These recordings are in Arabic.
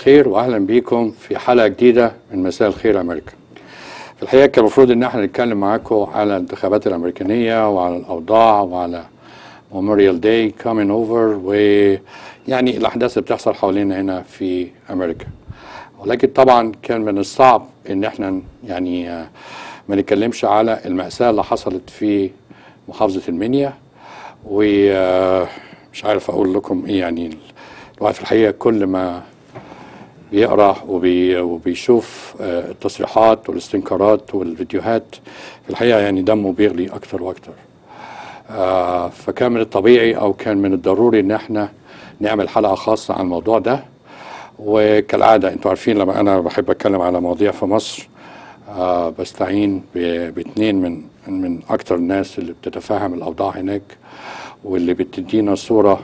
الخير واهلا بيكم في حلقة جديدة من مساء الخير أمريكا. في الحقيقة كان المفروض إن إحنا نتكلم معاكم على الانتخابات الأمريكانية وعلى الأوضاع وعلى Memorial Day coming over ويعني الأحداث اللي بتحصل حوالينا هنا في أمريكا. ولكن طبعا كان من الصعب إن إحنا يعني آه، ما نتكلمش على المأساة اللي حصلت في محافظة المنيا ومش عارف أقول لكم إيه يعني الواحد في الحقيقة كل ما بيقرأ وبي وبيشوف آه، التصريحات والاستنكارات والفيديوهات. في الحقيقة يعني دمه بيغلي أكتر وأكتر. آه، فكان من الطبيعي أو كان من الضروري إن إحنا نعمل حلقة خاصة عن الموضوع ده. وكالعادة أنتوا عارفين لما أنا بحب أتكلم على مواضيع في مصر آه بستعين ب- باتنين من من أكتر الناس اللي بتتفهم الأوضاع هناك واللي بتدينا صورة آه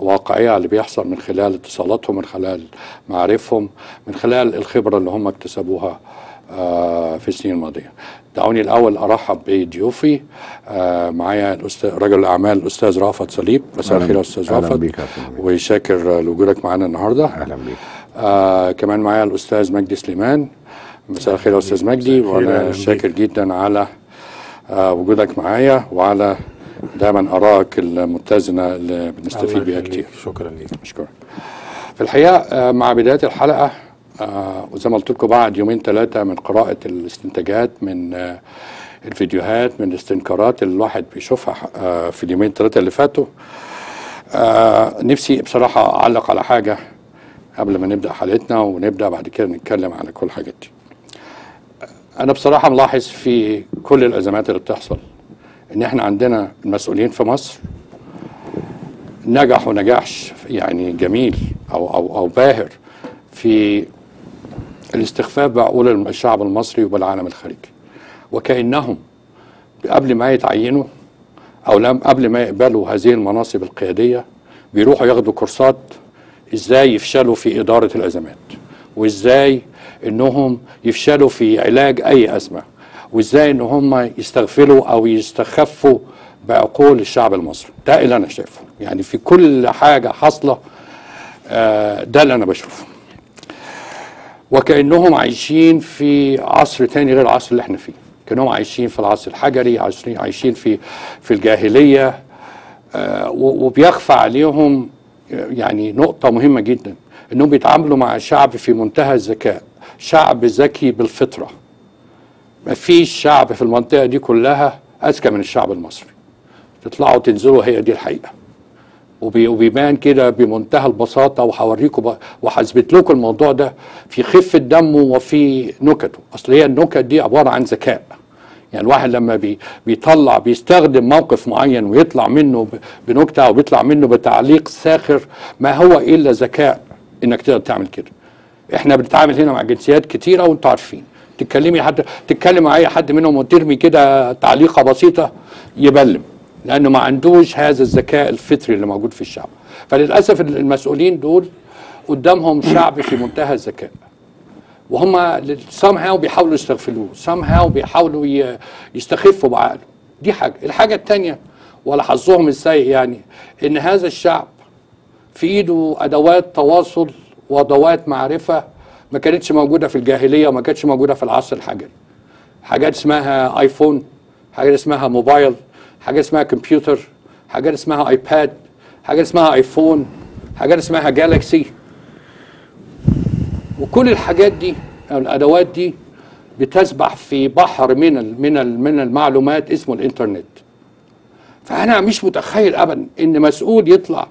واقعية على اللي بيحصل من خلال اتصالاتهم من خلال معارفهم من خلال الخبرة اللي هم اكتسبوها آه في السنين الماضية. دعوني الأول أرحب بضيوفي آه معايا الأستاذ رجل الأعمال الأستاذ رافت صليب مساء أهلاً- الخير يا أستاذ أهلاً فندم. وشاكر لوجودك معانا النهارده. أهلا بيك. آه كمان معايا الأستاذ مجدي سليمان. مساء الخير يا أستاذ مجدي. أهلاً بيك. شاكر جدا على آه وجودك معايا وعلى دايما ارائك المتزنة اللي بنستفيد يخليك. كتير شكرا ليك مشكور في الحقيقة آه مع بداية الحلقة آه وزي ما قلت لكم بعد يومين ثلاثة من قراءة الاستنتاجات من آه الفيديوهات من الاستنكارات اللي الواحد بيشوفها في اليومين ثلاثة اللي فاتوا نفسي بصراحة أعلق على حاجة قبل ما نبدأ حلقتنا ونبدأ بعد كده نتكلم على كل الحاجات دي. أنا بصراحة ملاحظ في كل الأزمات اللي بتحصل إن إحنا عندنا المسؤولين في مصر نجحوا نجاح يعني جميل أو أو أو باهر في الاستخفاف بعقول الشعب المصري وبالعالم الخارجي وكأنهم قبل ما يتعينوا أو لم قبل ما يقبلوا هذه المناصب القيادية بيروحوا ياخدوا كورسات إزاي يفشلوا في إدارة الأزمات وإزاي إنهم يفشلوا في علاج أي أزمة. وإزاي إن هم يستغفلوا أو يستخفوا بعقول الشعب المصري. ده اللي أنا شايفه. يعني في كل حاجة حاصلة آه، ده اللي أنا بشوفه. وكأنهم عايشين في عصر تاني غير العصر اللي إحنا فيه. كأنهم عايشين في العصر الحجري عايشين في في الجاهلية. آه، وبيخفى عليهم يعني نقطة مهمة جدا. إنهم بيتعاملوا مع شعب في منتهى الذكاء. شعب ذكي بالفطرة. ما فيش شعب في المنطقة دي كلها أذكى من الشعب المصري. تطلعوا تنزلوا هي دي الحقيقة. وبي- وبيبان كده بمنتهى البساطة وهوريكم وهثبت لكم الموضوع ده في خفة دمه وفي نكته. أصل هي النكت دي عبارة عن ذكاء. يعني الواحد لما بي بيطلع بيستخدم موقف معين ويطلع منه بنكتة أو بيطلع منه بتعليق ساخر ما هو إلا ذكاء إنك تقدر تعمل كده. إحنا بنتعامل هنا مع جنسيات كتيرة وانتوا عارفين. تتكلمي حد تتكلم مع أي حد منهم وترمي كده تعليقة بسيطة يبلم لأنه ما عندوش هذا الذكاء الفطري اللي موجود في الشعب. فللأسف المسؤولين دول قدامهم شعب في منتهى الذكاء. وهم somehow بيحاولوا يستغفلوه somehow بيحاولوا ي- يستخفوا بعقله. دي حاجة. الحاجة الثانية ولا حظهم السيء يعني إن هذا الشعب في إيده أدوات تواصل وأدوات معرفة ما كانتش موجودة في الجاهلية وما كانتش موجودة في العصر الحجري حاجات اسمها iPhone حاجات اسمها موبايل حاجات اسمها كمبيوتر حاجات اسمها iPad حاجات اسمها iPhone حاجات اسمها Galaxy وكل الحاجات دي أو الأدوات دي بتسبح في بحر من من من المعلومات اسمه الإنترنت. فأنا مش متخيل ابدا إن مسؤول يطلع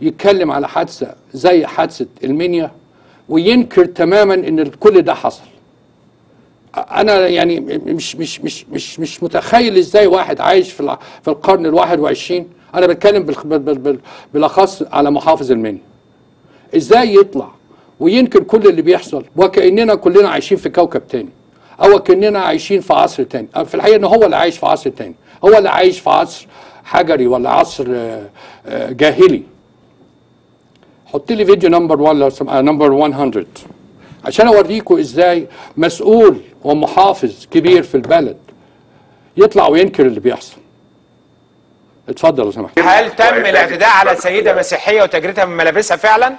يتكلم على حادثة زي حادثة المنيا وينكر تماما إن كل ده حصل. أنا يعني مش مش مش مش مش متخيل إزاي واحد عايش في في القرن الواحد وعشرين. أنا بتكلم بالأخص على محافظ المنيا إزاي يطلع وينكر كل اللي بيحصل وكأننا كلنا عايشين في كوكب تاني أو كأننا عايشين في عصر تاني؟ في الحقيقة إن هو اللي عايش في عصر تاني. هو اللي عايش في عصر حجري ولا عصر آه، آه، جاهلي. حط لي فيديو number 1 لو سم... number 100 عشان اوريكم إزاي مسؤول ومحافظ كبير في البلد يطلع وينكر اللي بيحصل. اتفضل لو سمحت. هل تم الاعتداء على سيدة مسيحية وتجريدها من ملابسها فعلا؟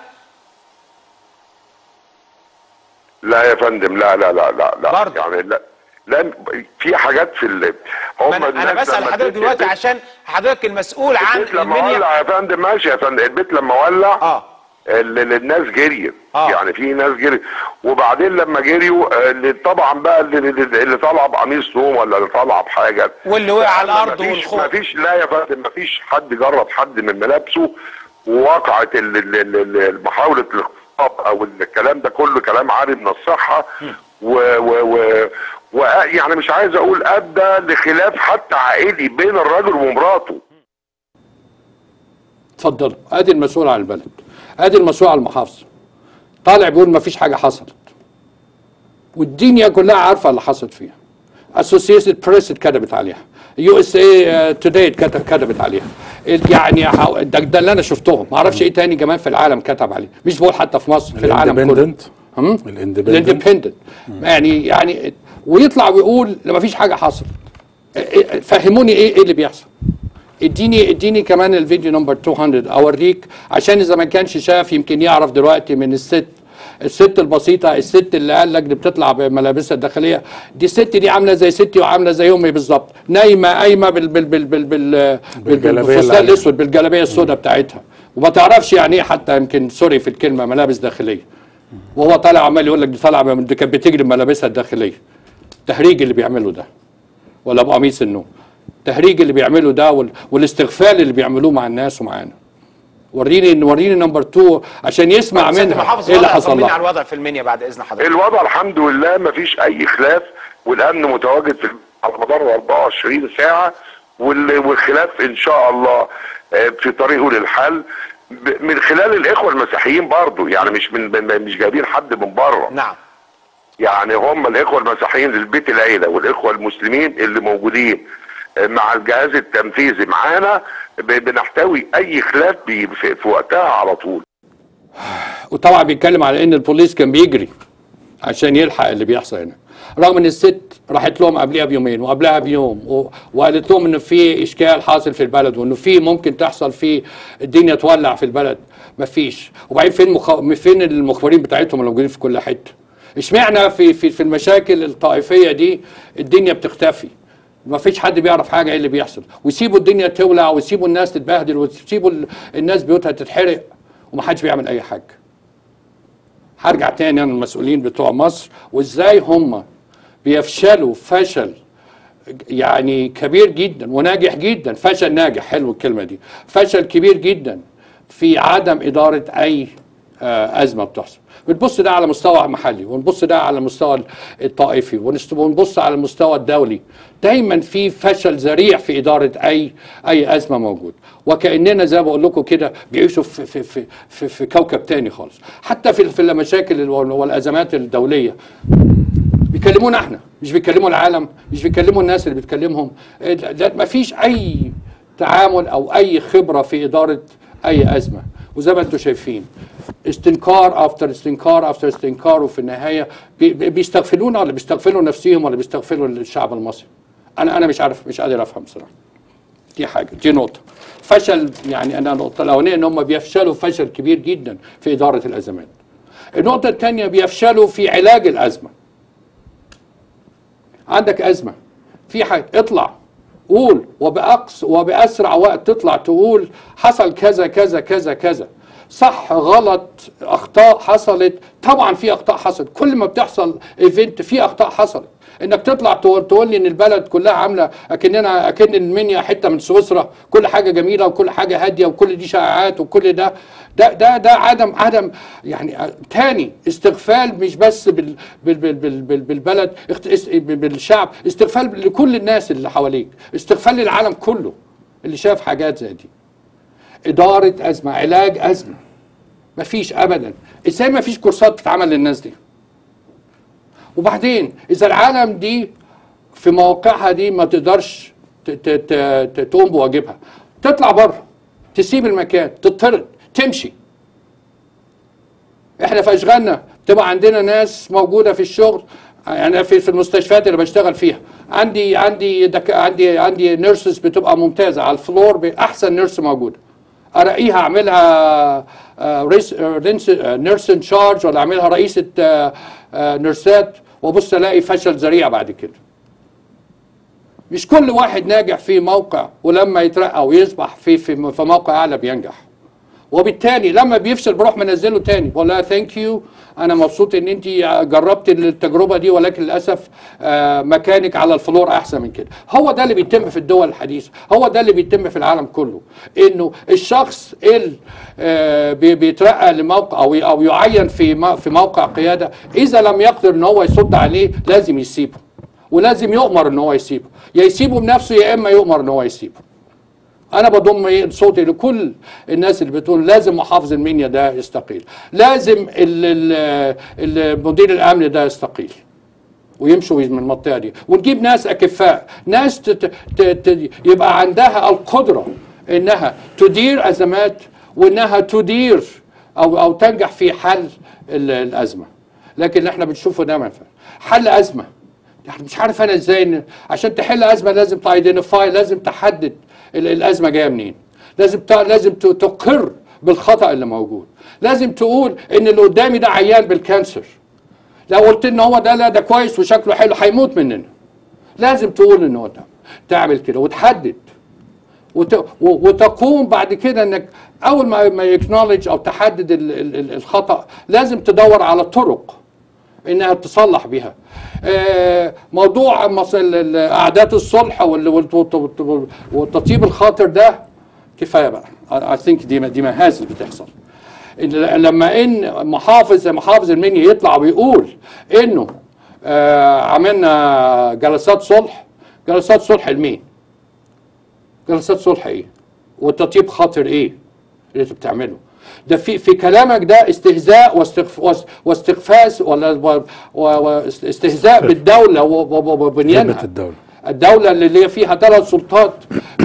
لا يا فندم لا لا لا لا لا. برضه. يعني لا لا في حاجات في ال هم أنا بسأل حضرتك دلوقتي عشان حضرتك المسؤول عن البيت لما ولع يا فندم ماشي يا فندم. البيت لما ولع آه. الناس جريت آه. يعني في ناس جريت وبعدين لما جريوا آه، اللي طبعا بقى اللي, اللي اللي طالع بقميص نوم ولا اللي طالع بحاجة. واللي وقع على الأرض والخوف. مفيش لا يا فندم مفيش حد جرب حد من ملابسه. ووقعت ال- ال- ال- ال- محاولة الاغتصاب أو الكلام ده كله كلام عاري من الصحة. و, و, و و يعني مش عايز أقول أدى لخلاف حتى عائلي بين الرجل ومراته. اتفضلوا أدي المسؤول عن البلد. ادي المسؤول عن المحافظه طالع بيقول ما فيش حاجة حصلت. والدنيا كلها عارفة اللي حصلت فيها. اسوسييتد بريس اتكتبت عليها. USA Today كتبت عليها. يعني ده, ده اللي أنا شفتهم. ما أعرفش إيه تاني كمان في العالم كتب عليه. مش بقول حتى في مصر في العالم كله. ال Independent؟ يعني يعني ويطلع ويقول لما فيش حاجة حصلت. فهموني إيه إيه اللي بيحصل. اديني اديني كمان الفيديو number 200 اوريك عشان إذا ما كانش شاف يمكن يعرف دلوقتي من الست الست البسيطة الست اللي قال لك دي بتطلع بملابسها الداخلية. دي الست دي عاملة زي ستي وعاملة زي أمي بالظبط. نايمة قايمة بال بال بال بال بال بالفستان. الأسود بالجلابية السوداء بتاعتها. وما تعرفش يعني إيه حتى يمكن sorry في الكلمة ملابس داخلية. وهو طالع عمال يقول لك دي طالعة دي كانت بتجري بملابسها الداخلية. التهريج اللي بيعمله ده. ولا بقميص النوم. التهريج اللي بيعمله ده وال... والاستغفال اللي بيعملوه مع الناس ومعانا وريني وريني number 2 عشان يسمع منها. إيه اللي حصل على لها؟ الوضع في المنيا بعد إذن حضرتك؟ الوضع الحمد لله ما فيش أي خلاف والأمن متواجد في على مدار 24 ساعة وال- والخلاف إن شاء الله آه، في طريقه للحل. من خلال الإخوة المسيحيين برضو يعني مش من من- مش جايبين حد من بره. نعم. يعني هم الإخوة المسيحيين للبيت العيلة والإخوة المسلمين اللي موجودين. مع الجهاز التنفيذي معانا بنحتوي أي خلاف في وقتها على طول. وطبعا بيتكلم على إن البوليس كان بيجري عشان يلحق اللي بيحصل هنا. رغم إن الست راحت لهم قبلها بيومين وقبلها بيوم. وقالت لهم إنه في إشكال حاصل في البلد وإنه في ممكن تحصل في الدنيا تولع في البلد. مفيش وبعدين فين مخ... فين المخبرين بتاعتهم اللي موجودين في كل حتة؟ اشمعنى في في في المشاكل الطائفية دي الدنيا بتختفي؟ ما فيش حد بيعرف حاجة إيه اللي بيحصل. ويسيبوا الدنيا تولع ويسيبوا الناس تتبهدل ويسيبوا ال- الناس بيوتها تتحرق ومحدش بيعمل أي حاجة. هرجع تاني أنا المسؤولين بتوع مصر وإزاي هم بيفشلوا فشل يعني كبير جدا وناجح جدا. فشل ناجح حلو الكلمة دي. فشل كبير جدا في عدم إدارة أي آه، أزمة بتحصل. بنبص ده على مستوى محلي ونبص ده على المستوى الطائفي ونبص على المستوى الدولي. دايما في فشل ذريع في إدارة أي أي أزمة موجود. وكأننا زي ما بقول لكم كده بيعيشوا في في في في, في كوكب تاني خالص. حتى في في المشاكل والأزمات الدولية. بيكلمونا إحنا مش بيكلموا العالم مش بيكلموا الناس اللي بتكلمهم. ما فيش أي تعامل أو أي خبرة في إدارة أي أزمة. وزي ما أنتم شايفين استنكار after استنكار after استنكار وفي النهاية بي- بي- بيستغفلونا ولا بيستغفلوا نفسهم ولا بيستغفلوا الشعب المصري؟ أنا أنا مش عارف مش قادر أفهم بصراحه دي حاجة دي نقطة. فشل يعني أنا النقطه الأولانية إن هم بيفشلوا فشل كبير جدا في إدارة الأزمات. النقطة الثانية بيفشلوا في علاج الأزمة. عندك أزمة. في حاجة اطلع. قول وبأقص وبأسرع وقت تطلع تقول حصل كذا كذا كذا كذا. صح غلط أخطاء حصلت. طبعا في أخطاء حصلت. كل ما بتحصل ايفنت في أخطاء حصلت. إنك تطلع تقول, لي إن البلد كلها عاملة اكننا أكن المنيا حتة من سويسرا. كل حاجة جميلة وكل حاجة هادية وكل دي شائعات وكل ده. ده ده ده عدم عدم يعني تاني استغفال مش بس بال بال بال بال بال بالبلد بالشعب استغفال لكل الناس اللي حواليك استغفال للعالم كله اللي شاف حاجات زي دي. إدارة أزمة علاج أزمة. مفيش أبدا. إزاي مفيش كورسات بتتعمل للناس دي؟ وبعدين إذا العالم دي في مواقعها دي ما تقدرش تقوم بواجبها. تطلع بره تسيب المكان تطرد. تمشي. إحنا في أشغالنا بتبقى عندنا ناس موجودة في الشغل أنا في في المستشفيات اللي بشتغل فيها. عندي عندي دك... عندي عندي nurses بتبقى ممتازة. على ال floor أحسن nurse موجودة. ارقيها أعملها آه، آه، آه، nurse in charge ولا أعملها رئيسه آه، آه، نيرسات وأبص ألاقي فشل ذريع بعد كده. مش كل واحد ناجح في موقع ولما يترقى ويصبح في في موقع أعلى بينجح. وبالتالي لما بيفشل بروح منزله تاني. بقول لها thank you أنا مبسوط إن انت جربت التجربة دي ولكن للأسف آه، مكانك على ال floor أحسن من كده. هو ده اللي بيتم في الدول الحديثة. هو ده اللي بيتم في العالم كله. إنه الشخص اللي آه، بي- بيترقى لموقع أو أو يعين في في موقع قيادة إذا لم يقدر إن هو يصد عليه لازم يسيبه. ولازم يؤمر إن هو يسيبه. يا يسيبه بنفسه يا إما يؤمر إن هو يسيبه. أنا بضم إيه صوتي لكل الناس اللي بتقول لازم محافظ المنيا ده يستقيل. لازم ال- ال- ال- مدير الامن ده يستقيل. ويمشوا من المنطقة دي. ونجيب ناس أكفاء. ناس تت ت- ت- يبقى عندها القدرة إنها تدير أزمات وإنها تدير أو أو تنجح في حل ال- الأزمة. لكن إحنا بنشوفه ده ما. حل أزمة. يعني مش عارف أنا إزاي عشان تحل أزمة لازم ت identify لازم تحدد. الأزمة جاية منين؟ لازم لازم تقر بالخطأ اللي موجود. لازم تقول إن اللي قدامي ده عيان بال cancer. لو قلت إن هو ده لا ده كويس وشكله حلو هيموت مننا. لازم تقول إن هو ده. تعمل كده وتحدد. وت... وتقوم بعد كده إنك أول ما ما يكنولج أو تحدد ال... ال... ال- الخطأ لازم تدور على طرق. إنها تصلح بها آه، موضوع اعداد الصلح وال- وال- وال- وال- والتطيب الخاطر ده كفاية بقى اي ثينك دي دي مهازل بتحصل لما إن محافظ محافظ المنيا يطلع ويقول إنه آه عملنا جلسات صلح جلسات صلح لمين؟ جلسات صلح إيه؟ والتطيب خاطر إيه؟ اللي أنت بتعمله ده في في كلامك ده استهزاء واستغف واس- واستخفاف ولا واستهزاء بالدولة وبنيانها. هيبة الدولة. الدولة اللي هي فيها ثلاث سلطات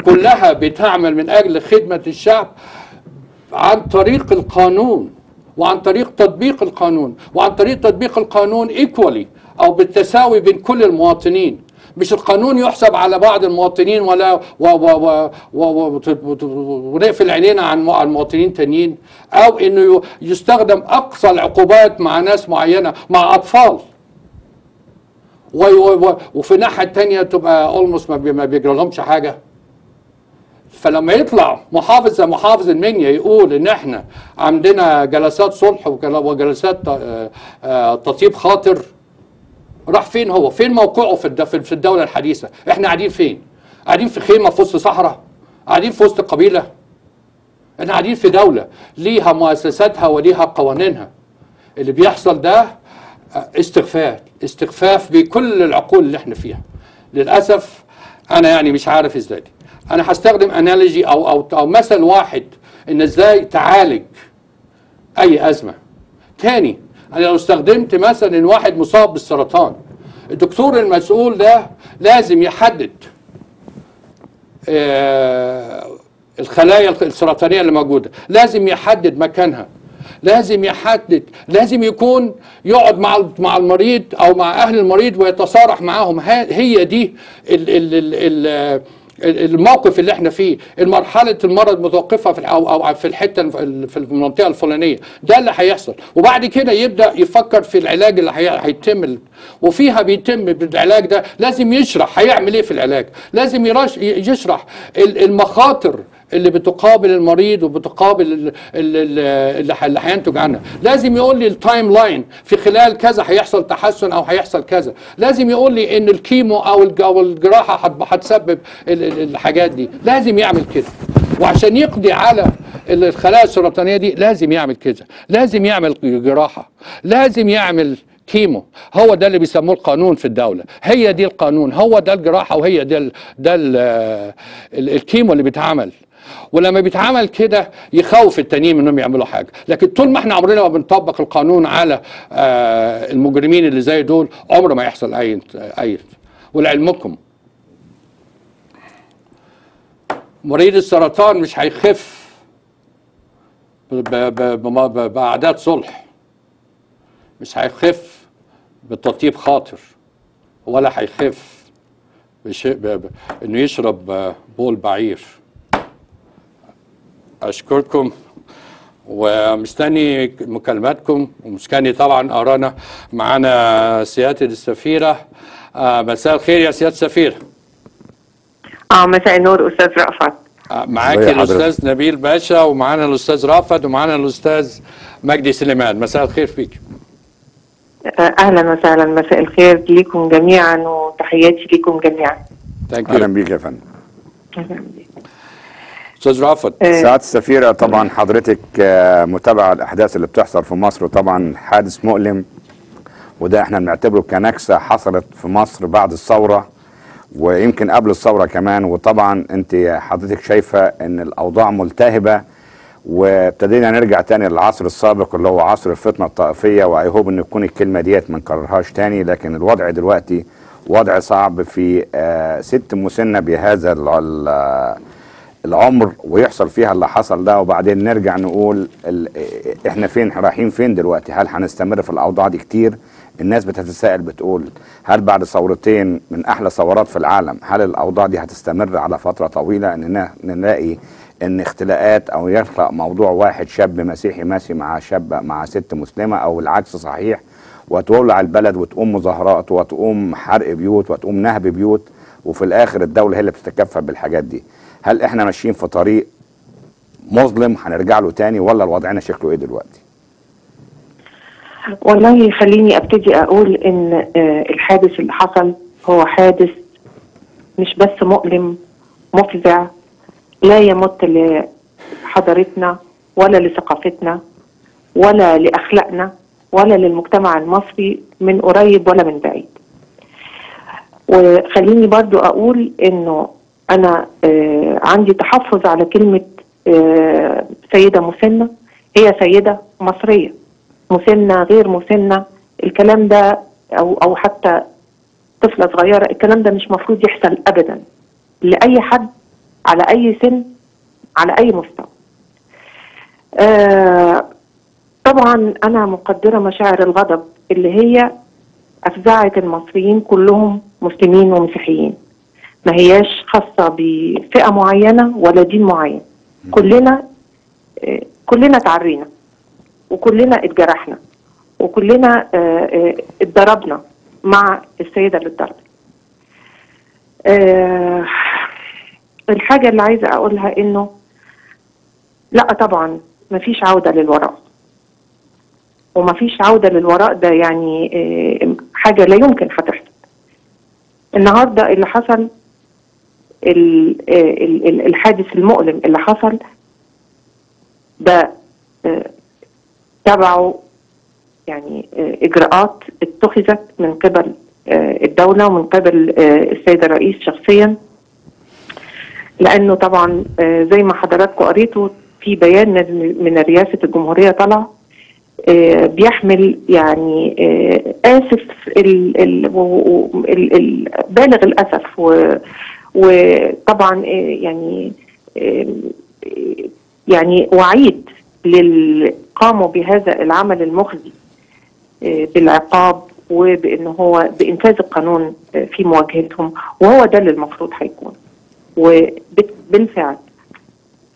كلها بتعمل من أجل خدمة الشعب عن طريق القانون وعن طريق تطبيق القانون وعن طريق تطبيق القانون equally أو بالتساوي بين كل المواطنين. مش القانون يحسب على بعض المواطنين ولا و و و ونقفل عينينا عن مو- عن مواطنين تانيين أو إنه يستخدم أقصى العقوبات مع ناس معينة مع أطفال. وفي الناحية الثانية تبقى almost ما بي- ما بيجرى لهمش حاجة. فلما يطلع محافظ زي محافظ المنيا يقول إن إحنا عندنا جلسات صلح وجل- وجلسات آه، آه، تطيب خاطر راح فين هو؟ فين موقعه في في الدولة الحديثة؟ إحنا قاعدين فين؟ قاعدين في خيمة في وسط صحراء قاعدين في وسط قبيلة. إحنا قاعدين في دولة ليها مؤسساتها وليها قوانينها. اللي بيحصل ده آه، استخفاف استخفاف بكل العقول اللي إحنا فيها. للأسف أنا يعني مش عارف إزاي. أنا هستخدم انالوجي أو أو أو مثل واحد إن إزاي تعالج أي أزمة. تاني أنا لو استخدمت مثلا واحد مصاب بالسرطان الدكتور المسؤول ده لازم يحدد آه، الخلايا السرطانية اللي موجودة لازم يحدد مكانها لازم يحدد لازم يكون يقعد مع مع المريض أو مع أهل المريض ويتصارح معاهم هي دي ال ال ال ال الموقف اللي إحنا فيه المرحلة المرض متوقفة في أو أو في الحتة في المنطقة الفلانية. ده اللي هيحصل. وبعد كده يبدأ يفكر في العلاج اللي هي- هيتم وفيها بيتم بالعلاج ده لازم يشرح هيعمل إيه في العلاج. لازم يشرح ال- المخاطر اللي بتقابل المريض وبتقابل ال- ال- ال- اللي اللي هينتج عنها. لازم يقول لي ال timeline في خلال كذا هيحصل تحسن أو هيحصل كذا. لازم يقول لي إن ال chemo أو الج- أو الجراحة هت- هتسبب ال- ال- الحاجات دي. لازم يعمل كده. وعشان يقضي على ال- الخلايا السرطانية دي لازم يعمل كده لازم يعمل جراحة. لازم يعمل chemo. هو ده اللي بيسموه القانون في الدولة. هي دي القانون. هو ده الجراحة وهي ده ده ال الكيمو اللي بيتعمل. ولما بيتعمل كده يخوف التانيين إنهم يعملوا حاجة. لكن طول ما إحنا عمرنا ما بنطبق القانون على آه المجرمين اللي زي دول عمر ما يحصل أي أي ولعلمكم. مريض السرطان مش هيخف بأعداد صلح. مش هيخف بتطيب خاطر ولا هيخف إنه يشرب بول بعير. أشكركم ومستني مكالماتكم ومستني طبعا أرانا معانا سيادة السفيرة. آه، مساء الخير يا سيادة السفير. آه مساء النور أستاذ رأفت. آه، معاك؟ الأستاذ نبيل باشا ومعانا الأستاذ رأفت ومعانا الأستاذ مجدي سليمان. مساء الخير فيك. آه، أهلا وسهلا. مساء الخير لكم جميعا وتحياتي لكم جميعا. أهلا بيك يا فندم. أهلاً بك. أستاذ رافت آه، سعادة السفيرة طبعا حضرتك آه، متابعه الأحداث اللي بتحصل في مصر طبعا حادث مؤلم وده إحنا بنعتبره كنكسة حصلت في مصر بعد الثورة ويمكن قبل الثورة كمان. وطبعا أنت حضرتك شايفة إن الأوضاع ملتهبة وابتدينا نرجع تاني للعصر السابق اللي هو عصر الفتنة الطائفية وأي هوب إن تكون الكلمة ديت ما نكررهاش تاني. لكن الوضع دلوقتي وضع صعب في آه، ست مسنة بهذا العمر ويحصل فيها اللي حصل ده وبعدين نرجع نقول. إحنا فين رايحين فين دلوقتي؟ هل هنستمر في الأوضاع دي كتير؟ الناس بتتساءل بتقول هل بعد ثورتين من أحلى ثورات في العالم هل الأوضاع دي هتستمر على فترة طويلة؟ اننا نلاقي إن اختلاقات أو يخلق موضوع واحد شاب مسيحي ماشي مع شاب مع ست مسلمة أو العكس صحيح وتولع البلد وتقوم مظاهرات وتقوم حرق بيوت وتقوم نهب بيوت وفي الآخر الدولة هي اللي بتتكفل بالحاجات دي. هل إحنا ماشيين في طريق مظلم هنرجع له تاني ولا الوضعنا شكله إيه دلوقتي؟ والله خليني أبتدي أقول إن آه، الحادث اللي حصل هو حادث مش بس مؤلم مفزع لا يمت لحضارتنا ولا لثقافتنا ولا لأخلاقنا ولا للمجتمع المصري من قريب ولا من بعيد. وخليني برضو أقول إنه أنا آه عندي تحفظ على كلمة آه سيدة مسنة. هي سيدة مصرية. مسنة غير مسنة. الكلام ده أو أو حتى طفلة صغيرة الكلام ده مش مفروض يحصل ابدا. لأي حد على أي سن على أي مستوى. آه طبعا أنا مقدرة مشاعر الغضب اللي هي افزعت المصريين كلهم مسلمين ومسيحيين. ما هياش خاصة بفئة معينة ولا دين معين. كلنا كلنا تعرينا وكلنا اتجرحنا وكلنا آه، آه، اتضربنا مع السيدة اللي اتضربت. آه، الحاجة اللي عايزة أقولها إنه لأ طبعا مفيش عودة للوراء. ومفيش عودة للوراء ده يعني حاجة لا يمكن هتحصل. النهارده اللي حصل الحادث المؤلم اللي حصل ده آه، تبعه يعني آه، إجراءات اتخذت من قبل آه، الدولة ومن قبل السيد الرئيس شخصيا. لأنه طبعا زي ما حضراتكم قريتوا في بيان من- رئاسة الجمهورية طلع بيحمل يعني آسف ال ال بالغ الأسف وطبعا آه، يعني آه، يعني وعيد للي قاموا بهذا العمل المخزي آه، بالعقاب وبإن هو بانفاذ القانون في مواجهتهم وهو ده اللي المفروض هيكون وبالفعل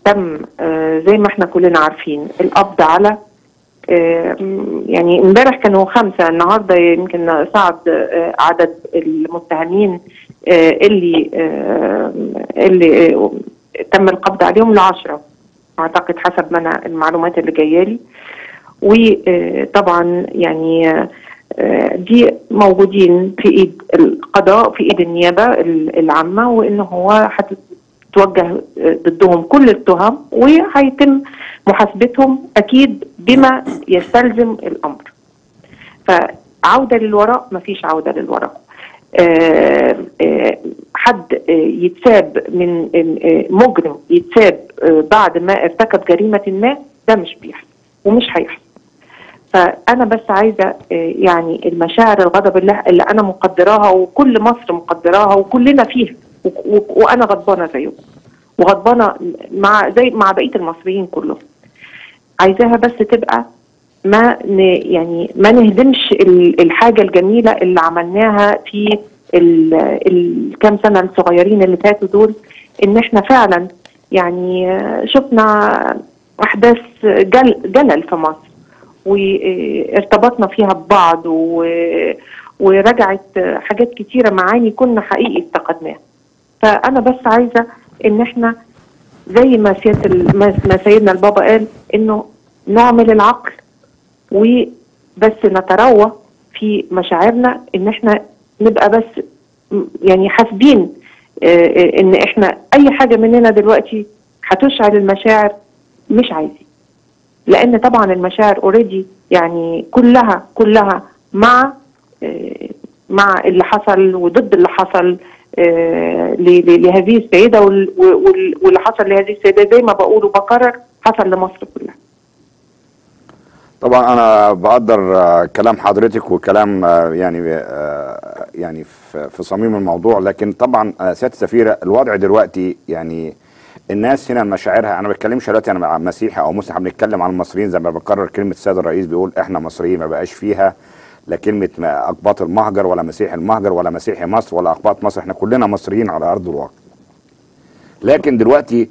تم زي ما إحنا كلنا عارفين القبض على يعني إمبارح كانوا خمسة النهاردة يمكن صعد عدد المتهمين اللي آه، اللي آه، تم القبض عليهم لعشرة أعتقد حسب ما أنا المعلومات اللي جاية لي وطبعا يعني آه، آه، دي موجودين في إيد القضاء في إيد النيابة ال- العامة وإن هو هتتوجه آه، ضدهم كل التهم وهيتم محاسبتهم أكيد بما يستلزم الأمر. فعودة للوراء مفيش عودة للوراء. آه، آه، حد آه، يتساب من مجرم يتساب بعد ما ارتكب جريمة ما ده مش بيحصل ومش هيحصل. فأنا بس عايزة يعني المشاعر الغضب اللي, اللي أنا مقدراها وكل مصر مقدراها وكلنا فيها وأنا غضبانة زيكم وغضبانة مع زي مع بقية المصريين كلهم عايزاها بس تبقى ما يعني ما نهدمش ال- الحاجة الجميلة اللي عملناها في ال- الكام سنة الصغيرين اللي فاتوا دول إن إحنا فعلا يعني شفنا أحداث جل جلل في مصر وارتبطنا فيها ببعض ورجعت حاجات كتيرة معاني كنا حقيقي افتقدناها. فأنا بس عايزة إن إحنا زي ما سيادة ما سيدنا البابا قال إنه نعمل العقل وبس نتروى في مشاعرنا إن إحنا نبقى بس يعني حاسبين آه، آه، إن إحنا أي حاجة مننا دلوقتي هتشعل المشاعر مش عايزين. لأن طبعا المشاعر اوريدي يعني كلها كلها مع آه، مع اللي حصل وضد اللي حصل لهذه السيدة وال- وال- واللي حصل لهذه السيدة. زي ما بقول وبكرر حصل لمصر كلها. طبعا أنا بقدر آه، كلام حضرتك وكلام آه، يعني آه، يعني في صميم الموضوع لكن طبعا سيادة السفيره الوضع دلوقتي يعني الناس هنا مشاعرها أنا ما بتكلمش دلوقتي أنا مسيحي أو مسلم بنتكلم عن المصريين زي ما بكرر كلمة السيد الرئيس بيقول إحنا مصريين ما بقاش فيها لا كلمة أقباط المهجر ولا مسيحي المهجر ولا مسيحي مصر ولا أقباط مصر إحنا كلنا مصريين على أرض الواقع. لكن دلوقتي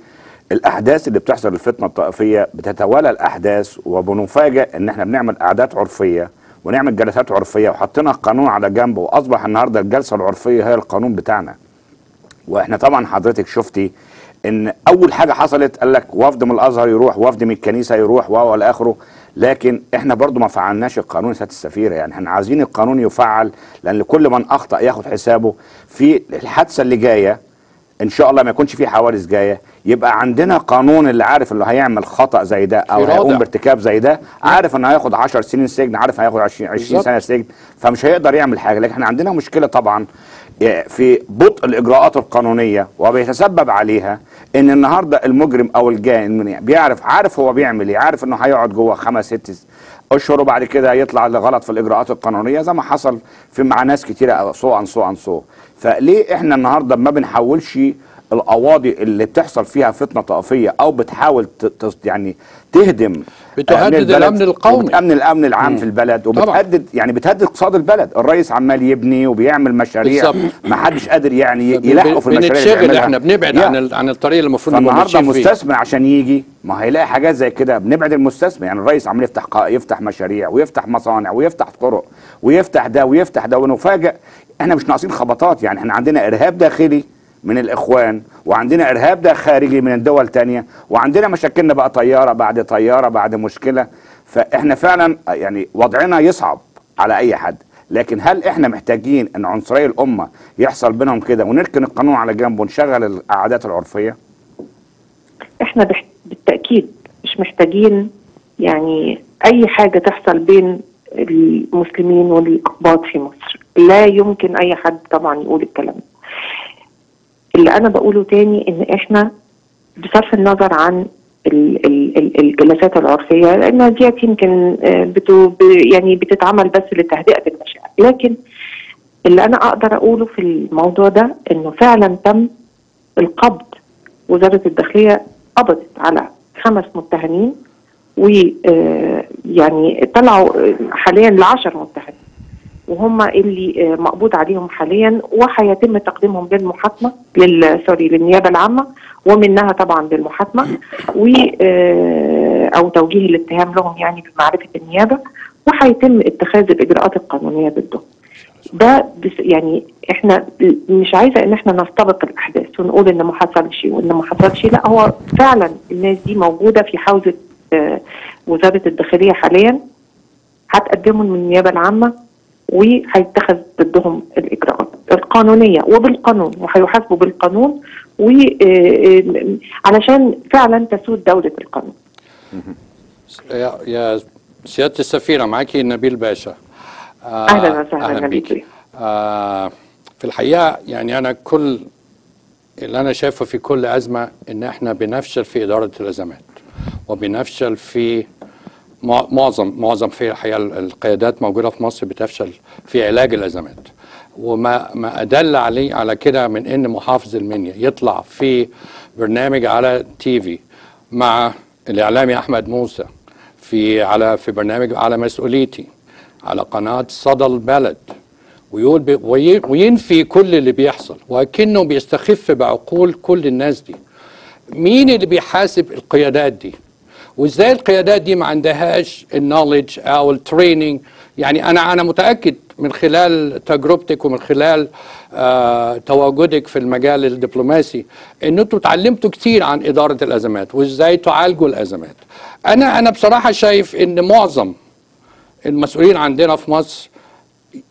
الأحداث اللي بتحصل الفتنة الطائفية بتتوالى الأحداث وبنفاجئ إن إحنا بنعمل قعدات عرفية ونعمل جلسات عرفية وحطينا القانون على جنب وأصبح النهارده الجلسة العرفية هي القانون بتاعنا. وإحنا طبعا حضرتك شفتي إن أول حاجة حصلت قال لك وفد من الأزهر يروح وفد من الكنيسة يروح و إلى آخره. لكن إحنا برضو ما فعلناش القانون يا سياده السفيرة. يعني إحنا عايزين القانون يفعل لأن كل من أخطأ ياخد حسابه في الحادثة اللي جاية. إن شاء الله ما يكونش في حوادث جاية. يبقى عندنا قانون اللي عارف اللي هيعمل خطأ زي ده أو هيقوم. بارتكاب زي ده عارف إنه هياخد 10 سنين سجن عارف هياخد 20 20 بالظبط. سنة سجن فمش هيقدر يعمل حاجة لكن إحنا عندنا مشكلة طبعا في بطء الإجراءات القانونية وبيتسبب عليها إن النهارده المجرم أو الجاني بيعرف عارف هو بيعمل إيه عارف إنه هيقعد جوه خمس ست أشهر وبعد كده يطلع لغلط في الإجراءات القانونية زي ما حصل في مع ناس كتيرة so on so on so فليه إحنا النهارده ما بنحاولش القواضي اللي بتحصل فيها فتنة طائفية أو بتحاول يعني تهدم بتهدد البلد الأمن القومي. وبتأمن الأمن العام في البلد. وبتهدد يعني بتهدد اقتصاد البلد الرئيس عمال يبني وبيعمل مشاريع. ما حدش قادر يعني يلاحقوا في المشاريع اللي بنتشغل. إحنا بنبعد يا. عن عن الطريق اللي المفروض نبقى فيه مستثمر عشان يجي ما هيلاقي حاجات زي كده بنبعد المستثمر يعني الرئيس عمال يفتح يفتح مشاريع ويفتح مصانع ويفتح طرق ويفتح ده ويفتح ده ونفاجئ إحنا مش ناقصين خبطات يعني إحنا عندنا إرهاب داخلي من الإخوان وعندنا إرهاب ده خارجي من الدول تانية وعندنا مشاكلنا بقى طيارة بعد طيارة بعد مشكلة. فإحنا فعلا يعني وضعنا يصعب على أي حد. لكن هل إحنا محتاجين إن عنصري الأمة يحصل بينهم كده ونركن القانون على جنب ونشغل القعدات العرفية؟ إحنا بالتأكيد مش محتاجين يعني أي حاجة تحصل بين المسلمين والإقباط في مصر. لا يمكن أي حد طبعا يقول الكلام ده. اللي أنا بقوله تاني إن إحنا بصرف النظر عن ال- ال- ال- الجلسات العرفيه لانها ديت يمكن آه، بتو يعني بتتعمل بس لتهدئة المشاعر. لكن اللي أنا أقدر أقوله في الموضوع ده إنه فعلا تم القبض وزارة الداخلية قبضت على خمس متهمين ويعني طلعوا آه، حاليا لعشر متهمين. وهم اللي آه، مقبوض عليهم حاليا وهيتم تقديمهم للمحاكمة لل سوري للنيابة العامة ومنها طبعا للمحاكمة و آه، أو توجيه الاتهام لهم يعني بمعرفة النيابة وهيتم اتخاذ الإجراءات القانونية ضدهم. ده بس يعني إحنا مش عايزة إن إحنا نستبق الاحداث ونقول إن ما حصلش وإن ما حصلش لا هو فعلا الناس دي موجودة في حوزة آه، وزارة الداخلية حاليا هتقدمهم من النيابه العامة وهيتخذ ضدهم الإجراءات القانونية وبالقانون وهيحاسبوا بالقانون و آه، آه، علشان فعلا تسود دولة القانون. يا يا سيادة السفيرة معاكي نبيل باشا. آه، أهلاً وسهلاً أهلاً نبيل. آه في الحقيقة يعني أنا كل اللي أنا شايفه في كل أزمة إن إحنا بنفشل في إدارة الأزمات وبنفشل في معظم معظم في الحقيقة القيادات موجودة في مصر بتفشل في علاج الأزمات. وما ما أدل عليه على كده من إن محافظ المنيا يطلع في برنامج على TV مع الإعلامي أحمد موسى في على في برنامج على مسؤوليتي على قناة صدى البلد. ويقول. وينفي كل اللي بيحصل. وكأنه بيستخف بعقول كل الناس دي. مين اللي بيحاسب القيادات دي؟ وازاي القيادات دي ما عندهاش ال knowledge أو ال training يعني أنا أنا متأكد من خلال تجربتك ومن خلال آه تواجدك في المجال الدبلوماسي إن أنتوا اتعلمتوا كتير عن إدارة الأزمات وإزاي تعالجوا الأزمات. أنا أنا بصراحة شايف إن معظم المسؤولين عندنا في مصر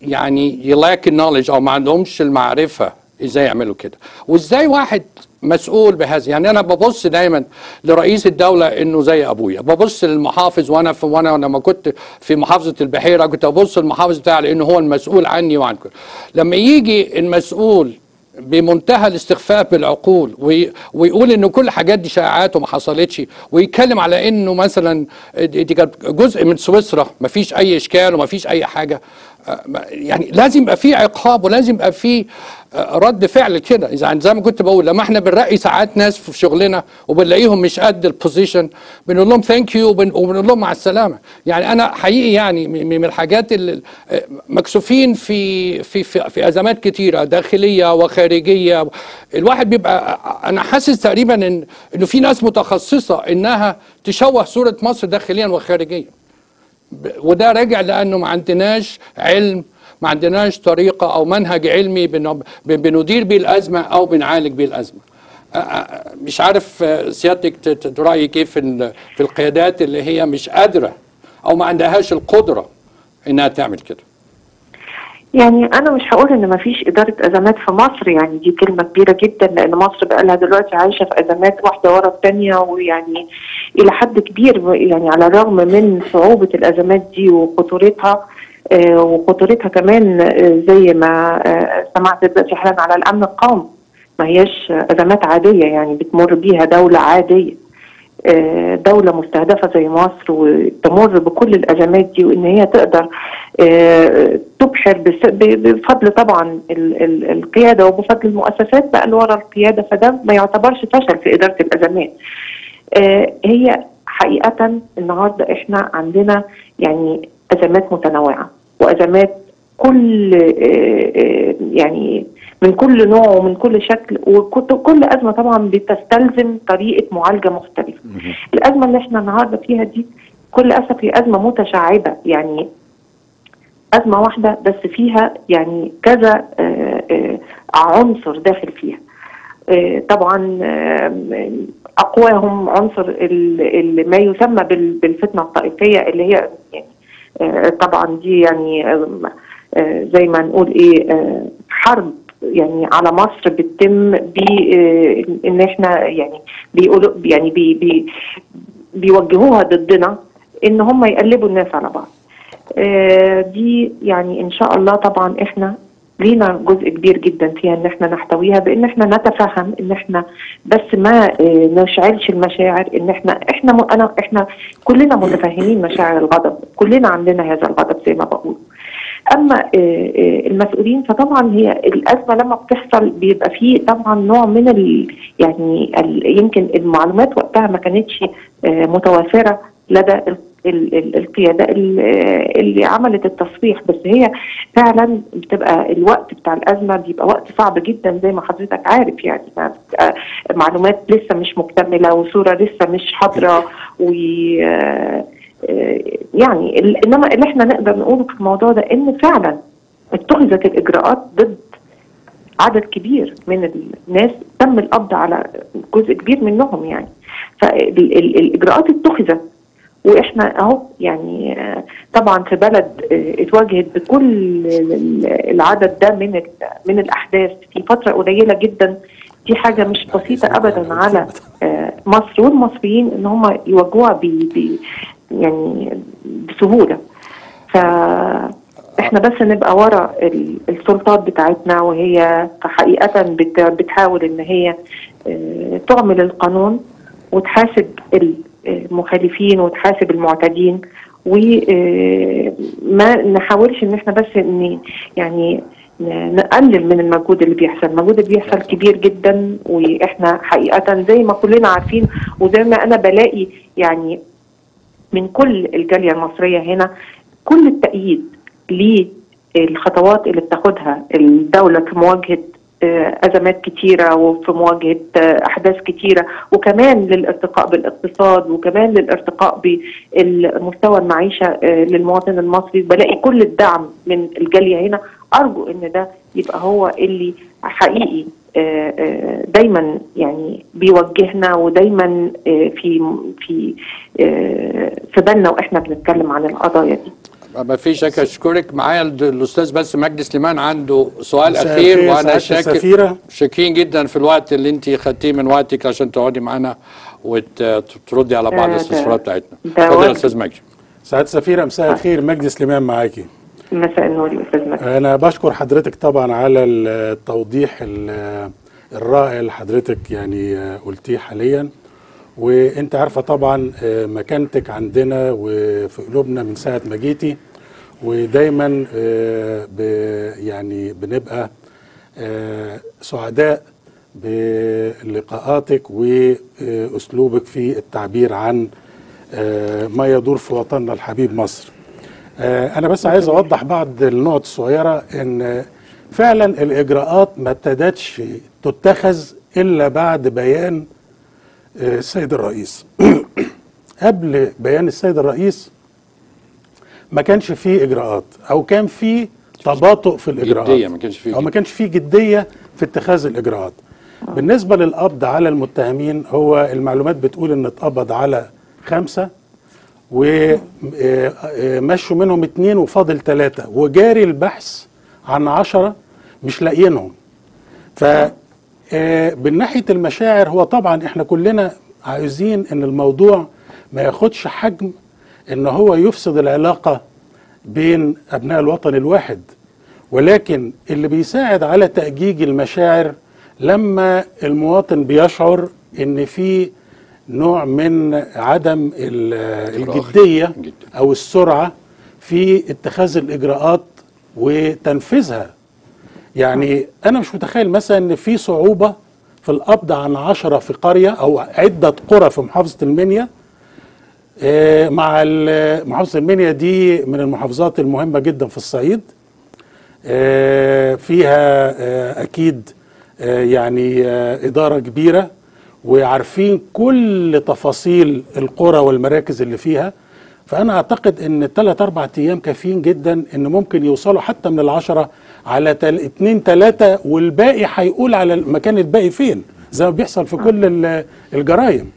يعني يلاك النولج أو ما عندهمش المعرفة إزاي يعملوا كده. وإزاي واحد مسؤول بهذا يعني أنا ببص دايما لرئيس الدولة إنه زي أبويا. ببص للمحافظ وأنا في وأنا لما كنت في محافظة البحيرة كنت أبص للمحافظ بتاعي لإنه هو المسؤول عني وعن كل لما يجي المسؤول بمنتهى الاستخفاف بالعقول وي- ويقول إنه كل الحاجات دي شائعات وما حصلتش ويتكلم على إنه مثلا دي كانت جزء من سويسرا ما فيش أي إشكال وما فيش أي حاجة. يعني لازم يبقى في عقاب ولازم يبقى في آه، رد فعل كده. إذا زي ما كنت بقول لما إحنا بنرقي ساعات ناس في شغلنا وبنلاقيهم مش قد ال position بنقول لهم ثانك يو وبنقول لهم مع السلامة. يعني أنا حقيقي يعني من الحاجات اللي آه، مكسوفين في في في, في أزمات كتيرة داخلية وخارجية. الواحد بيبقى أنا حاسس تقريبا إن إنه في ناس متخصصة إنها تشوه صورة مصر داخليا وخارجيا. وده راجع لأنه ما عندناش علم ما عندناش طريقة أو منهج علمي بندير بيه الأزمة أو بنعالج بيه الأزمة. مش عارف آه، سيادتك رايك إيه في القيادات اللي هي مش قادرة أو ما عندهاش القدرة إنها تعمل كده. يعني أنا مش هقول إن مفيش إدارة أزمات في مصر يعني دي كلمة كبيرة جدا لأن مصر بقى لها دلوقتي عايشة في أزمات واحدة ورا الثانية ويعني إلى حد كبير يعني على الرغم من صعوبة الأزمات دي وخطورتها آه، وخطورتها كمان آه، زي ما آه، سمعت دلوقتي حالا على الأمن القومي. ما هياش أزمات عادية يعني بتمر بيها دولة عادية. دولة مستهدفة زي مصر وتمر بكل الأزمات دي وإن هي تقدر آه، تبحر بفضل طبعا ال- ال- القيادة وبفضل المؤسسات بقى اللي ورا القيادة فده ما يعتبرش فشل في إدارة الأزمات. آه، هي حقيقة النهاردة إحنا عندنا يعني أزمات متنوعة وأزمات كل آه، آه، يعني من كل نوع ومن كل شكل وكل أزمة طبعا بتستلزم طريقة معالجة مختلفة. الأزمة اللي إحنا النهاردة فيها دي كل أسف هي أزمة متشعبة. يعني أزمة واحدة بس فيها يعني كذا آه، آه، عنصر داخل فيها. آه، طبعا أقواهم عنصر ما يسمى بال- بالفتنة الطائفية اللي هي يعني طبعا دي يعني زي ما نقول إيه حرب. يعني على مصر بتتم ب آه، إن إحنا يعني بيقولوا يعني بي بي بيوجهوها ضدنا إن هم يقلبوا الناس على بعض. آه، دي يعني إن شاء الله طبعا إحنا لينا جزء كبير جدا فيها إن إحنا نحتويها بإن إحنا نتفهم إن إحنا بس ما آه، نشعلش المشاعر إن إحنا إحنا أنا إحنا كلنا متفهمين مشاعر الغضب كلنا عندنا هذا الغضب زي ما بقول. أما آه، آه، المسؤولين فطبعا هي الأزمة لما بتحصل بيبقى فيه طبعا نوع من ال يعني ال يمكن المعلومات وقتها ما كانتش آه، متوافرة لدى ال- ال- ال- القيادة ال- اللي عملت التصريح. بس هي فعلا بتبقى الوقت بتاع الأزمة بيبقى وقت صعب جدا زي ما حضرتك عارف. يعني معلومات لسه مش مكتملة وصورة لسه مش حاضرة و يعني إنما اللي إحنا نقدر نقوله في الموضوع ده إن فعلا اتخذت الإجراءات ضد عدد كبير من الناس تم القبض على جزء كبير منهم يعني. فالاجراءات اتخذت وإحنا أهو يعني آه، طبعا في بلد آه، اتواجهت بكل ال- العدد ده من من الأحداث. في فترة قليلة جدا دي حاجة مش بسيطة ابدا على آه، مصر والمصريين إن هم يواجهوها يعني بسهولة. ف إحنا بس نبقى ورا ال- السلطات بتاعتنا وهي حقيقة بت- بتحاول إن هي آه، تعمل القانون وتحاسب المخالفين وتحاسب المعتدين. وما نحاولش إن إحنا بس إن يعني نقلل من المجهود اللي بيحصل. المجهود اللي بيحصل كبير جدا وإحنا حقيقة زي ما كلنا عارفين وزي ما أنا بلاقي يعني من كل الجالية المصرية هنا كل التأييد للخطوات اللي بتاخدها الدولة في مواجهة آه، أزمات كتيرة وفي مواجهة آه، أحداث كتيرة وكمان للارتقاء بالاقتصاد وكمان للارتقاء بمستوى المعيشة آه، للمواطن المصري. بلاقي كل الدعم من الجالية هنا. أرجو إن ده يبقى هو اللي حقيقي. دايما يعني بيوجهنا ودايما آه، في في آه، في بالنا وإحنا بنتكلم عن القضايا دي. ما في شك أشكرك. معايا ال- الأستاذ بس مجدي سليمان عنده سؤال أخير وأنا سعادة شاكر السفيرة. شاكرين جدا في الوقت اللي أنت خدتيه من وقتك عشان تقعدي معانا وتردي على بعض ده- الاستفسارات بتاعتنا. اتفضل يا. أستاذ مجدي. سعادة السفيرة مساء الخير. مجدي سليمان معاكي. مساء النور يا أستاذ مجدي. أنا بشكر حضرتك طبعا على التوضيح ال- الرائع اللي حضرتك يعني قلتيه حاليا. وأنت عارفة طبعا مكانتك عندنا وفي قلوبنا من ساعة ما جيتي. ودايما آه، يعني بنبقى آه، سعداء بلقاءاتك وأسلوبك في التعبير عن آه، ما يدور في وطننا الحبيب مصر. آه، أنا بس عايز أوضح بعض النقط الصغيرة إن فعلا الإجراءات ما ابتدتش تتخذ إلا بعد بيان آه، السيد الرئيس قبل بيان السيد الرئيس ما كانش فيه إجراءات أو كان فيه تباطؤ في الإجراءات جدية، ما كانش فيه أو ما. كانش فيه جدية في اتخاذ الإجراءات بالنسبة للقبض على المتهمين هو المعلومات بتقول إن اتقبض على خمسة ومشوا منهم اتنين وفاضل ثلاثة وجاري البحث عن عشرة مش لاقيينهم. ف آه، من ناحية المشاعر هو طبعا إحنا كلنا عايزين إن الموضوع ما ياخدش حجم إن هو يفسد العلاقة بين أبناء الوطن الواحد. ولكن اللي بيساعد على تأجيج المشاعر لما المواطن بيشعر إن في نوع من عدم ال- الجدية. أو السرعة في اتخاذ الإجراءات وتنفيذها. يعني أنا مش متخيل مثلا إن في صعوبة في القبض عن عشرة في قرية أو عدة قرى في محافظة المنيا. آه، مع ال- محافظة المنيا دي من المحافظات المهمة جدا في الصعيد. آه، فيها آه، أكيد يعني إدارة كبيرة. وعارفين كل تفاصيل القرى والمراكز اللي فيها فأنا أعتقد إن ثلاث أربع أيام كافيين جدا إن ممكن يوصلوا حتى من العشرة على تل... اتنين تلاتة والباقي هيقول على المكان الباقي فين زي ما بيحصل في كل ال- الجرائم.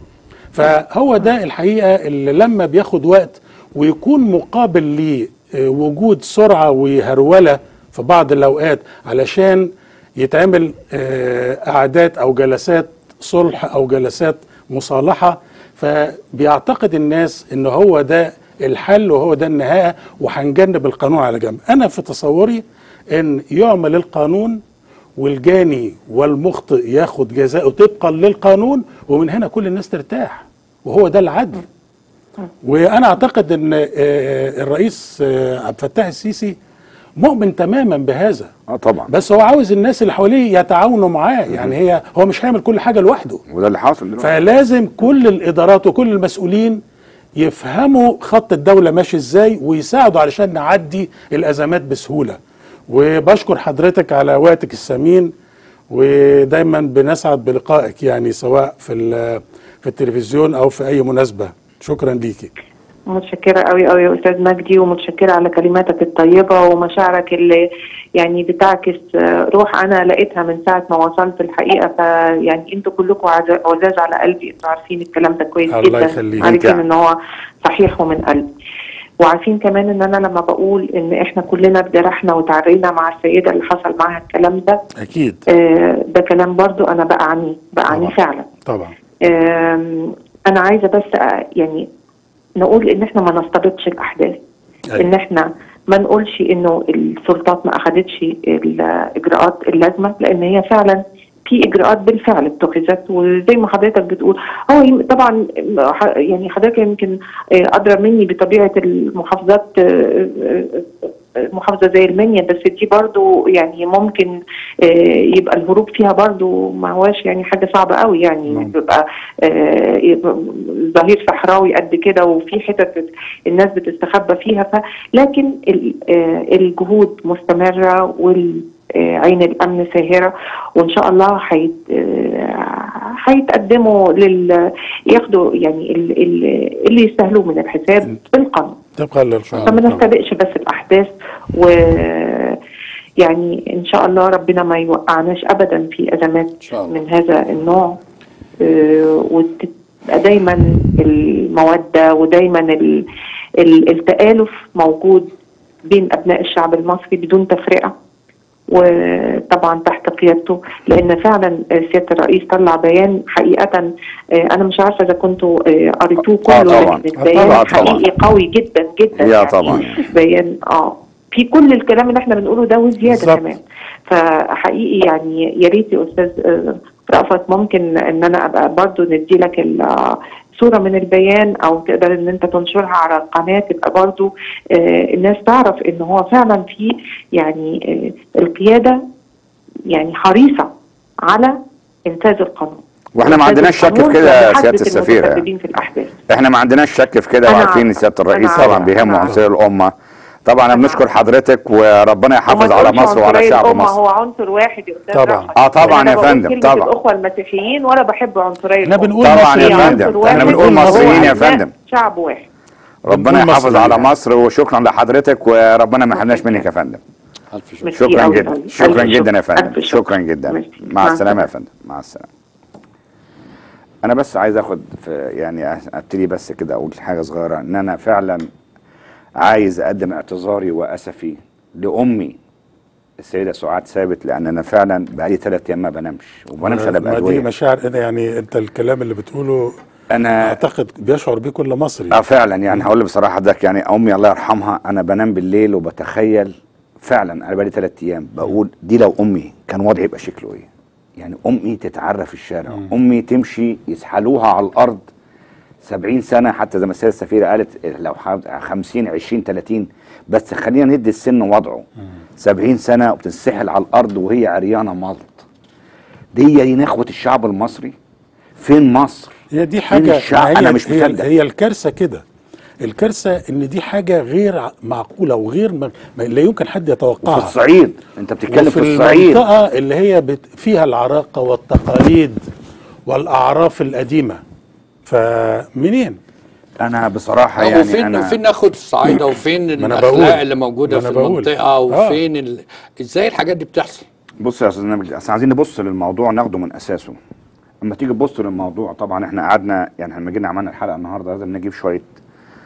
فهو ده الحقيقة اللي لما بياخد وقت ويكون مقابل لوجود سرعة وهرولة في بعض الأوقات علشان يتعمل آه، قعدات أو جلسات صلح أو جلسات مصالحة فبيعتقد الناس إن هو ده الحل وهو ده النهاية وهنجنب القانون على جنب. أنا في تصوري إن يعمل القانون والجاني والمخطئ ياخد جزاءه طبقا للقانون ومن هنا كل الناس ترتاح وهو ده العدل. وأنا أعتقد إن آه، الرئيس آه، عبد الفتاح السيسي مؤمن تماما بهذا. آه طبعا. بس هو عاوز الناس اللي حواليه يتعاونوا معاه. يعني هي هو مش هيعمل كل حاجة لوحده. وده اللي حاصل دلوقتي. فلازم كل الإدارات وكل المسؤولين يفهموا خط الدولة ماشي إزاي ويساعدوا علشان نعدي الأزمات بسهولة. وبشكر حضرتك على وقتك الثمين ودايما بنسعد بلقائك يعني سواء في في التلفزيون أو في أي مناسبة. شكرا ليكي. متشكرة قوي قوي يا أستاذ مجدي ومتشكرة على كلماتك الطيبة ومشاعرك اللي يعني بتعكس آه، روح أنا لقيتها من ساعة ما وصلت الحقيقة. فيعني أنتوا كلكم عز- عزاز على قلبي أنتوا عارفين الكلام ده كويس الله جدا. يخليك. عارفين إن هو صحيح ومن قلبي وعارفين كمان إن أنا لما بقول إن إحنا كلنا اتجرحنا وتعرينا مع السيدة اللي حصل معاها الكلام ده أكيد. آه، ده كلام برضو أنا بأعني بأعني طبعا. فعلا. طبعا. آم، أنا عايزة بس أ- يعني نقول إن إحنا ما نستبقش الاحداث أيوة. إن إحنا ما نقولش إنه السلطات ما اخذتش الاجراءات اللازمة لأن هي فعلا في إجراءات بالفعل اتخذت وزي ما حضرتك بتقول هو يم- طبعا يعني حضرتك يمكن آه، أدرى مني بطبيعة المحافظات آه، آه، آه، محافظة زي المنيا بس دي برضو يعني ممكن آه، يبقى الهروب فيها برضو ما هواش يعني حاجة صعبة قوي يعني نعم. بيبقى آه، يبقى ظهير صحراوي قد كده وفي حتت الناس بتستخبى فيها ف لكن آه، الجهود مستمرة وال آه، عين الأمن ساهرة وإن شاء الله هيت آه، هيتقدموا لل ياخدوا يعني ال- ال- اللي يستاهلوه من الحساب بالقانون للقانون فما طبعاً. نستبقش بس الأحداث و يعني إن شاء الله ربنا ما يوقعناش ابدا في أزمات. من هذا النوع آه، وتبقى دايما المودة ودايما ال- ال- التآلف موجود بين أبناء الشعب المصري بدون تفرقة وطبعا تحت قيادته لأن فعلا سيادة الرئيس طلع بيان حقيقه آه، أنا مش عارفة إذا كنتوا آه، قريتوه آه كله طبعاً. لكن آه البيان طبعاً، طبعاً. حقيقي قوي جدا جدا يا يعني طبعاً. بيان آه في كل الكلام اللي إحنا بنقوله ده وزيادة. كمان فحقيقي يعني يا ريت يا أستاذ آه، رأفت ممكن إن أنا أبقى برضو ندي لك آه، صورة من البيان أو تقدر إن أنت تنشرها على القناة تبقى برضو آه، الناس تعرف إن هو فعلا في يعني آه، القيادة يعني حريصة على انفاذ القانون وإحنا ما عندناش شك في كده سيادة السفيره يعني. في إحنا ما عندناش شك في كده وعارفين. سيادة الرئيس طبعا. بيهمه عنصر الأمة طبعا أنا بنشكر. حضرتك وربنا يحافظ على مصر وعلى شعب مصر هو عنصر واحد يا طبعاً. آه طبعاً يا فندم، طبعاً. الأخوة المسيحيين ولا بحب عنصرية إحنا. بنقول طبعاً يا مصريين. فندم. واحد بنقول مصريين يا فندم. شعب واحد ربنا يحافظ. على مصر وشكرا لحضرتك وربنا ما يحرمناش منك يا فندم ألف شكر ميرسي شكرا جدا. شكرا جدا يا. فندم. شكرا جدا. مع السلامة يا. فندم مع السلامة أنا بس عايز آخد في يعني ابتدي بس كده أقول حاجة صغيرة إن أنا فعلا عايز أقدم اعتذاري وأسفي لأمي السيدة سعاد ثابت لأن أنا فعلا بقالي ثلاث أيام ما بنامش وما بنامش الا ما دي مشاعر أنا يعني أنت الكلام اللي بتقوله أنا أعتقد بيشعر بيه كل مصري. آه فعلا يعني هقول بصراحة ده يعني أمي الله يرحمها أنا بنام بالليل وبتخيل فعلا أنا بقالي ثلاث أيام بقول دي لو أمي كان وضعي يبقى شكله إيه؟ يعني أمي تتعرى في الشارع أمي تمشي يسحلوها على الأرض 70 سنة حتى زي ما السيدة السفيرة قالت لو حد- 50 20 30 بس خلينا ندي السن وضعه. 70 سنة وبتنسحل على الأرض وهي عريانة ملط. دي دي نخوة الشعب المصري. فين مصر؟ هي دي فين حاجة الشعب؟ هي أنا مش مصدق. هي الكارثة كده. الكارثة إن دي حاجة غير معقولة وغير ما لا يمكن حد في يتوقعها الصعيد. أنت بتتكلم في الصعيد. المنطقة اللي هي بت فيها العراقة والتقاليد والأعراف القديمة. فمنين أنا بصراحة يعني فين أنا فين ناخد الصعايده وفين أنا الأخلاق. اللي موجودة في أنا بقول. المنطقة آه. وفين ال... إزاي الحاجات دي بتحصل بص يا أستاذ نبيل اصل عايزين نبص للموضوع ناخده من أساسه أما تيجي تبص للموضوع طبعا إحنا قعدنا يعني لما جينا عملنا الحلقة النهارده لازم نجيب شوية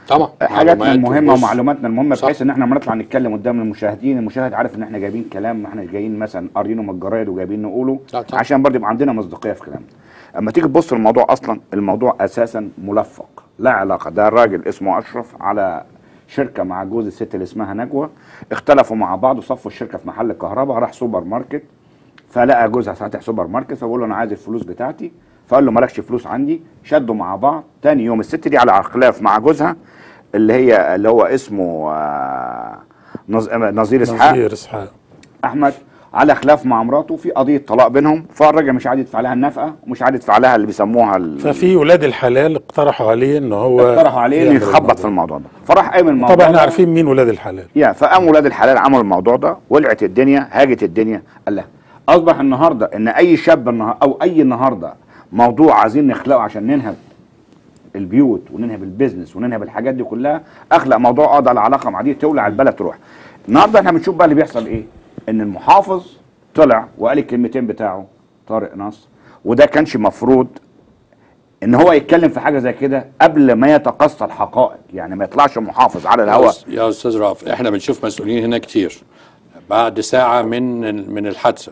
طبعا حاجاتنا معلومات المهمة. ومعلوماتنا المهمة صح. بحيث إن إحنا لما نطلع نتكلم قدام المشاهدين المشاهد عارف إن إحنا جايبين كلام ما إحنا جايين مثلا قارينه من الجرايد وجايبين نقوله. عشان برضه يبقى عندنا مصداقية في كلامنا أما تيجي تبص للموضوع أصلا الموضوع أساسا ملفق. لا علاقة. ده الراجل اسمه أشرف على شركة مع جوز الست اللي اسمها نجوى. اختلفوا مع بعض وصفوا الشركة في محل كهرباء راح سوبر ماركت. فلقى جوزها فاتح سوبر ماركت فبقول له أنا عايز الفلوس بتاعتي. فقال له مالكش فلوس عندي. شدوا مع بعض. تاني يوم الست دي على خلاف مع جوزها اللي هي اللي هو اسمه آه، نظ- نظير إسحاق. نظير إسحاق. أحمد على خلاف مع مراته في قضية طلاق بينهم فالراجل مش عايز يدفع لها النفقة ومش عايز يدفع لها اللي بيسموها ال- ففي ولاد الحلال اقترحوا عليه إن هو اقترحوا عليه إنه يتخبط في الموضوع ده. فراح قايم الموضوع طبعا إحنا. عارفين مين ولاد الحلال. يا فقام ولاد الحلال عملوا الموضوع ده ولعت الدنيا هاجت الدنيا قال لها أصبح النهارده إن أي شاب النهارده أو أي النهارده موضوع عايزين نخلقه عشان ننهب البيوت وننهب البيزنس وننهب الحاجات دي كلها أخلق موضوع قضى العلاقه مع دي تولع البلد تروح. النهارده إحنا بنشوف بقى اللي بيحصل إيه؟ إن المحافظ طلع وقال الكلمتين بتاعه طارق نصر وده كانش مفروض إن هو يتكلم في حاجة زي كده قبل ما يتقصى الحقائق يعني ما يطلعش محافظ على الهواء يا أستاذ رافع إحنا بنشوف مسؤولين هنا كتير بعد ساعة من من الحادثة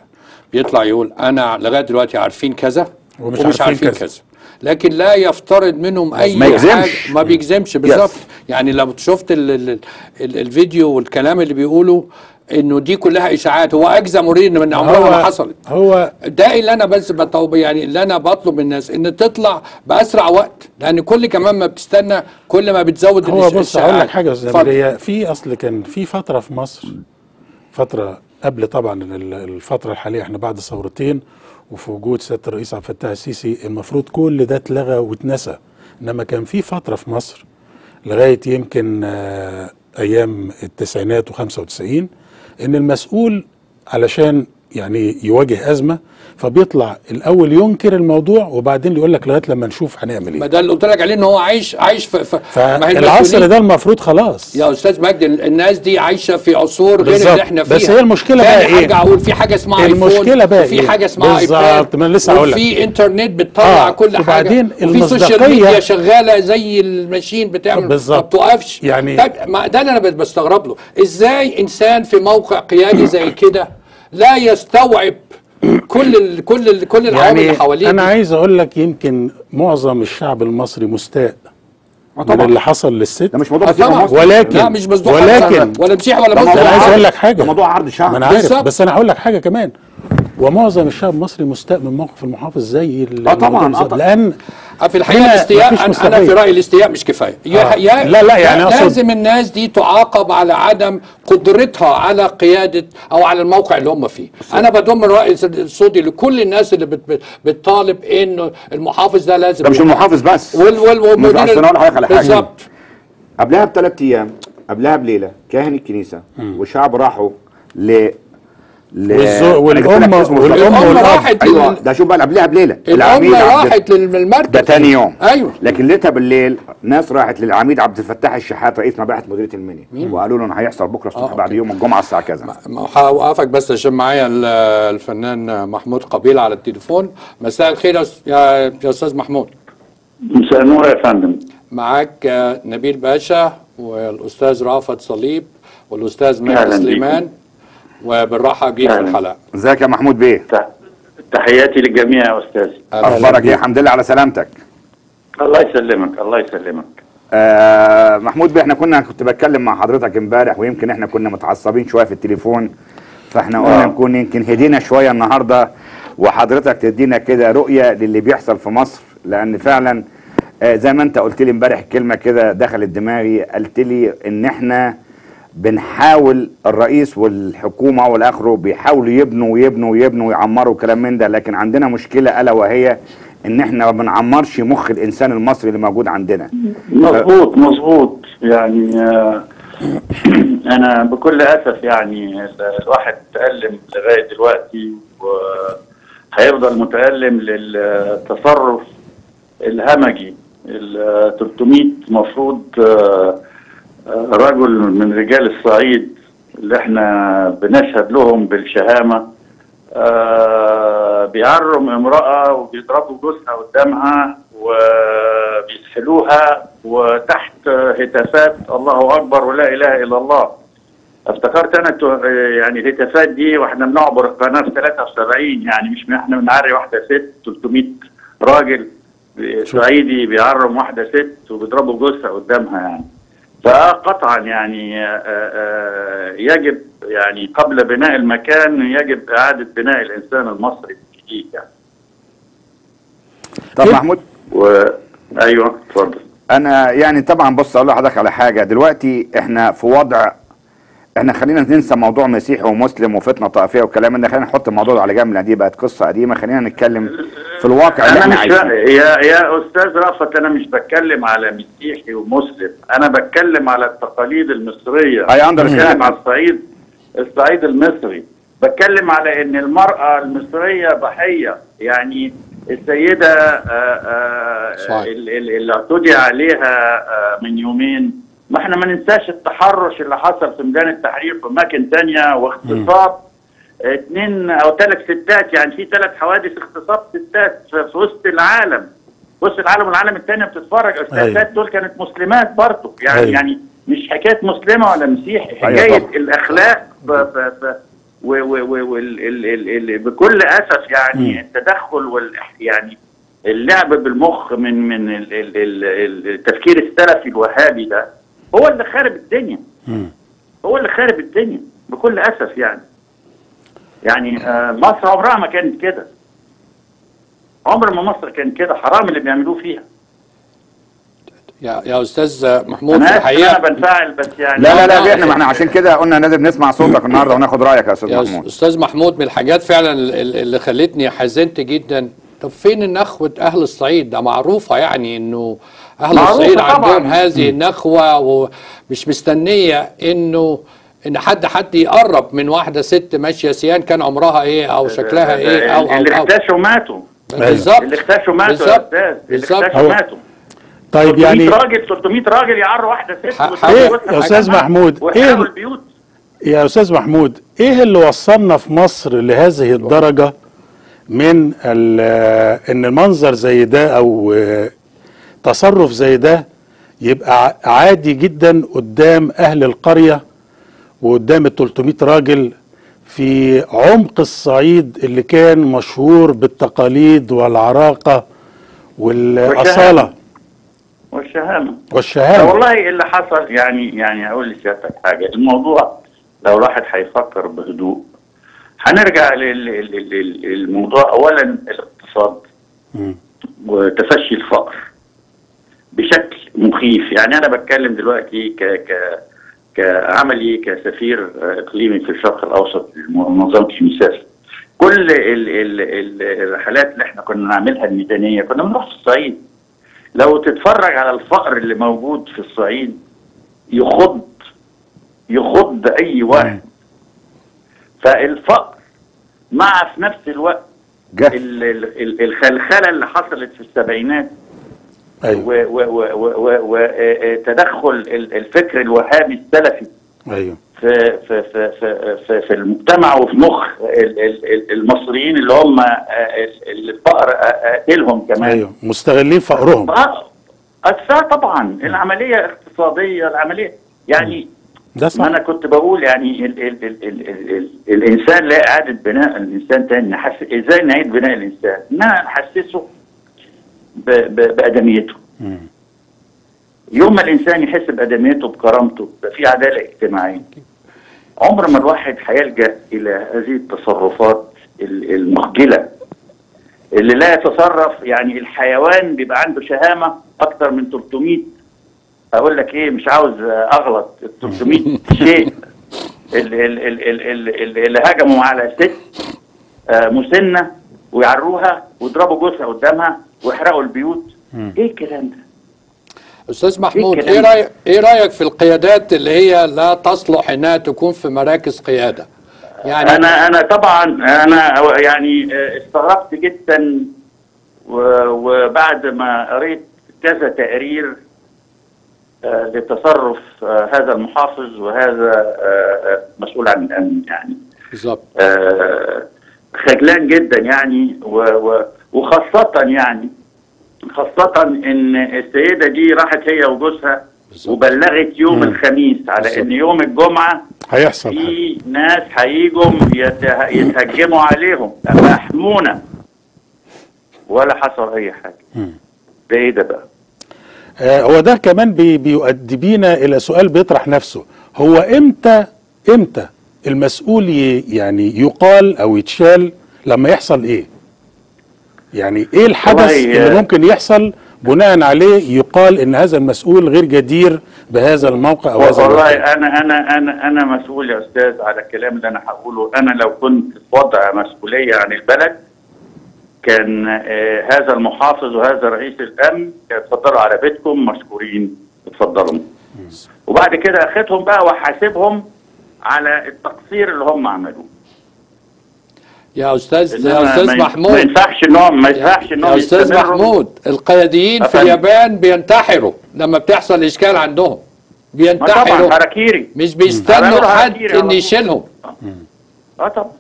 بيطلع يقول أنا لغاية دلوقتي عارفين كذا ومش ومش, عارفين عارفين, كذا. كذا. لكن لا يفترض منهم اي ما يجزمش. حاجة ما بيجزمش بالظبط يعني لو شفت ال ال ال الفيديو والكلام اللي بيقوله إنه دي كلها إشاعات. هو اجزم مريد من عمرها ما حصلت. هو ده اللي أنا بس بطلب يعني اللي أنا بطلب من الناس إن تطلع بأسرع وقت. لأن كل كمان ما بتستنى كل ما بتزود هو بص هقول لك. حاجة يا أستاذ في أصل كان في فترة في مصر فترة قبل طبعا ال- الفترة الحالية إحنا بعد ثورتين وفي وجود سيادة الرئيس عبد الفتاح السيسي المفروض كل ده اتلغى واتنسى. إنما كان في فترة في مصر لغاية يمكن آه، أيام التسعينات و95 إن المسؤول علشان يعني يواجه أزمة فبيطلع الأول ينكر الموضوع وبعدين يقول لك لغاية لما نشوف هنعمل ما إيه ده اللي قلت لك عليه إن هو عايش عايش في, في ما فالعصر ده المفروض خلاص يا أستاذ مجدي الناس دي عايشة في عصور غير. اللي إحنا فيها بس هي المشكلة تاني بقى إيه؟ حاجة أقول في حاجة اسمها المشكلة ايفون بقى وفي إيه؟ حاجة اسمها بالظبط، ما لسه هقول لك. وفي انترنت بتطلع آه، كل حاجة وبعدين وفي سوشيال ميديا شغالة زي الماشين بتعمل ما بالظبط. بتوقفش يعني- طيب ما ده اللي أنا بستغرب له إزاي إنسان في موقع قيادي زي كده لا يستوعب كل ال كل ال كل العوامل يعني اللي حواليه أنا؟ عايز أقول لك يمكن معظم الشعب المصري مستاء من طبعا. اللي حصل للست ده مش موضوع آه، طبعا. ولكن لا مش مصدوق ولكن ولا مسيحي ولا موضوع أنا عايز. أقول لك حاجة موضوع عرض شعب ما أنا عارف. بس أنا هقول لك حاجة كمان ومعظم الشعب المصري مستاء من موقف المحافظ زي ال- آه طبعاً، الموضوع آه. طبعاً. لأن في الحقيقة الاستياء أنا. في رأيي الاستياء مش كفاية. آه. يا لا، لا، يعني لازم الناس دي تعاقب على عدم قدرتها على قيادة أو على الموقع اللي هم فيه. أنا بضم الراي الصوتي لكل الناس اللي بت بت بتطالب إنه المحافظ ده لازم ده مش المحافظ بس. وال وال والمدير. بالظبط. قبلها بثلاث أيام قبلها بليلة كاهن الكنيسة والشعب راحوا ل الأم والأب. راحت أيوه. ده شوف بقى قبلها بليلة. الام راحت للمركز. ده تاني يوم. أيوه. لكن ليلتها بالليل ناس راحت للعميد عبد الفتاح الشحات رئيس مباحث مديرية المنيا. وقالوا له إنه هيحصل بكرة الصبح آه، بعد أوكي. يوم الجمعة الساعة كذا. ما هوقفك بس عشان معايا ال- الفنان محمود قبيل على التليفون. مساء الخير يا أستاذ محمود. مساء النور يا فندم. معاك آه، نبيل باشا والأستاذ رافت صليب والأستاذ ماهر أهلاً سليمان. وبالراحة بيك في أهلاً. الحلقة. إزيك يا محمود بيه؟ تح- تحياتي للجميع يا أستاذ. أخبارك إيه؟ الحمد لله على سلامتك. الله يسلمك الله يسلمك. آه محمود بيه إحنا كنا كنت بتكلم مع حضرتك امبارح ويمكن إحنا كنا متعصبين شوية في التليفون فإحنا قلنا آه. نكون يمكن هدينا شوية النهارده وحضرتك تدينا كده رؤية للي بيحصل في مصر لأن فعلا آه زي ما أنت قلت لي امبارح كلمة كده دخلت دماغي قلت لي إن إحنا بنحاول الرئيس والحكومة والاخره بيحاولوا يبنوا ويبنوا ويبنوا ويعمروا كلام من ده لكن عندنا مشكلة ألا وهي إن إحنا ما بنعمرش مخ الإنسان المصري اللي موجود عندنا. مظبوط مظبوط. يعني آه، أنا بكل أسف يعني ال- الواحد متالم لغاية دلوقتي وهيفضل متألم للتصرف الهمجي ال 300 مفروض آه، رجل من رجال الصعيد اللي إحنا بنشهد لهم بالشهامة آه، بيعرم امرأة وبيضربوا جوزها قدامها وبيسحلوها وتحت هتافات الله أكبر ولا إله إلا الله. افتكرت تو- يعني الهتافات دي وإحنا بنعبر القناة في 73 يعني مش إحنا بنعري واحدة ست 300 راجل صعيدي بيعرم واحدة ست وبيضربوا جوزها قدامها يعني. فقطعا يعني آه، آه، يجب يعني قبل بناء المكان يجب إعادة بناء الإنسان المصري من جديد يعني. طب. محمود و أيوه اتفضل. أنا يعني طبعا بص أقول لحضرتك على حاجة. دلوقتي إحنا في وضع إحنا خلينا ننسى موضوع مسيحي ومسلم وفتنه طائفية والكلام ده خلينا نحط الموضوع ده على جنب لأن دي بقت قصة قديمة. خلينا نتكلم في الواقع اللي أنا إحنا مش عايشينه. يا يا أستاذ رأفت أنا مش بتكلم على مسيحي ومسلم أنا بتكلم على التقاليد المصرية. I understand. بتكلم على الصعيد الصعيد المصري. بتكلم على إن المرأة المصرية ضحية. يعني السيدة آه، آه، صحيح. ال- ال- اللي اعتدي عليها آه، من يومين ما إحنا ما ننساش التحرش اللي حصل في ميدان التحرير في أماكن تانية واغتصاب. اثنين أو ثلاث ستات يعني في ثلاث حوادث اغتصاب ستات في وسط العالم. وسط العالم والعالم الثاني بتتفرج. الستات دول كانت مسلمات برضه يعني أيوة. يعني مش حكاية مسلمة ولا مسيحي أيوة حكاية. الأخلاق ف ف ف و و و وال ال ال ال بكل أسف يعني التدخل وال يعني اللعب بالمخ من من ال ال ال التفكير السلفي الوهابي ده. هو اللي خارب الدنيا. هو اللي خارب الدنيا بكل أسف يعني. يعني آه، مصر عمرها ما كانت كده. عمر ما مصر كانت كده حرام اللي بيعملوه فيها. يا يا أستاذ محمود إن الحقيقة أنا بنفعل بس يعني لا لا لا لا، إحنا ما إحنا عشان كده قلنا لازم نسمع صوتك النهارده وناخد رأيك يا أستاذ يا محمود. أستاذ محمود من الحاجات فعلا ال- اللي خلتني حزنت جدا. طب فين نخوة أهل الصعيد؟ ده معروفة يعني إنه أهل معروفة الصعيد طبعاً. عندهم هذه النخوة ومش مستنية إنه إن حد حد يقرب من واحدة ست ماشية سيان كان عمرها إيه أو شكلها إيه أو أو اللي اختشوا ماتوا. بالظبط. اللي اختشوا ماتوا يا. أستاذ. اللي بالظبط. اختشوا ماتوا. طيب 300 يعني راجل 300 راجل يعروا واحدة ست إيه يا أستاذ محمود إيه البيوت. يا أستاذ محمود إيه اللي وصلنا في مصر لهذه الدرجة من ال- إن المنظر زي ده أو تصرف زي ده يبقى عادي جدا قدام أهل القرية وقدام ال 300 راجل في عمق الصعيد اللي كان مشهور بالتقاليد والعراقة والأصالة. والشهامة. لا والشهامة. والله اللي حصل يعني يعني أقول لسيادتك حاجة. الموضوع لو الواحد هيفكر بهدوء هنرجع لل- لل- لل- للموضوع. اولا الاقتصاد. وتفشي الفقر. بشكل مخيف. يعني أنا بتكلم دلوقتي ك ك كعملي كسفير إقليمي في الشرق الأوسط لمنظمة يونيسف كل ال ال ال الرحلات اللي إحنا كنا نعملها الميدانية كنا بنروح في الصعيد. لو تتفرج على الفقر اللي موجود في الصعيد يخض يخض أي واحد. فالفقر مع في نفس الوقت جه. ال- ال- ال- الخلخلة اللي حصلت في السبعينات أيوه. وتدخل الفكر الوهابي السلفي أيوه. في في في في في, المجتمع وفي مخ ال- ال- ال- المصريين اللي هم آه، ال- الفقر آه، قاتلهم كمان. أيوه. مستغلين فقرهم. آه، أجزاء طبعا. العملية اقتصادية العملية يعني ده ما أنا صح كنت بقول يعني ال ال ال ال ال ال الإنسان لا اعاده بناء الإنسان تاني. نحس إزاي نعيد بناء الإنسان؟ نحسسه بأدميته. يوم ما الإنسان يحس بأدميته بكرامته يبقى في عدالة اجتماعية. عمر ما الواحد هيلجأ إلى هذه التصرفات ال- المخجلة اللي لا يتصرف يعني الحيوان بيبقى عنده شهامة أكتر من 300 أقول لك إيه مش عاوز أغلط ال 300 شيء اللي, اللي, اللي, اللي, هجموا على ست آه، مسنة ويعروها ويضربوا جوزها قدامها ويحرقوا البيوت. إيه الكلام ده؟ أستاذ محمود الكلام إيه ده؟ رايك إيه رأيك في القيادات اللي هي لا تصلح إنها تكون في مراكز قيادة؟ يعني أنا أنا طبعا أنا يعني آه، استغربت جدا وبعد ما قريت كذا تقرير آه، لتصرف آه، هذا المحافظ وهذا مسؤول عن الأمن يعني. بالظبط. خجلان جدا يعني و و وخاصة يعني خاصة إن السيدة دي راحت هي وجوزها. وبلغت يوم مم. الخميس على بالظبط. إن يوم الجمعة هيحصل حاجة. في ناس هيجوا يته- يتهجموا عليهم محمونة ولا حصل أي حاجة مم. ده إيه ده بقى؟ آه، هو ده كمان بي بيؤدي بينا إلى سؤال بيطرح نفسه هو إمتى إمتى المسؤول يعني يقال أو يتشال لما يحصل إيه يعني إيه الحدث اللي آه، ممكن يحصل بناء عليه يقال إن هذا المسؤول غير جدير بهذا الموقع أو هذا والله أنا أنا أنا أنا مسؤول يا أستاذ على الكلام اللي أنا هقوله. أنا لو كنت في وضع مسؤولية عن البلد كان آه هذا المحافظ وهذا رئيس الأمن اتفضلوا على بيتكم مشكورين. اتفضلوا. وبعد كده اخدهم بقى واحاسبهم على التقصير اللي هم عملوه. يا أستاذ يا أستاذ محمود. ما ينفعش انهم ما ينفعش انهم يا أستاذ. محمود القياديين في. اليابان بينتحروا لما بتحصل إشكال عندهم. طبعا بينتحروا. هراكيري مش بيستنوا حد إن. يشيلهم. آه طبعا.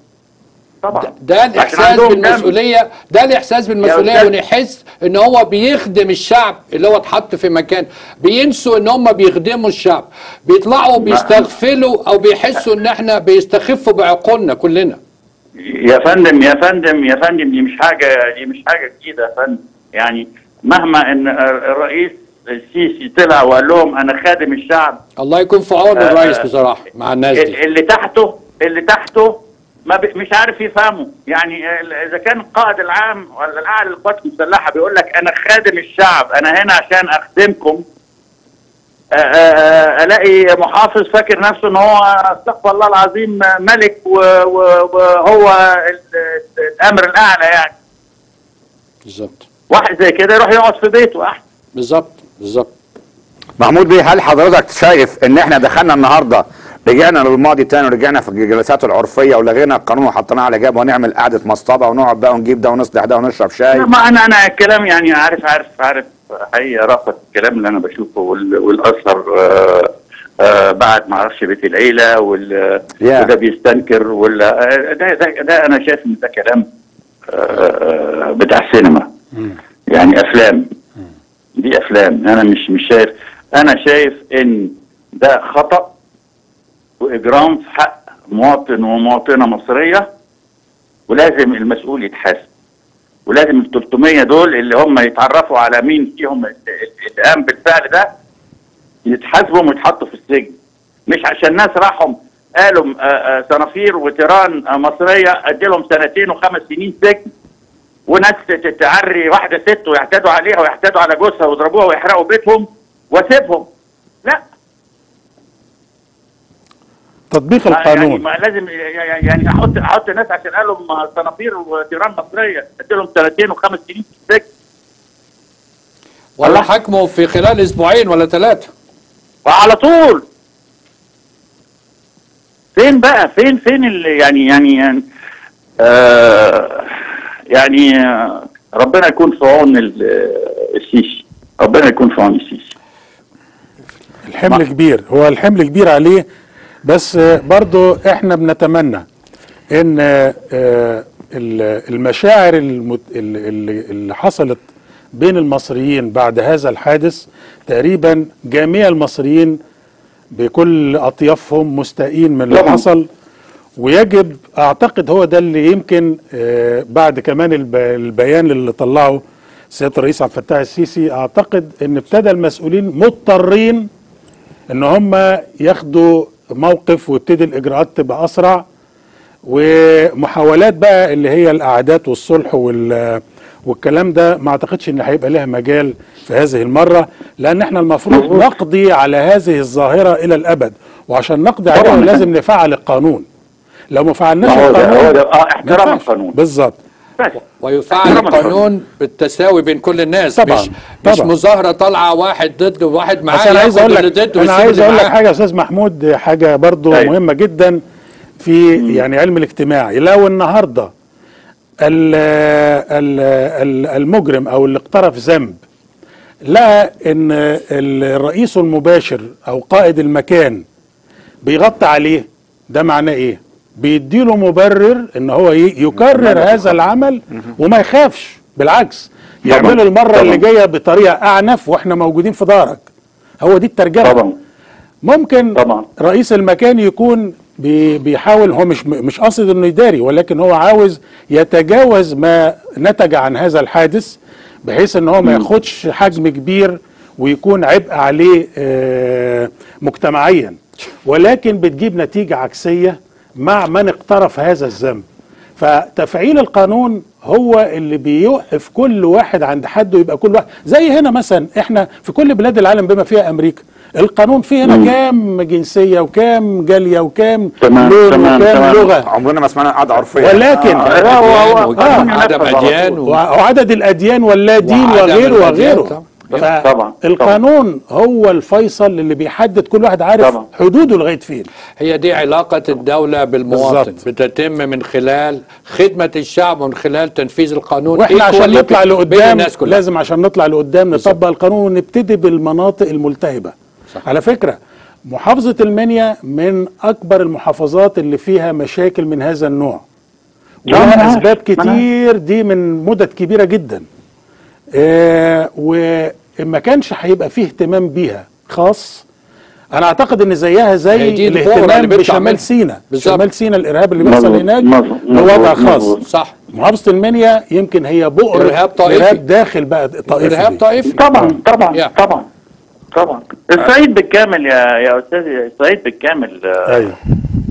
طبعا. ده الإحساس. بالمسؤوليه ده الإحساس بالمسؤولية يحس إن هو بيخدم الشعب اللي هو اتحط في مكان. بينسوا إن هم بيخدموا الشعب. بيطلعوا بيستغفلوا أو بيحسوا إن إحنا بيستخفوا بعقولنا كلنا. يا فندم يا فندم يا فندم دي مش حاجة دي مش حاجة جديدة يا فندم. يعني مهما إن الرئيس السيسي طلع وقال لهم أنا خادم الشعب الله يكون في عون آه، الرئيس بصراحة مع الناس دي. اللي تحته اللي تحته ما مش عارف يفهمه. يعني إذا كان القائد العام ولا الاعلى للقوات المسلحه بيقول لك أنا خادم الشعب أنا هنا عشان أخدمكم ألاقي محافظ فاكر نفسه إن هو استغفر الله العظيم ملك وهو ال- الأمر الأعلى يعني. بالظبط. واحد زي كده يروح يقعد في بيته احسن بالظبط بالظبط. محمود بيه هل حضرتك شايف إن إحنا دخلنا النهارده رجعنا للماضي تاني ورجعنا في الجلسات العرفية ولغينا القانون وحطيناه على جنب ونعمل قعدة مصطبة ونقعد بقى ونجيب ده ونصلح ده ونشرب شاي؟ ما أنا أنا الكلام يعني عارف عارف عارف. حقيقه رافض الكلام اللي أنا بشوفه وال- والازهر آه، آه، بعد ما أعرفش بيت العيلة وال Yeah. وده بيستنكر ولا آه، ده, ده ده أنا شايف إن ده كلام بتاع سينما يعني أفلام. دي أفلام. أنا مش مش شايف. أنا شايف إن ده خطأ وإجرام في حق مواطن ومواطنة مصرية ولازم المسؤول يتحاسب. ولازم ال 300 دول اللي هم يتعرفوا على مين فيهم ال- ال- اللي قام بالفعل ده يتحاسبوا ويتحطوا في السجن. مش عشان ناس راحوا قالوا آه، آه، صنافير وتيران آه، مصرية ادي لهم سنتين وخمس سنين سجن وناس تعري واحدة ست ويعتدوا عليها ويعتدوا على جوزها ويضربوها ويحرقوا بيتهم واسيبهم. لا تطبيق يعني القانون. ما لازم يعني يعني أحط أحط ناس عشان قالوا صنافير وتيران مصرية. ادي لهم سنتين وخمس سنين في السجن. ولا حكمه في خلال أسبوعين ولا ثلاثة. وعلى طول. فين بقى؟ فين فين ال يعني يعني يعني, آه يعني آه ربنا يكون في عون ال- السيسي ربنا يكون في عون السيسي الحمل كبير. هو الحمل كبير عليه بس برضو إحنا بنتمنى ان آه، ال- المشاعر اللي حصلت بين المصريين بعد هذا الحادث تقريبا جميع المصريين بكل أطيافهم مستائين من اللي طبعاً. حصل ويجب أعتقد هو ده اللي يمكن آه، بعد كمان الب- البيان اللي طلعه سياده الرئيس عبد الفتاح السيسي أعتقد إن ابتدى المسؤولين مضطرين إن هم ياخدوا موقف ويبتدي الإجراءات تبقى أسرع ومحاولات بقى اللي هي القعدات والصلح وال والكلام ده ما أعتقدش إن هيبقى لها مجال في هذه المرة لأن إحنا المفروض. نقضي على هذه الظاهرة إلى الأبد وعشان نقضي عليها. لازم نفعل القانون لو ما فعلناش القانون آه، احترام. القانون. بالظبط ويفعل القانون بالتساوي بين كل الناس طبعاً، مش مش طبعاً. مظاهرة طالعة واحد ضد وواحد معاه أنا عايز أقول لك أنا عايز أقول لك معاه. حاجة يا أستاذ محمود حاجة برضو أيوة. مهمة جدا في يعني علم الاجتماع لو النهارده ال- ال- ال- المجرم أو اللي اقترف ذنب لقى إن الرئيس المباشر أو قائد المكان بيغطي عليه ده معناه إيه بيديله مبرر إن هو يكرر هذا العمل وما يخافش بالعكس. يعمله المرة طبعاً. اللي جاية بطريقة أعنف وإحنا موجودين في دارك. هو دي الترجمة. طبعا. ممكن طبعا. رئيس المكان يكون بي- بيحاول هو مش مش قاصد إنه يداري ولكن هو عاوز يتجاوز ما نتج عن هذا الحادث بحيث إن هو ما ياخدش حجم كبير ويكون عبء عليه آه، مجتمعيا. ولكن بتجيب نتيجة عكسية مع من اقترف هذا الذنب فتفعيل القانون هو اللي بيوقف كل واحد عند حده يبقى كل واحد زي هنا مثلا إحنا في كل بلاد العالم بما فيها أمريكا القانون فيه هنا كام جنسيه وكام جاليه وكام تمام، لون تمام، وكام تمام. لغه عمرنا ما سمعنا قعده عرفيه ولكن آه، وعدم آه. عدم اديان و- وعدد الاديان واللا دين وغيره وغيره طبعاً. طبعاً. فالقانون هو الفيصل اللي بيحدد كل واحد عارف طبعاً. حدوده لغاية فين. هي دي علاقة الدولة بالمواطن. بالظبط. بتتم من خلال خدمة الشعب ومن خلال تنفيذ القانون. وإحنا عشان equally نطلع لقدام لازم عشان نطلع لقدام نطبق القانون ونبتدي بالمناطق الملتهبة. صح. على فكرة محافظة المنيا من أكبر المحافظات اللي فيها مشاكل من هذا النوع. ولها أسباب كتير دي من مدد كبيرة جدا. آه وما كانش هيبقى فيه اهتمام بيها خاص أنا أعتقد إن زيها زي الاهتمام. بشمال سينا بالظبط. شمال سينا الإرهاب اللي بيحصل هناك مظبوط، له وضع مظبوط، خاص. صح محافظة المنيا يمكن هي بؤر إرهاب طائفي. إرهاب داخل بقى الطائفة إرهاب دي. طائفي طبعا طبعا يا. طبعا طبعا الصعيد بالكامل يا يا أستاذ الصعيد بالكامل آه، أيوه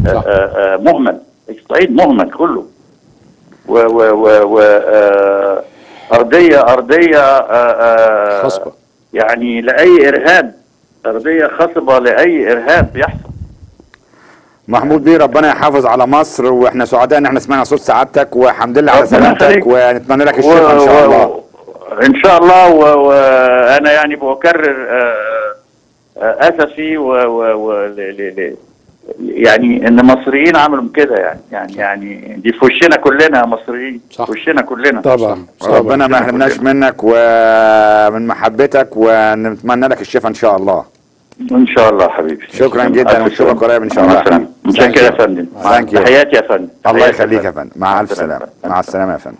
آه، آه، مهمل الصعيد مهمل كله و و و, و آه، أرضية أرضية آه، آه، خصبة. يعني لأي إرهاب أرضية خصبة لأي إرهاب يحصل محمود بيه ربنا يحافظ على مصر وإحنا سعداء إن إحنا سمعنا صوت سعادتك والحمد لله على سلامتك. ونتمنى لك الشفاء إن شاء الله إن شاء الله وأنا يعني بكرر آه، أسفي و- و- و- ل- ل- ل- يعني إن مصريين عملوا كده يعني. يعني يعني دي في وشنا كلنا مصريين. صح. في وشنا كلنا. طبعا ربنا ما يحرمناش منك ومن محبتك ونتمنى لك الشفاء إن شاء الله. إن شاء الله حبيبي. شكرا جدا ونشوفك. قريب ان شاء الله. متشكر Thank يا. فندم. تحياتي يا فندم. الله يخليك يا فندم. مع الف سلامه مع السلامة يا فندم.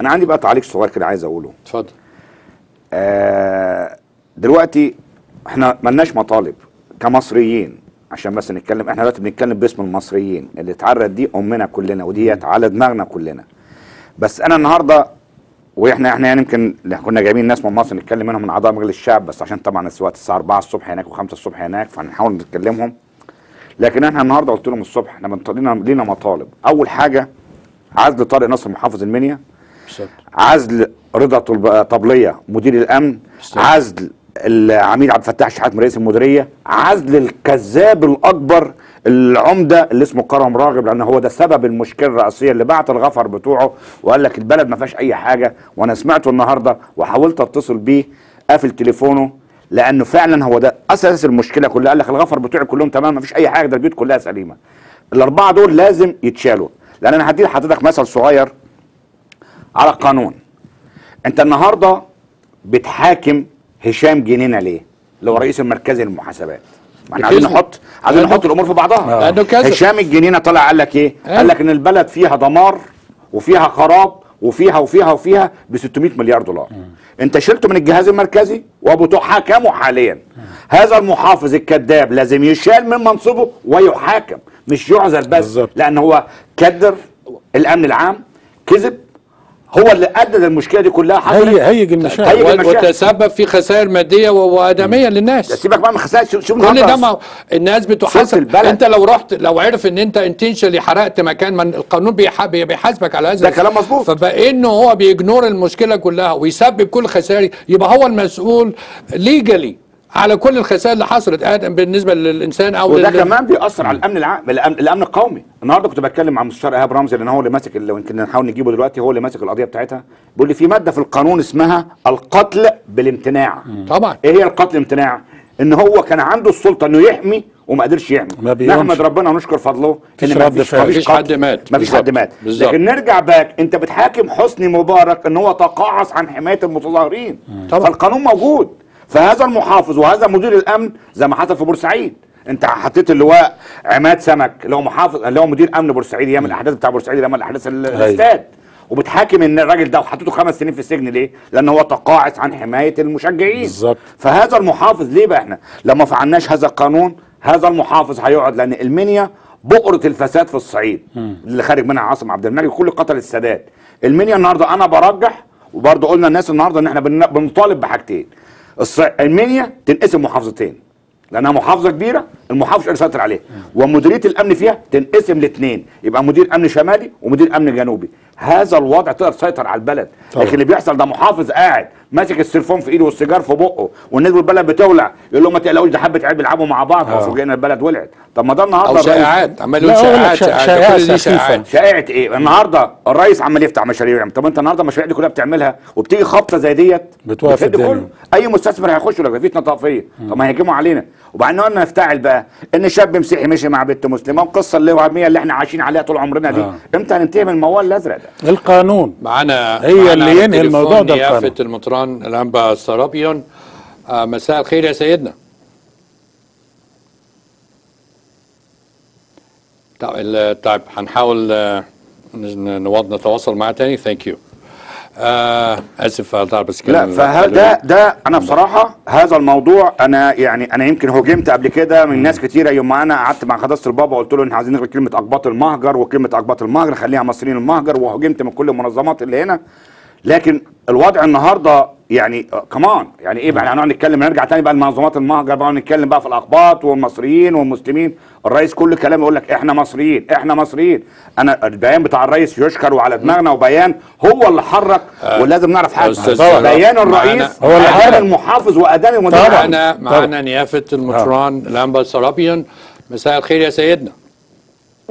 أنا عندي بقى تعليق صغير كده عايز أقوله. اتفضل. آه دلوقتي إحنا ملناش مطالب كمصريين. عشان بس نتكلم. إحنا دلوقتي بنتكلم باسم المصريين اللي اتعرض دي أمنا كلنا ودي على دماغنا كلنا. بس أنا النهارده وإحنا إحنا يعني يمكن كنا جايبين ناس من مصر نتكلم منهم من أعضاء مجلس الشعب بس عشان طبعا الوقت الساعة 4 الصبح هناك و5 الصبح هناك فهنحاول نتكلمهم. لكن إحنا النهارده قلت لهم الصبح إحنا لينا مطالب. أول حاجة عزل طارق نصر محافظ المنيا. عزل رضا طبلية مدير الأمن. عزل العميد عبد الفتاح شحات رئيس المديرية عزل الكذاب الأكبر العمدة اللي اسمه كرم راغب لأن هو ده سبب المشكلة الرئيسية اللي بعت الغفر بتوعه وقال لك البلد ما فيهاش أي حاجة وأنا سمعته النهارده وحاولت أتصل بيه قافل تليفونه لأنه فعلا هو ده أساس المشكلة كلها. قال لك الغفر بتوعي كلهم تمام ما فيش أي حاجة ده البيوت كلها سليمة. الأربعة دول لازم يتشالوا. لأن أنا هدي لحضرتك مثل صغير على القانون أنت النهارده بتحاكم هشام جنينة ليه؟ اللي هو رئيس المركزي للمحاسبات ما إحنا عايزين. نحط عايزين نحط الأمور في بعضها لأنه كذب. هشام الجنينة طلع قال لك إيه؟ أيوة. قال لك إن البلد فيها دمار وفيها خراب وفيها وفيها وفيها ب 600 مليار دولار أنت شلته من الجهاز المركزي وبتحاكمه حاليا هذا المحافظ الكذاب لازم يشال من منصبه ويحاكم مش يعزل بس. لأن هو كدر الأمن العام كذب هو اللي أدى للمشكله دي كلها حصلت. هي هيج و- المشاكل. وتسبب في خسائر مادية وآدمية للناس. سيبك بقى من خسائر. شوف كل ده ما الناس بتحاسب. انت لو رحت لو عرف ان انت انتنشلي حرقت مكان من القانون بيح- بي- بيحاسبك على هذا. ده كلام مظبوط. فبقى إنه هو بيجنور المشكلة كلها ويسبب كل خسائر. يبقى هو المسؤول ليجالي على كل الخسائر اللي حصلت آدم بالنسبة للإنسان أو وده لل- كمان بيأثر على الأمن العام الامن, الأمن القومي. النهارده كنت بتكلم مع مستشار إيهاب رمزي لأن هو اللي ماسك اللي يمكن نحاول نجيبه دلوقتي هو اللي ماسك القضية بتاعتها. بيقول لي في مادة في القانون اسمها القتل بالامتناع. طبعا إيه هي القتل بالامتناع؟ إن هو كان عنده السلطة إنه يحمي وما قدرش يحمي. نحمد ربنا ونشكر فضله مفيش ما فيش مفيش حد مات. ما فيش حد. مات. لكن نرجع باك أنت بتحاكم حسني مبارك إن هو تقاعس عن حماية المتظاهرين. طبعا. فالقانون موجود. فهذا المحافظ وهذا مدير الأمن زي ما حصل في بورسعيد. انت حطيت اللواء عماد سمك اللي هو محافظ اللي هو مدير أمن بورسعيد أيام الأحداث بتاع بورسعيد أيام الأحداث ال- أيوة. الأستاد. وبتحاكم إن الراجل ده وحطيته خمس سنين في السجن ليه؟ لأن هو تقاعس عن حماية المشجعين. بالظبط. فهذا المحافظ ليه بقى إحنا؟ لما فعلناش هذا القانون هذا المحافظ هيقعد لأن المنيا بؤرة الفساد في الصعيد. اللي خارج منها عاصم عبد الملك كل قتل السادات. المنيا النهارده أنا برجح وبرضه قلنا الناس النهارده إن إحنا بن- بنطالب بحاجتين. الص- المنيا تنقسم محافظتين لأنها محافظة كبيرة المحافظ يسيطر عليها. ومديرية الأمن فيها تنقسم لاثنين يبقى مدير أمن شمالي ومدير أمن جنوبي. هذا الوضع تقدر تسيطر على البلد طبعا. لكن اللي بيحصل ده محافظ قاعد ماسك السلفون في ايده والسيجار في بقه والناس والبلد بتولع يقول لهم ما تقلقوش ده حبة عيال بيلعبوا مع بعض آه. فوجئنا البلد ولعت طب ما ده النهارده أو شائعات عمال يقول شائعات شا- شائعات. شائعات شائعة إيه النهارده الرئيس عمال يفتح مشاريع يعمل. طب أنت النهارده المشاريع دي كلها بتعملها وبتيجي خبطة زي ديت بتوقف الدنيا. أي مستثمر هيخش لك في فتنه طائفيه طب ما هيهجموا علينا وبعدين قلنا نفتعل بقى إن شاب مسيحي مشي مع بنت مسلمة والقصة اللي وهميه اللي إحنا عايشين عليها طول عمرنا دي آه. إمتى هننتهي من الموال الأزرق القانون. معانا هي معانا اللي ينهي الموضوع ده القانون. المطران الأنبا السرابيون آه مساء الخير يا سيدنا. طيب طيب هنحاول آه، نتواصل معاه تاني. thank you آه آسف بس لا فده ده أنا بصراحة هذا الموضوع أنا يعني أنا يمكن هجمت قبل كده من ناس كتيرة. يوم ما أنا قعدت مع قداسه البابا قلت له إحنا عايزين نلغي كلمة أقباط المهجر وكلمة أقباط المهجر خليها مصريين المهجر وهجمت من كل المنظمات اللي هنا. لكن الوضع النهارده يعني آه، كمان يعني إيه بقى؟ هنقعد نتكلم نرجع تاني بقى لمنظمات المهجر بقى نتكلم بقى في الاقباط والمصريين والمسلمين. الرئيس كل كلام يقول لك إحنا مصريين إحنا مصريين. أنا البيان بتاع الرئيس يشكر وعلى دماغنا وبيان هو اللي حرك ولازم نعرف حاجة. بيان الرئيس هو اللي حرك. المحافظ وادان المدير. معانا معانا نيافة المطران الأنبا السرابيون مساء الخير يا سيدنا.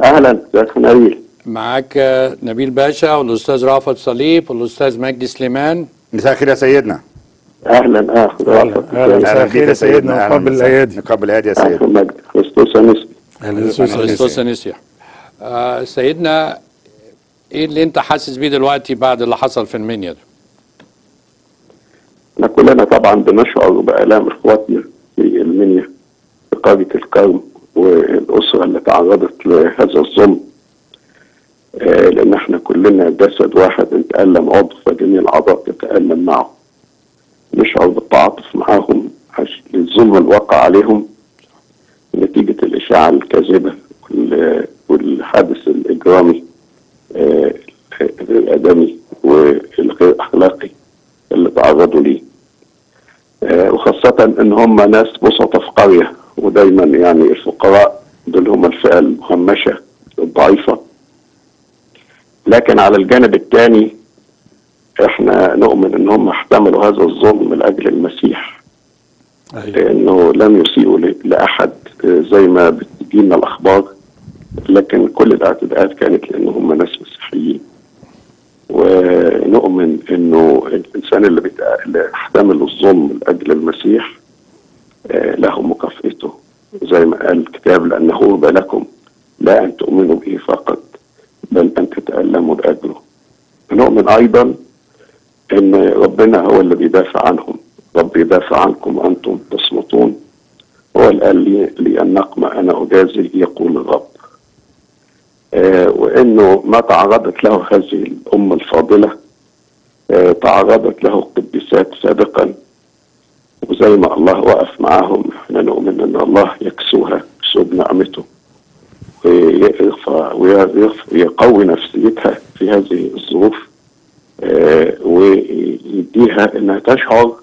أهلا أستاذ نبيل معاك آه، نبيل باشا والأستاذ رافت صليب والأستاذ مجدي سليمان مساء الخير يا سيدنا أهلا اخ أهلا. أهلا. مساء الخير يا سيدنا وسهلاً. الأيادي. نقبل الأيادي يا سيدنا خريستوس انسي أهلا كريستوس انيسيا آه سيدنا إيه اللي أنت حاسس بيه دلوقتي بعد اللي حصل في المنيا ده؟ إحنا كلنا طبعا بنشعر بآلام إخواتنا في المنيا في قريه الكرم والأسرة اللي تعرضت لهذا الظلم آه، لأن إحنا كلنا جسد واحد ان تالم عضو فجميع الأعضاء تتألم معه. نشعر بالتعاطف معاهم للظلم الواقع عليهم. نتيجة الاشاعه الكاذبة وال- والحادث الإجرامي آه، ادمي والغير اخلاقي اللي تعرضوا ليه. آه، وخاصة إن هم ناس بسطة في قرية ودايما يعني الفقراء دول هم الفئة المهمشة الضعيفة. لكن على الجانب الثاني إحنا نؤمن إن هم احتملوا هذا الظلم من أجل المسيح. أيوة. لأنه لم يسيئوا لأحد آه، زي ما بتجينا الأخبار لكن كل الاعتداءات كانت لأن هم ناس مسيحيين. ونؤمن إنه الإنسان اللي, بيتع... اللي احتمل الظلم لاجل المسيح آه، له مكافئته زي ما قال الكتاب لأنه هرب لكم لا أن تؤمنوا به فقط. بل أن تتألموا لاجله نؤمن أيضا إن ربنا هو اللي بيدافع عنهم. رب يدافع عنكم وأنتم تصمتون هو اللي قال لي لأن نقم أنا أجازي يقول الرب. آه، وإنه ما تعرضت له هذه الأمة الفاضلة. آه، تعرضت له قديسات سابقا. وزي ما الله وقف معاهم إحنا نؤمن أن الله يكسوها. ويقوي نفسيتها في هذه الظروف آه، ويديها إنها تشعر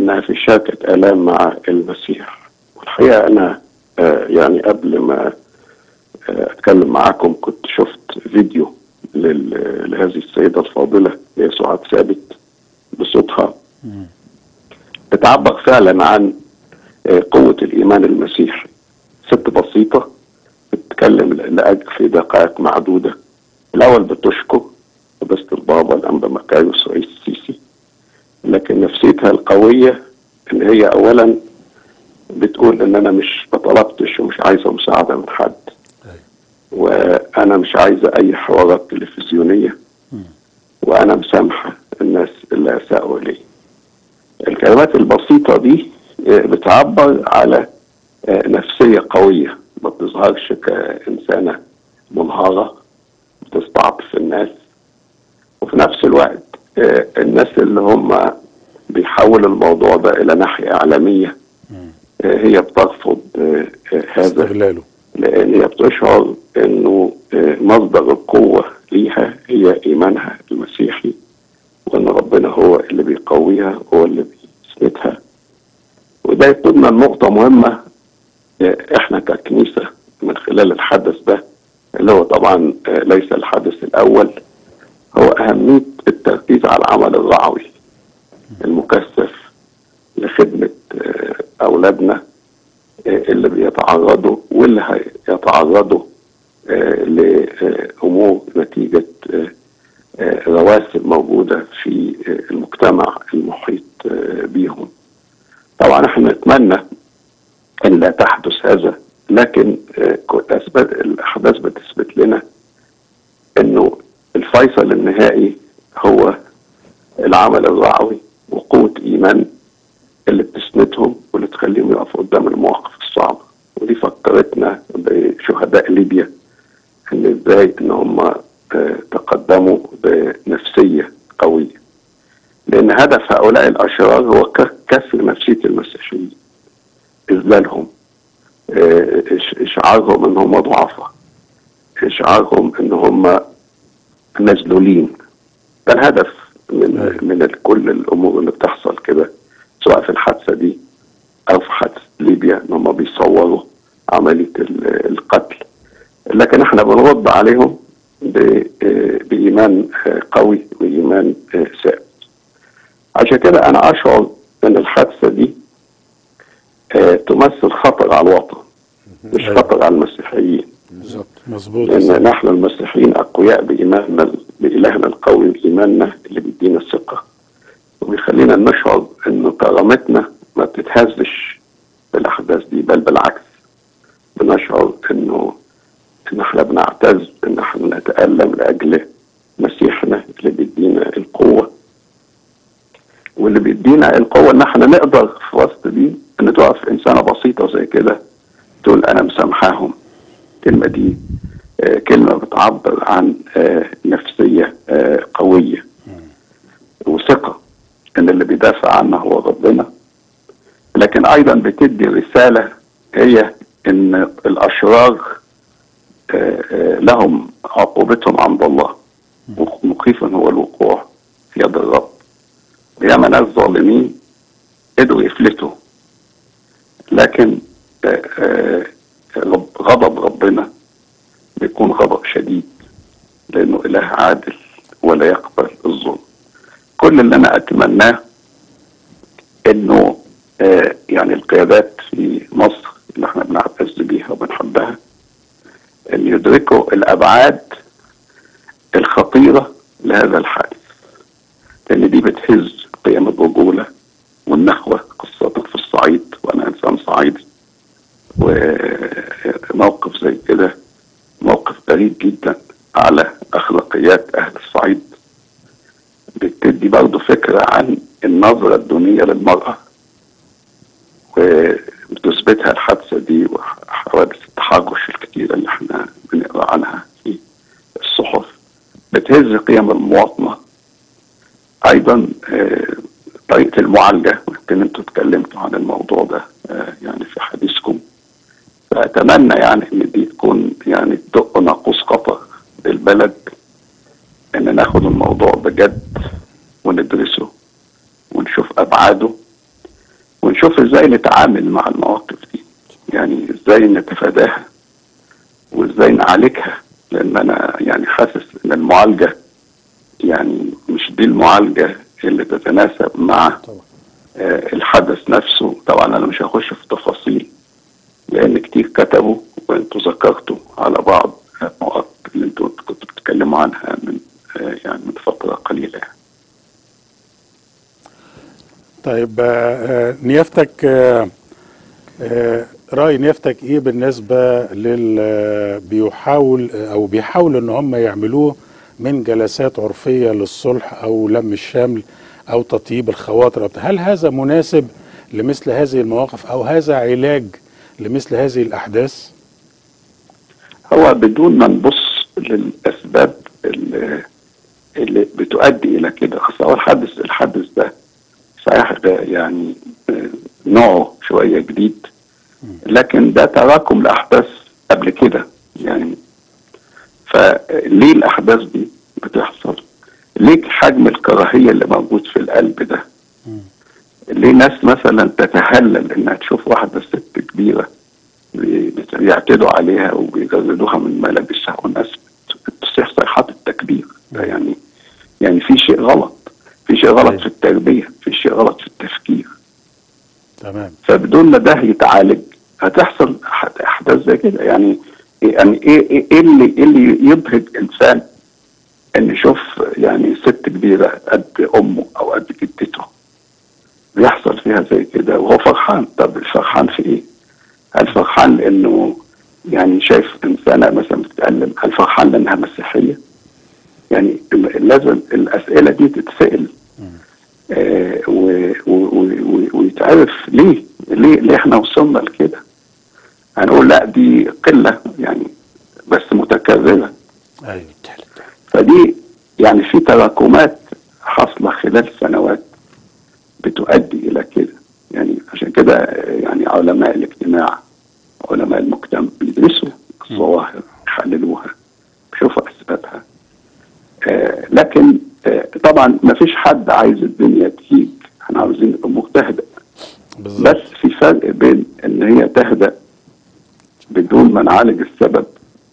إنها في شركه آلام مع المسيح. والحقيقة أنا آه، يعني قبل ما آه، أتكلم معاكم كنت شفت فيديو لهذه السيدة الفاضلة هي سعاد ثابت بصوتها. بتعبر فعلا عن قوة الإيمان المسيحي ست بسيطة. بتتكلم لاجل في دقائق معدودة. الأول بتشكر قداسه البابا الانبا مكاريوس رئيس السيسي. لكن نفسيتها القوية إن هي اولا بتقول إن أنا مش ما طلبتش ومش عايزة مساعدة من حد. وأنا مش عايزة أي حوارات تلفزيونية. وأنا مسامحة الناس اللي اساءوا الي الكلمات البسيطة دي آه، بتعبر على آه، نفسية قوية. ما بتظهرش كإنسانة منهاره بتستعطف الناس. وفي نفس الوقت آه، الناس اللي هم بيحولوا الموضوع ده إلى ناحية إعلامية آه، هي بترفض آه، هذا. استغلاله. لأن هي بتشعر آه، مصدر القوة ليها هي إيمانها المسيحي وإن ربنا هو اللي بيقويها هو اللي بيسندها وده يقودنا لنقطه مهمة آه، إحنا ككنيسة من خلال الحدث ده اللي هو طبعا آه، ليس الحدث الأول هو أهمية التركيز على العمل الرعوي المكثف لخدمة آه، أولادنا اللي بيتعرضوا واللي هيتعرضوا آه، آه، آه، رواسب موجودة في آه، المجتمع المحيط آه، بيهم. طبعا إحنا نتمنى ان لا تحدث هذا. لكن آه، أثبت الأحداث بتثبت لنا إنه الفيصل النهائي هو العمل الرعوي وقوة إيمان اللي بتسندهم واللي تخليهم يقفوا قدام المواقف الصعبة. ودي فكرتنا بشهداء ليبيا إن إزاي إن هم آه، تقدموا بنفسية قوية. لأن هدف هؤلاء الأشرار هو كسر نفسية المسيحيين. إذلالهم. آه، إش- إشعارهم ان هم ضعفاء إشعارهم ان هم مذلولين. ده الهدف من من ال- كل الأمور اللي بتحصل كده سواء في الحادثة دي أو في حادثة ليبيا إن هم بيصوروا عملية ال- القتل. لكن إحنا بنرد عليهم ب- آه، بايمان قوي وإيمان آه، ثابت. عشان كده أنا أشعر إن الحادثة دي تمثل خطر على الوطن مش أيوة. خطر على المسيحيين. بالظبط مظبوط. لأن نحن المسيحيين أقوياء بإيماننا بإلهنا القوي بإيماننا اللي بيدينا الثقة. وبيخلينا نشعر إن كرامتنا ما بتتهزش بالأحداث دي بل بالعكس بنشعر إنه إن إحنا بنعتز إن إحنا نتألم لأجل مسيحنا اللي بيدينا القوة. واللي بيدينا القوة إن إحنا نقدر في وسط دي أن تقف إنسانة بسيطة زي كده تقول أنا مسامحاهم. الكلمة دي آه، كلمة بتعبر عن آه، نفسية آه، قوية وثقة إن اللي بيدافع عنا هو ربنا. لكن أيضا بتدي رسالة هي إن الاشرار لهم عقوبتهم عند الله. مخيفا هو الوقوع في يد الرب. ياما ناس ظالمين قدروا يفلتوا. لكن آه، آه، غضب ربنا بيكون غضب شديد لأنه إله عادل ولا يقبل الظلم. كل اللي أنا أتمناه إنه آه، يعني القيادات في مصر اللي إحنا بنعتز بيها وبنحبها إن يدركوا الأبعاد الخطيرة لهذا الحادث. لأن دي بتهز قيم خاصه في الصعيد وأنا إنسان صعيدي وموقف زي كده موقف غريب جدا على أخلاقيات أهل الصعيد. بتدي برضه فكرة عن النظرة الدونية للمرأة وبتثبتها الحادثة دي وحوادث التحرش الكتيره اللي إحنا بنقرأ عنها في الصحف. بتهز قيم المواطنة. أيضا طريقة المعالجة. يمكن أنتوا اتكلمتوا عن الموضوع ده آه، يعني في حديثكم. فأتمنى يعني إن دي تكون يعني تدق ناقوس خطر للبلد إن ناخد الموضوع بجد وندرسه ونشوف أبعاده ونشوف إزاي نتعامل مع المواقف دي. يعني إزاي نتفاداها وإزاي نعالجها. لأن أنا يعني حاسس إن المعالجة يعني مش دي المعالجة اللي تتناسب مع آه، الحدث نفسه طبعا أنا مش هخش في تفاصيل لأن كتير كتبوا وأنتوا ذكرتوا على بعض النقط اللي أنتوا كنتوا بتتكلموا عنها من آه، يعني من فترة قليلة. طيب آه، نيافتك رأي نيافتك إيه بالنسبة لل بيحاول أو بيحاولوا إن هم يعملوه من جلسات عرفية للصلح أو لم الشمل أو تطيب الخواطر. هل هذا مناسب لمثل هذه المواقف أو هذا علاج لمثل هذه الأحداث؟ هو بدون ما نبص للأسباب اللي, اللي بتؤدي إلى كده. أصل هو الحدث الحدث ده صحيح ده يعني آه، نوعه شوية جديد لكن ده تراكم لأحداث قبل كده. يعني فليه الأحداث دي بتحصل؟ ليه حجم الكراهية اللي موجود في القلب ده؟ ليه ناس مثلا تتهلل إنها تشوف واحدة ست كبيرة بي- بيعتدوا عليها وبيجردوها من ملابسها والناس بتصيح صيحات التكبير ده يعني يعني في شيء غلط في شيء غلط. في التربية في شيء غلط في التفكير تمام فبدون ما ده يتعالج هتحصل أحداث زي كده يعني يعني إيه إيه إيه اللي إيه اللي يبهج إنسان إن يشوف يعني ست كبيرة قد أمه أو قد جدته؟ بيحصل فيها زي كده وهو فرحان. طب فرحان في إيه؟ هل فرحان لأنه يعني شايف إنسانة مثلا بتتألم؟ هل فرحان لأنها مسيحية؟ يعني لازم الأسئلة دي تتسأل. آه، ويتعرف ليه؟ ليه ليه إحنا وصلنا لكده؟ هنقول لا دي قلة يعني بس متكررة. أيوه فدي يعني في تراكمات حاصلة خلال سنوات بتؤدي إلى كده. يعني عشان كده يعني علماء الاجتماع علماء المجتمع بيدرسوا الظواهر يحللوها بيشوفوا أسبابها. آه لكن آه طبعا ما فيش حد عايز الدنيا تهيج إحنا عاوزين بالظبط. بس في فرق بين إن هي تهدأ ما نعالج السبب.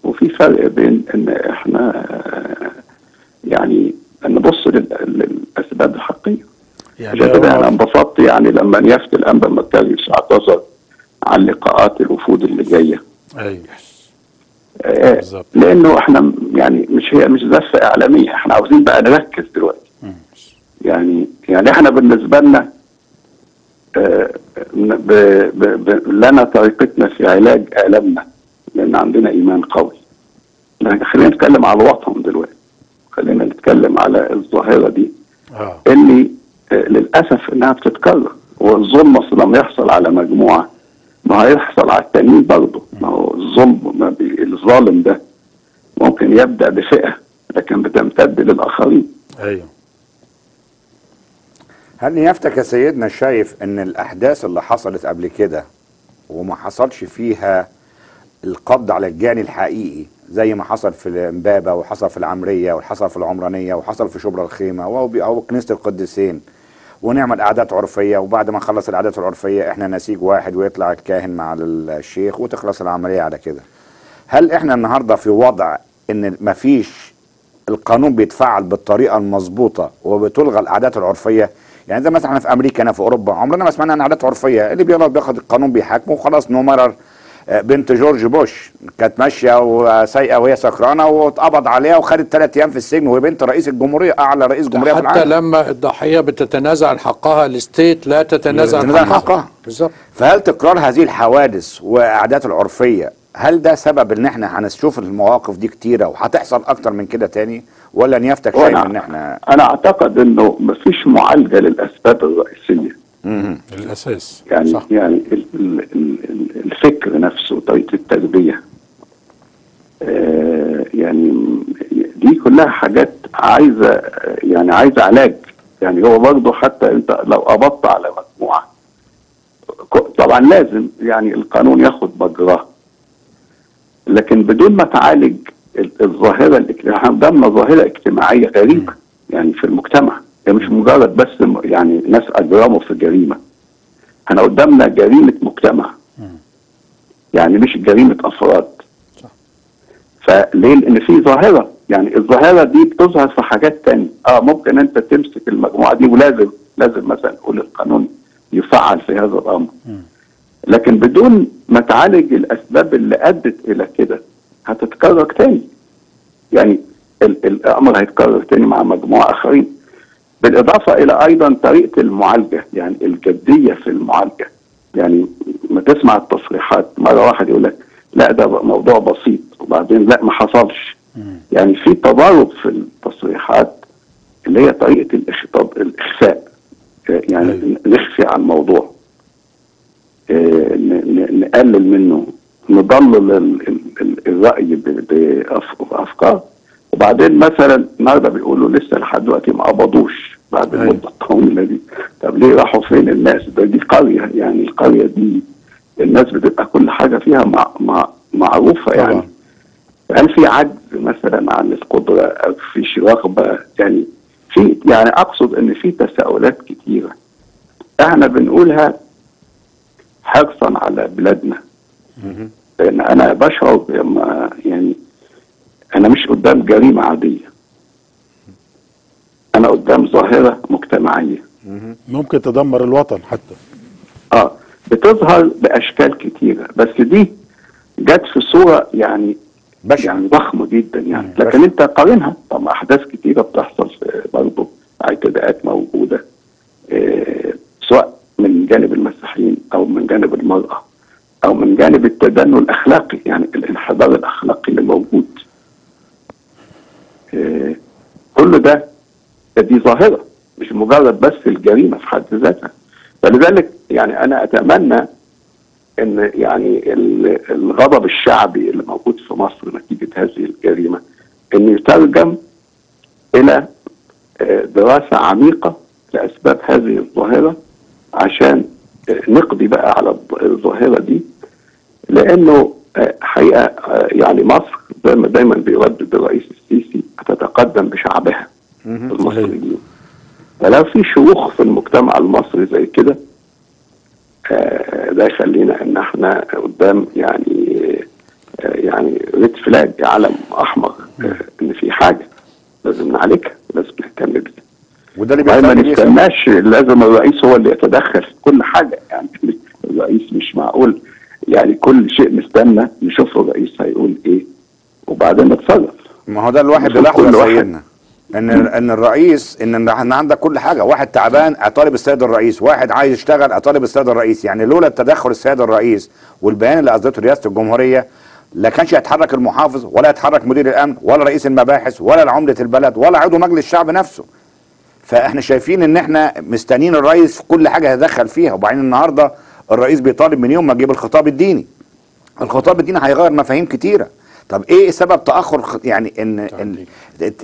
وفي فرق بين إن إحنا يعني نبص لل- للأسباب الحقيقية. يعني عشان كده أنا انبسطت يعني لما نيافه الأنبا مكاريوس اعتذر عن لقاءات الوفود اللي جاية. أيوه. آه،. لأنه إحنا يعني مش هي مش زفة إعلامية. إحنا عاوزين بقى نركز دلوقتي. يعني يعني إحنا بالنسبة لنا آه، ب... ب... ب... لنا طريقتنا في علاج آلامنا. لأن عندنا إيمان قوي. لكن خلينا نتكلم على الوطن دلوقتي. خلينا نتكلم على الظاهرة دي. آه. اللي آه، للأسف إنها بتتكرر. والظلم أصل لما يحصل على مجموعة ما هيحصل على التانيين برضه. ما هو الظلم ما بي... الظالم ده ممكن يبدأ بفئة لكن بتمتد للآخرين. أيوه. هل نيافتك يا سيدنا شايف إن الأحداث اللي حصلت قبل كده وما حصلش فيها القبض على الجاني الحقيقي زي ما حصل في امبابة وحصل في العمرية وحصل في العمرانية وحصل في شبرا الخيمة أو كنيسة القديسين. ونعمل قعدات عرفية وبعد ما نخلص القعدات العرفية إحنا نسيج واحد ويطلع الكاهن مع الشيخ وتخلص العملية على كده. هل إحنا النهارده في وضع إن مفيش القانون بيتفعل بالطريقة المظبوطة وبتلغى القعدات العرفية؟ يعني زي مثلا إحنا في أمريكا هنا في أوروبا عمرنا ما سمعنا عن قعدات عرفية. اللي بيغلط بياخد القانون بيحاكمه وخلاص نو آه، بنت جورج بوش كانت ماشية وسايقة وهي سكرانة واتقبض عليها وخدت ثلاث أيام في السجن وهي بنت رئيس الجمهورية أعلى رئيس جمهورية في حتى العالم لما الضحية بتتنازع عن حقها الستيت لا تتنازع عن تتنازع عن حقها حقها. بالظبط فهل تكرار هذه الحوادث وقعدات العرفية هل ده سبب إن إحنا هنشوف المواقف دي كتيرة وهتحصل أكتر من كده تاني ولا نيافتك شايف إن إحنا أنا أعتقد إنه مفيش معالجة للأسباب الرئيسية. الأساس. يعني صح. يعني ال- ال- ال- ال- الفكر نفسه طريقة التربية. آه، يعني دي كلها حاجات عايزة يعني عايزة علاج. يعني هو برضه حتى انت لو قبضت على مجموعة طبعا لازم يعني القانون ياخد مجراه. لكن بدون ما تعالج ال- الظاهرة الاجتماعية ظاهرة اجتماعية غريبة يعني في المجتمع. هي مش مجرد بس يعني ناس اجرموا في جريمة. إحنا قدامنا جريمة مجتمع. يعني مش جريمة أفراد. فليه؟ لأن في ظاهرة. يعني الظاهرة دي بتظهر في حاجات تانية. آه ممكن أنت تمسك المجموعة دي ولازم لازم مثلا نقول القانون يفعل في هذا الأمر. لكن بدون ما تعالج الأسباب اللي أدت إلى كده هتتكرر تاني. يعني ال- الأمر هيتكرر تاني مع مجموعة آخرين. بالإضافة إلى أيضا طريقة المعالجة يعني الجدية في المعالجة. يعني ما تسمع التصريحات مرة واحد يقول لك لا ده موضوع بسيط وبعدين لا ما حصلش. يعني في تضارب في التصريحات اللي هي طريقة الإخطاب الإخفاء. يعني. نخفي عن الموضوع آه، نقلل منه نضلل ال- ال- وبعدين مثلا النهارده بيقولوا؟ لسه لحد دلوقتي ما قبضوش بعد أيوة. المدة الطويلة دي. طب ليه راحوا فين الناس؟ ده دي قرية يعني القرية دي الناس بتبقى كل حاجة فيها مع مع معروفة يعني. طبعا. هل في عجز مثلا عن القدرة؟ أو في رغبة؟ يعني في يعني أقصد إن في تساؤلات كتيرة. إحنا بنقولها حرصا على بلادنا. لأن أنا بشعر لما يعني أنا مش قدام جريمة عادية. أنا قدام ظاهرة مجتمعية. ممكن تدمر الوطن حتى. آه بتظهر بأشكال كتيرة. بس دي جت في صورة يعني بشعة. يعني ضخمة جدا يعني. لكن. أنت قارنها. طب أحداث كتيرة بتحصل برضه اعتداءات موجودة. آه سواء من جانب المسيحيين أو من جانب المرأة أو من جانب التدني الأخلاقي يعني الانحدار الأخلاقي اللي موجود. كل ده دي ظاهرة مش مجرد بس الجريمة في حد ذاتها. فلذلك يعني أنا أتمنى إن يعني ال- الغضب الشعبي اللي موجود في مصر نتيجة هذه الجريمة انه يترجم إلى آه، دراسة عميقة لأسباب هذه الظاهرة عشان آه، نقضي بقى على الظ- الظاهرة دي. لأنه آه، حقيقة يعني مصر زي ما دايما بيردد الرئيس السيسي هتتقدم بشعبها المصريين. فلو في شيوخ في المجتمع المصري زي كده آه، ده يخلينا إن إحنا قدام يعني آه، يعني ريد فلاج علم أحمر آه، إن في حاجة لازم نعالجها لازم نهتم بيها. وده اللي ما. نستناش لازم الرئيس هو اللي يتدخل في كل حاجة. يعني الرئيس مش معقول. يعني كل شيء نستنى نشوف الرئيس هيقول إيه. وبعدين نتصرف ما هو ده الواحد كل واحد. سيدنا. إن إن الرئيس إن إن عندك كل حاجة. واحد تعبان أطالب السيد الرئيس. واحد عايز يشتغل أطالب السيد الرئيس. يعني لولا التدخل السيد الرئيس والبيان اللي اصدرته رئاسة الجمهورية لا كانش يتحرك المحافظ ولا يتحرك مدير الأمن ولا رئيس المباحث ولا عمده البلد ولا عضو مجلس الشعب نفسه. فإحنا شايفين إن إحنا مستنيين الرئيس في كل حاجة يتدخل فيها. وبعدين النهارده الرئيس بيطالب من يوم ما جيب الخطاب الديني. الخطاب الديني هيغير مفاهيم كتيرة. طب إيه سبب تأخر يعني ان ان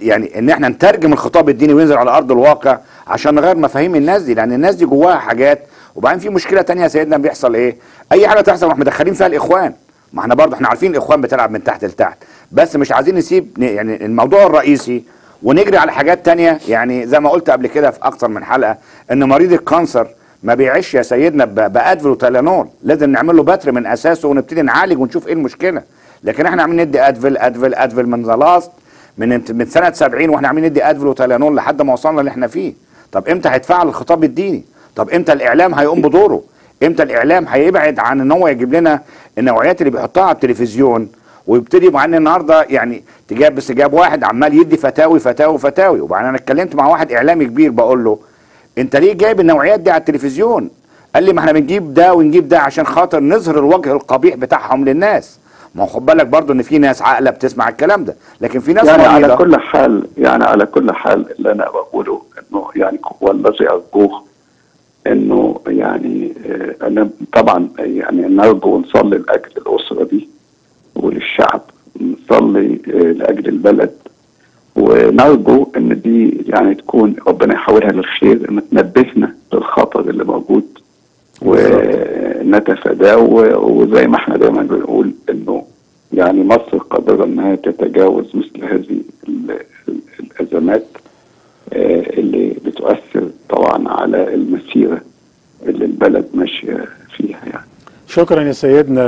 يعني ان إحنا نترجم الخطاب الديني وينزل على أرض الواقع عشان نغير مفاهيم الناس دي لأن الناس دي جواها حاجات وبعدين في مشكلة تانية يا سيدنا بيحصل إيه؟ أي حاجة تحصل إحنا مدخلين فيها الإخوان. ما إحنا برضه إحنا عارفين الإخوان بتلعب من تحت لتحت. بس مش عايزين نسيب يعني الموضوع الرئيسي ونجري على حاجات تانية. يعني زي ما قلت قبل كده في أكتر من حلقة إن مريض ال cancer ما بيعيش يا سيدنا ب Advil و Tylenol لازم نعمل له بتر من أساسه ونبتدي نعالج ونشوف إيه المشكلة. لكن إحنا عاملين ندي Advil Advil Advil من the last من من سنة 70 وإحنا عاملين ندي أدفل وتلانول لحد ما وصلنا اللي إحنا فيه. طب إمتى هيتفعل الخطاب الديني؟ طب إمتى الإعلام هيقوم بدوره؟ إمتى الإعلام هيبعد عن إن هو يجيب لنا النوعيات اللي بيحطها على التلفزيون؟ ويبتدي مع إن النهارده يعني تجاب بس جاب واحد عمال يدي فتاوي فتاوي فتاوي. وبعدين أنا اتكلمت مع واحد إعلامي كبير بقول له أنت ليه جايب النوعيات دي على التلفزيون؟ قال لي ما إحنا بنجيب ده ونجيب ده عشان خاطر نظهر الوجه القبيح بتاعهم للناس. ما هو خد بالك برضه إن في ناس عاقلة بتسمع الكلام ده. لكن في ناس يعني على. كل حال يعني على كل حال اللي أنا بقوله إنه يعني هو الذي أرجوه إنه يعني آه، أنا طبعا يعني نرجو ونصلي لأجل الأسرة دي وللشعب نصلي آه، لأجل البلد. ونرجو إن دي يعني تكون ربنا يحولها للخير إن تنبهنا للخطر اللي موجود. ونتفاداه و- وزي ما إحنا دايما بنقول إنه يعني مصر قادرة إنها تتجاوز مثل هذه ال- ال- الأزمات آه، اللي بتؤثر طبعا على المسيرة اللي البلد ماشية فيها يعني. شكرا يا سيدنا.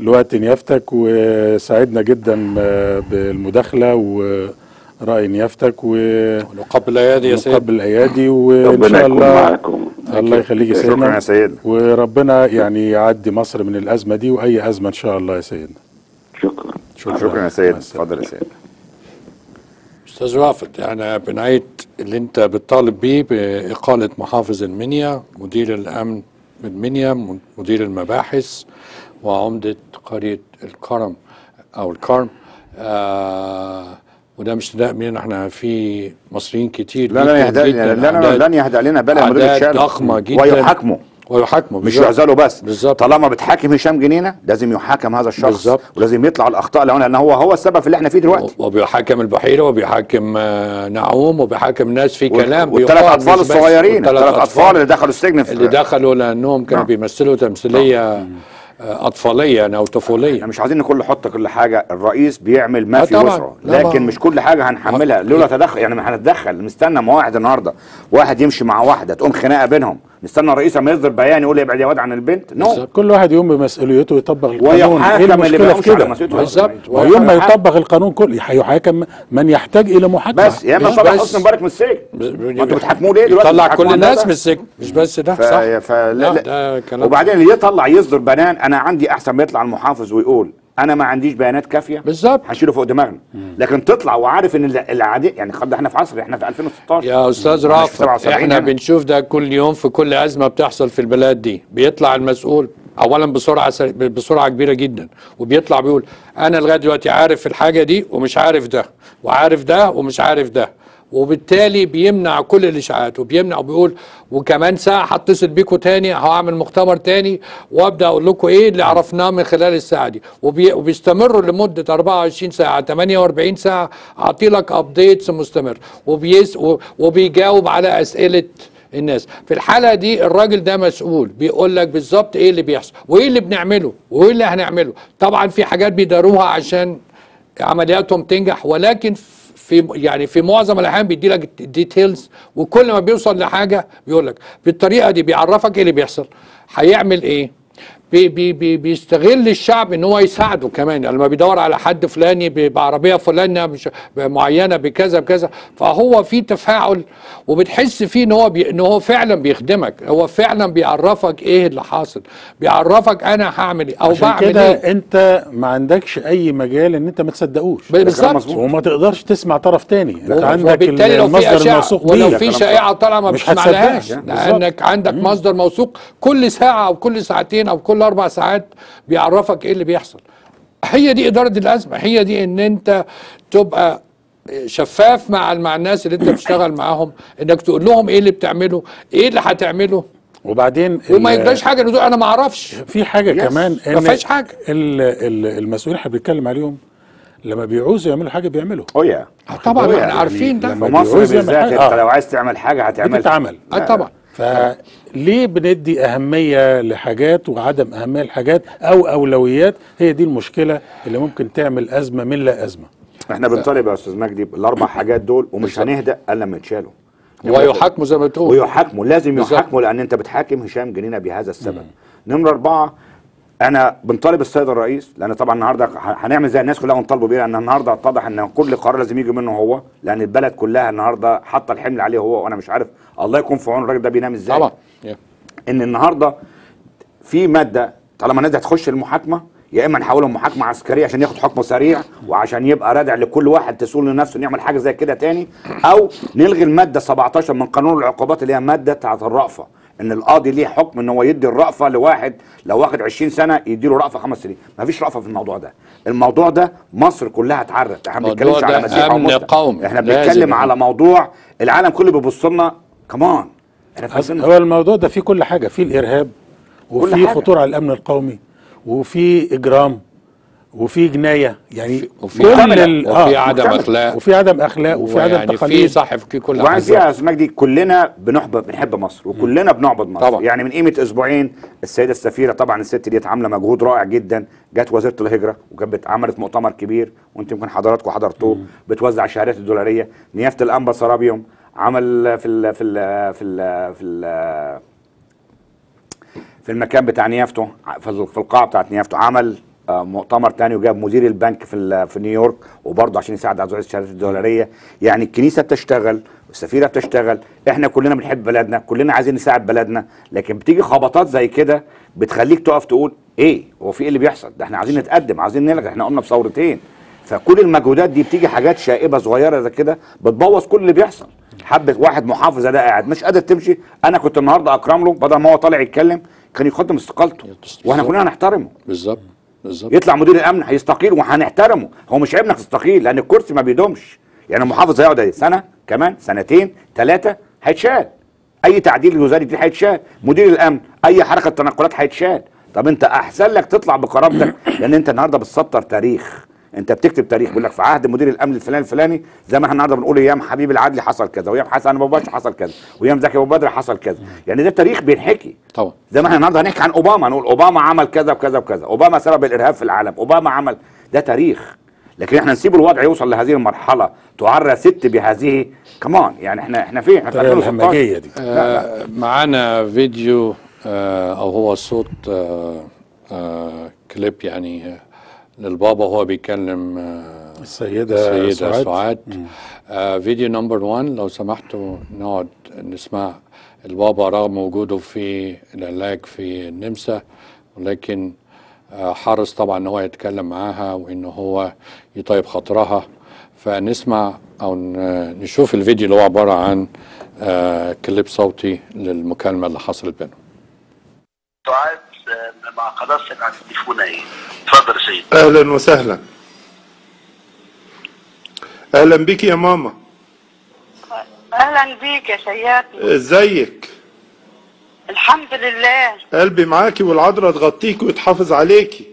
الوقت نيافتك وسعدنا جدا آه، بالمداخلة ورأي نيافتك ونقبل الايادي يا سيدنا. ونقبل الايادي وإن ربنا شاء الله معاكم الله يخليك يا شكرا سيدنا. يا سيدنا. وربنا يعني يعدي مصر من الأزمة دي وأي أزمة إن شاء الله يا سيدنا. شكرا. شكرا. يا سيدنا. اتفضل يا سيدنا. أستاذ رافت أنا بنهايه اللي أنت بتطالب بيه بإقالة محافظ المنيا مدير الأمن بالمنيا مدير المباحث وعمدة قرية الكرم أو الكرم. آه وده مش ابتداء مننا إحنا في مصريين كتير لا جداً يهدأ أعداد- لن يهدأ لنا بلد مدير أعداد الشارع ضخمة جداً. ويحاكموا ويحاكموا مش. يعزلوا بس بالظبط. طالما بتحاكم هشام جنينة لازم يحاكم هذا الشخص بالظبط. ولازم يطلع الأخطاء لو لأن هو هو السبب في اللي إحنا فيه دلوقتي وبيحاكم البحيرة وبيحاكم آه، نعوم وبيحاكم ناس في كلام والثلاث أطفال الصغيرين الثلاث أطفال اللي دخلوا السجن في اللي دخلوا لأنهم كانوا نعم. بيمثلوا تمثيلية آه، أطفالية أو طفولية. إحنا مش عايزين كل حط كل حاجة الرئيس بيعمل ما آه في طبعاً. وسعه لكن مش كل حاجة هنحملها. لولا تدخل يعني ما هنتدخل نستنى ما واحد النهارده. واحد يمشي مع واحدة تقوم خناقة بينهم. نستنى الرئيس اما يصدر بيان يقول ابعد يا واد عن البنت نو بالظبط. كل واحد يقوم بمسؤوليته ويطبق القانون إيه ويحاكم اللي المشكلة في على كده مسؤوليته بالظبط. ويوم ما. يطبق القانون كله هيحاكم من يحتاج إلى محاكمة بس يا إما طلع. حسني مبارك من السجن أنتوا بتحاكموه ليه دلوقتي طلع بتحاكموا كل الناس؟ من السجن مش بس ده ف... صح ف... لا لا، لا. ده كلام وبعدين اللي يطلع يصدر بيان أنا عندي أحسن ما يطلع المحافظ ويقول أنا ما عنديش بيانات كافية. بالظبط. هشيله فوق دماغنا. لكن تطلع وعارف إن ال- العادي يعني خد إحنا في عصر إحنا في 2016 يا أستاذ رافع 77 إحنا. بنشوف ده كل يوم في كل أزمة بتحصل في البلاد دي. بيطلع المسؤول اولا بسرعة سر- بسرعة كبيرة جدا وبيطلع بيقول أنا لغاية دلوقتي عارف الحاجة دي ومش عارف ده وعارف ده ومش عارف ده. وبالتالي بيمنع كل الاشاعات وبيمنع وبيقول وكمان ساعة هتصل بيكم تاني هعمل مؤتمر تاني وأبدأ أقول لكم إيه اللي عرفناه من خلال الساعة دي. وبي وبيستمروا لمدة 24 ساعة 48 ساعة أعطي لك ابديتس مستمر. وبيس وبيجاوب على أسئلة الناس. في الحالة دي الراجل ده مسؤول بيقول لك بالظبط إيه اللي بيحصل وإيه اللي بنعمله وإيه اللي هنعمله. طبعا في حاجات بيداروها عشان عملياتهم تنجح ولكن في يعني في معظم الأحيان بيدي لك details وكل ما بيوصل لحاجة بيقول لك بالطريقة دي بيعرفك إيه اللي بيحصل. هيعمل إيه؟ بي بي بي بيستغل الشعب إن هو يساعده كمان. لما بيدور على حد فلاني بعربية فلانيه مش معينة بكذا بكذا فهو في تفاعل وبتحس فيه إن هو بي إن هو فعلا بيخدمك هو فعلا بيعرفك إيه اللي حاصل بيعرفك أنا هعمل إيه أو عشان بعمل كده إيه. أنت ما عندكش أي مجال إن أنت ما تصدقوش. بالظبط. وما تقدرش تسمع طرف تاني. انت عندك وبالتالي لو في المصدر الموثوق ولو في شائعة طالعة ما بتسمعلهاش. لأنك عندك مصدر موثوق كل ساعة أو كل ساعتين أو كل أربع ساعات بيعرفك إيه اللي بيحصل. هي دي إدارة الأزمة هي دي إن أنت تبقى شفاف مع مع الناس اللي أنت بتشتغل معاهم إنك تقول لهم إيه اللي بتعمله إيه اللي هتعمله. وبعدين وما يجراش حاجة إنه يقول أنا ما أعرفش. في حاجة يس. كمان ما فيهاش حاجة. ال- ال- المسؤولين إحنا بنتكلم عليهم لما بيعوزوا يعملوا حاجة بيعملوا. آه يا طبعا؟ إحنا عارفين ده. لما في مصر بالذات أنت آه. لو عايز تعمل حاجة هتعملها. بتتعمل. آه طبعا. فليه بندي أهمية لحاجات وعدم أهمية لحاجات أو أولويات؟ هي دي المشكلة اللي ممكن تعمل أزمة من لا أزمة. إحنا بنطالب يا أستاذ مجدي بالأربع حاجات دول ومش هنهدأ إلا لما يتشالوا. ويحاكموا زي ما بتقول ويحاكموا لازم. يحاكموا لأن أنت بتحاكم هشام جنينة بهذا السبب. نمرة أربعة أنا بنطالب السيد الرئيس لأن طبعا النهارده هنعمل زي الناس كلها ونطالبه بيه لأن النهارده اتضح إن كل قرار لازم يجي منه هو لأن البلد كلها النهارده حاطة الحمل عليه هو وأنا مش عارف الله يكون في عون الراجل ده بينام إزاي. طبعا. إن النهارده في مادة طالما الناس هتخش المحاكمة يا إما نحولهم محاكمة عسكرية عشان ياخد حكم سريع وعشان يبقى رادع لكل واحد تسول لنفسه إنه يعمل حاجة زي كده تاني أو نلغي المادة 17 من قانون العقوبات اللي هي مادة بتاعت الرأفة. إن القاضي ليه حكم إن هو يدي الرأفة لواحد لو واخد 20 سنة يديله رأفة خمس سنين. مفيش رأفة في الموضوع ده. الموضوع ده مصر كلها اتعرت إحنا ما بنتكلمش على ده مسيحي أو مسلم. إحنا بنتكلم. على موضوع العالم كله بيبص لنا. كمان إحنا في أصل 2000 هو الموضوع ده فيه كل حاجة. فيه الإرهاب وفيه. خطورة على الأمن القومي وفيه إجرام. وفيه جناية يعني وفي كل عدم- ال- وفي آه، عدم. أخلاق. وفي عدم أخلاق وفي عدم ويعني في تقاليد. صح في كل فيها يا أستاذ مجدي كلنا بنحب بنحب مصر وكلنا بنعبد مصر. طبعا. يعني من قيمة أسبوعين السيدة السفيرة طبعا الست ديت عامله مجهود رائع جدا. جت وزيرة الهجرة وكانت عملت مؤتمر كبير وانت يمكن حضراتكم حضرتوه بتوزع شهادات الدولارية. نيافة الأنبا سرابيوم عمل في ال في ال في ال في ال في المكان بتاع نيافته في ال- في القاعة بتاعت نيافته عمل آه، مؤتمر تاني وجاب مدير البنك في في نيويورك وبرضه عشان يساعد على زياده الشهادات الدولارية. يعني الكنيسة بتشتغل والسفيره بتشتغل إحنا كلنا بنحب بلدنا كلنا عايزين نساعد بلدنا. لكن بتيجي خبطات زي كده بتخليك تقف تقول إيه؟ هو في إيه اللي بيحصل؟ ده إحنا عايزين نتقدم عايزين نلغي إحنا قلنا بثورتين. فكل المجهودات دي بتيجي حاجات شائبة صغيرة زي كده بتبوظ كل اللي بيحصل. حبة واحد محافظ ده قاعد مش قادر تمشي. أنا كنت النهارده أكرم له بدل ما هو طالع يتكلم كان يقدم استقالته. وإحنا كلنا هنحترمه. بالظبط. بالظبط يطلع مدير الأمن هيستقيل وهنحترمه. هو مش عيب إنك تستقيل لأن الكرسي ما بيدومش. يعني المحافظ هيقعد؟ سنة كمان سنتين ثلاثة هيتشال. أي تعديل وزاري دي هيتشال. مدير الأمن أي حركة تنقلات هيتشال. طب أنت أحسن لك تطلع بكرامتك لأن أنت النهارده بتسطر تاريخ. انت بتكتب تاريخ بيقول لك في عهد مدير الأمن الفلاني الفلاني زي ما إحنا النهارده بنقول أيام حبيب العدلي حصل كذا وايام حسن أبو بكر حصل كذا وايام زكي أبو بدر حصل كذا. يعني ده تاريخ بينحكي. طبعا. زي ما إحنا النهارده هنحكي عن أوباما نقول أوباما عمل كذا وكذا وكذا أوباما سبب الإرهاب في العالم أوباما عمل ده تاريخ. لكن إحنا نسيب الوضع يوصل لهذه المرحلة تعرى ست بهذه كمان يعني إحنا إحنا فين؟ إحنا في الطريقة 2016 الهمجية دي. آه معانا فيديو آه أو هو صوت آه آه كليب يعني آه للبابا وهو بيكلم آه السيدة, السيدة سعاد. سعاد. آه فيديو number 1 لو سمحتوا نقعد نسمع البابا رغم وجوده في العلاج في النمسا ولكن آه حرص طبعا إن هو يتكلم معاها وإن هو يطيب خاطرها. فنسمع أو نشوف الفيديو اللي هو عبارة عن آه كليب صوتي للمكالمة اللي حصلت بينهم. سعاد مع قداستك على التليفون إيه اتفضل يا سيدي. أهلا وسهلا. أهلا بك يا ماما. أهلا بيك يا سيادتي إزيك؟ الحمد لله. قلبي معاكي والعذراء تغطيك وتحافظ عليكي.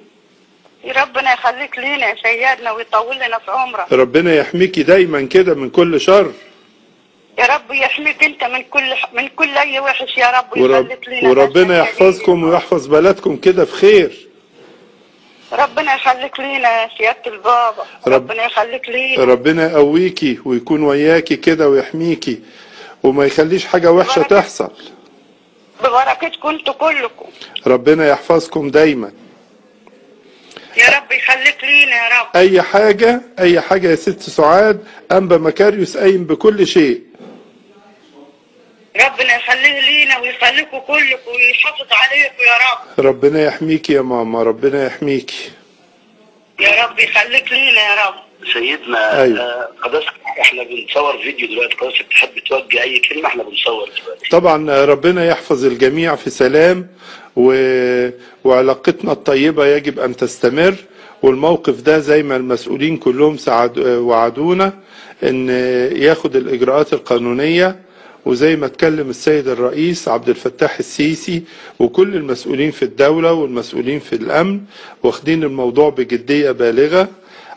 يا ربنا يخليك لينا يا سيدنا ويطول لنا في عمرك. ربنا يحميكي دايما كده من كل شر. يا رب يحميك انت من كل من كل أي وحش يا رب ورب ويخليك لينا وربنا يحفظكم ويحفظ بلدكم كده في خير. ربنا يخليك لينا يا سيادة البابا. رب- ربنا يخليك لينا. ربنا يقويكي ويكون وياكي كده ويحميكي وما يخليش حاجة وحشة ورب- تحصل. ببركتكم أنتوا كلكم. ربنا يحفظكم دايما. يا رب يخليك لينا يا رب. أي حاجة أي حاجة يا ست سعاد أنبا مكاريوس قايم بكل شيء. ربنا يخليه لينا ويخليكم كلكم ويحافظ عليكم يا رب. ربنا يحميكي يا ماما ربنا يحميكي يا رب يخليك لينا يا رب. سيدنا أيوة. آه، قداسة إحنا بنصور فيديو دلوقتي قداسة تحب توجه أي كلمة إحنا بنصور دلوقتي. طبعا ربنا يحفظ الجميع في سلام و... وعلاقتنا الطيبة يجب أن تستمر والموقف ده زي ما المسؤولين كلهم سعد... وعدونا أن ياخد الإجراءات القانونية وزي ما اتكلم السيد الرئيس عبد الفتاح السيسي وكل المسؤولين في الدولة والمسؤولين في الأمن واخدين الموضوع بجدية بالغة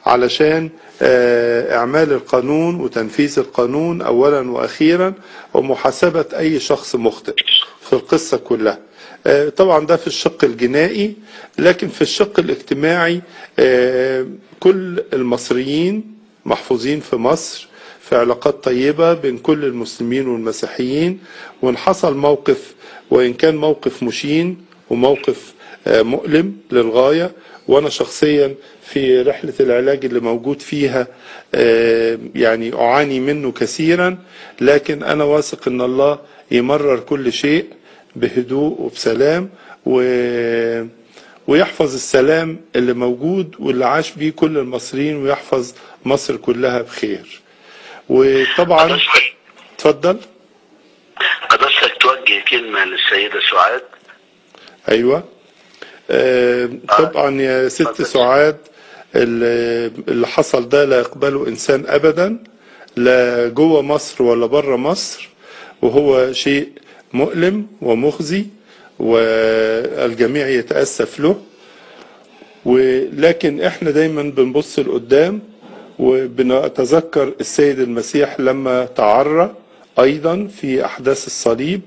علشان آه، إعمال القانون وتنفيذ القانون أولا وأخيرا ومحاسبة أي شخص مخطئ في القصة كلها. آه، طبعا ده في الشق الجنائي لكن في الشق الاجتماعي آه، كل المصريين محفوظين في مصر في علاقات طيبة بين كل المسلمين والمسيحيين وإن حصل موقف وإن كان موقف مشين وموقف آه، مؤلم للغاية. وأنا شخصيا في رحلة العلاج اللي موجود فيها آه، يعني أعاني منه كثيرا لكن أنا واثق أن الله يمرر كل شيء بهدوء وبسلام و ويحفظ السلام اللي موجود واللي عاش بيه كل المصريين ويحفظ مصر كلها بخير. وطبعا اتفضل قداستك توجه كلمة للسيدة سعاد. أيوه. آه، طبعا يا ست. سعاد اللي اللي حصل ده لا يقبله إنسان ابدا لا جوه مصر ولا بره مصر وهو شيء مؤلم ومخزي والجميع يتأسف له. ولكن إحنا دايما بنبص لقدام وبنتذكر السيد المسيح لما تعرى أيضا في أحداث الصليب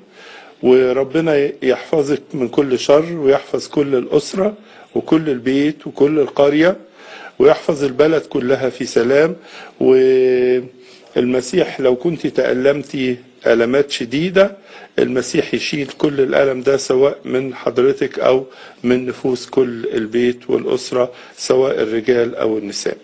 وربنا يحفظك من كل شر ويحفظ كل الأسرة وكل البيت وكل القرية ويحفظ البلد كلها في سلام. والمسيح لو كنت تألمتي ألمات شديدة المسيح يشيل كل الألم ده سواء من حضرتك أو من نفوس كل البيت والأسرة سواء الرجال أو النساء.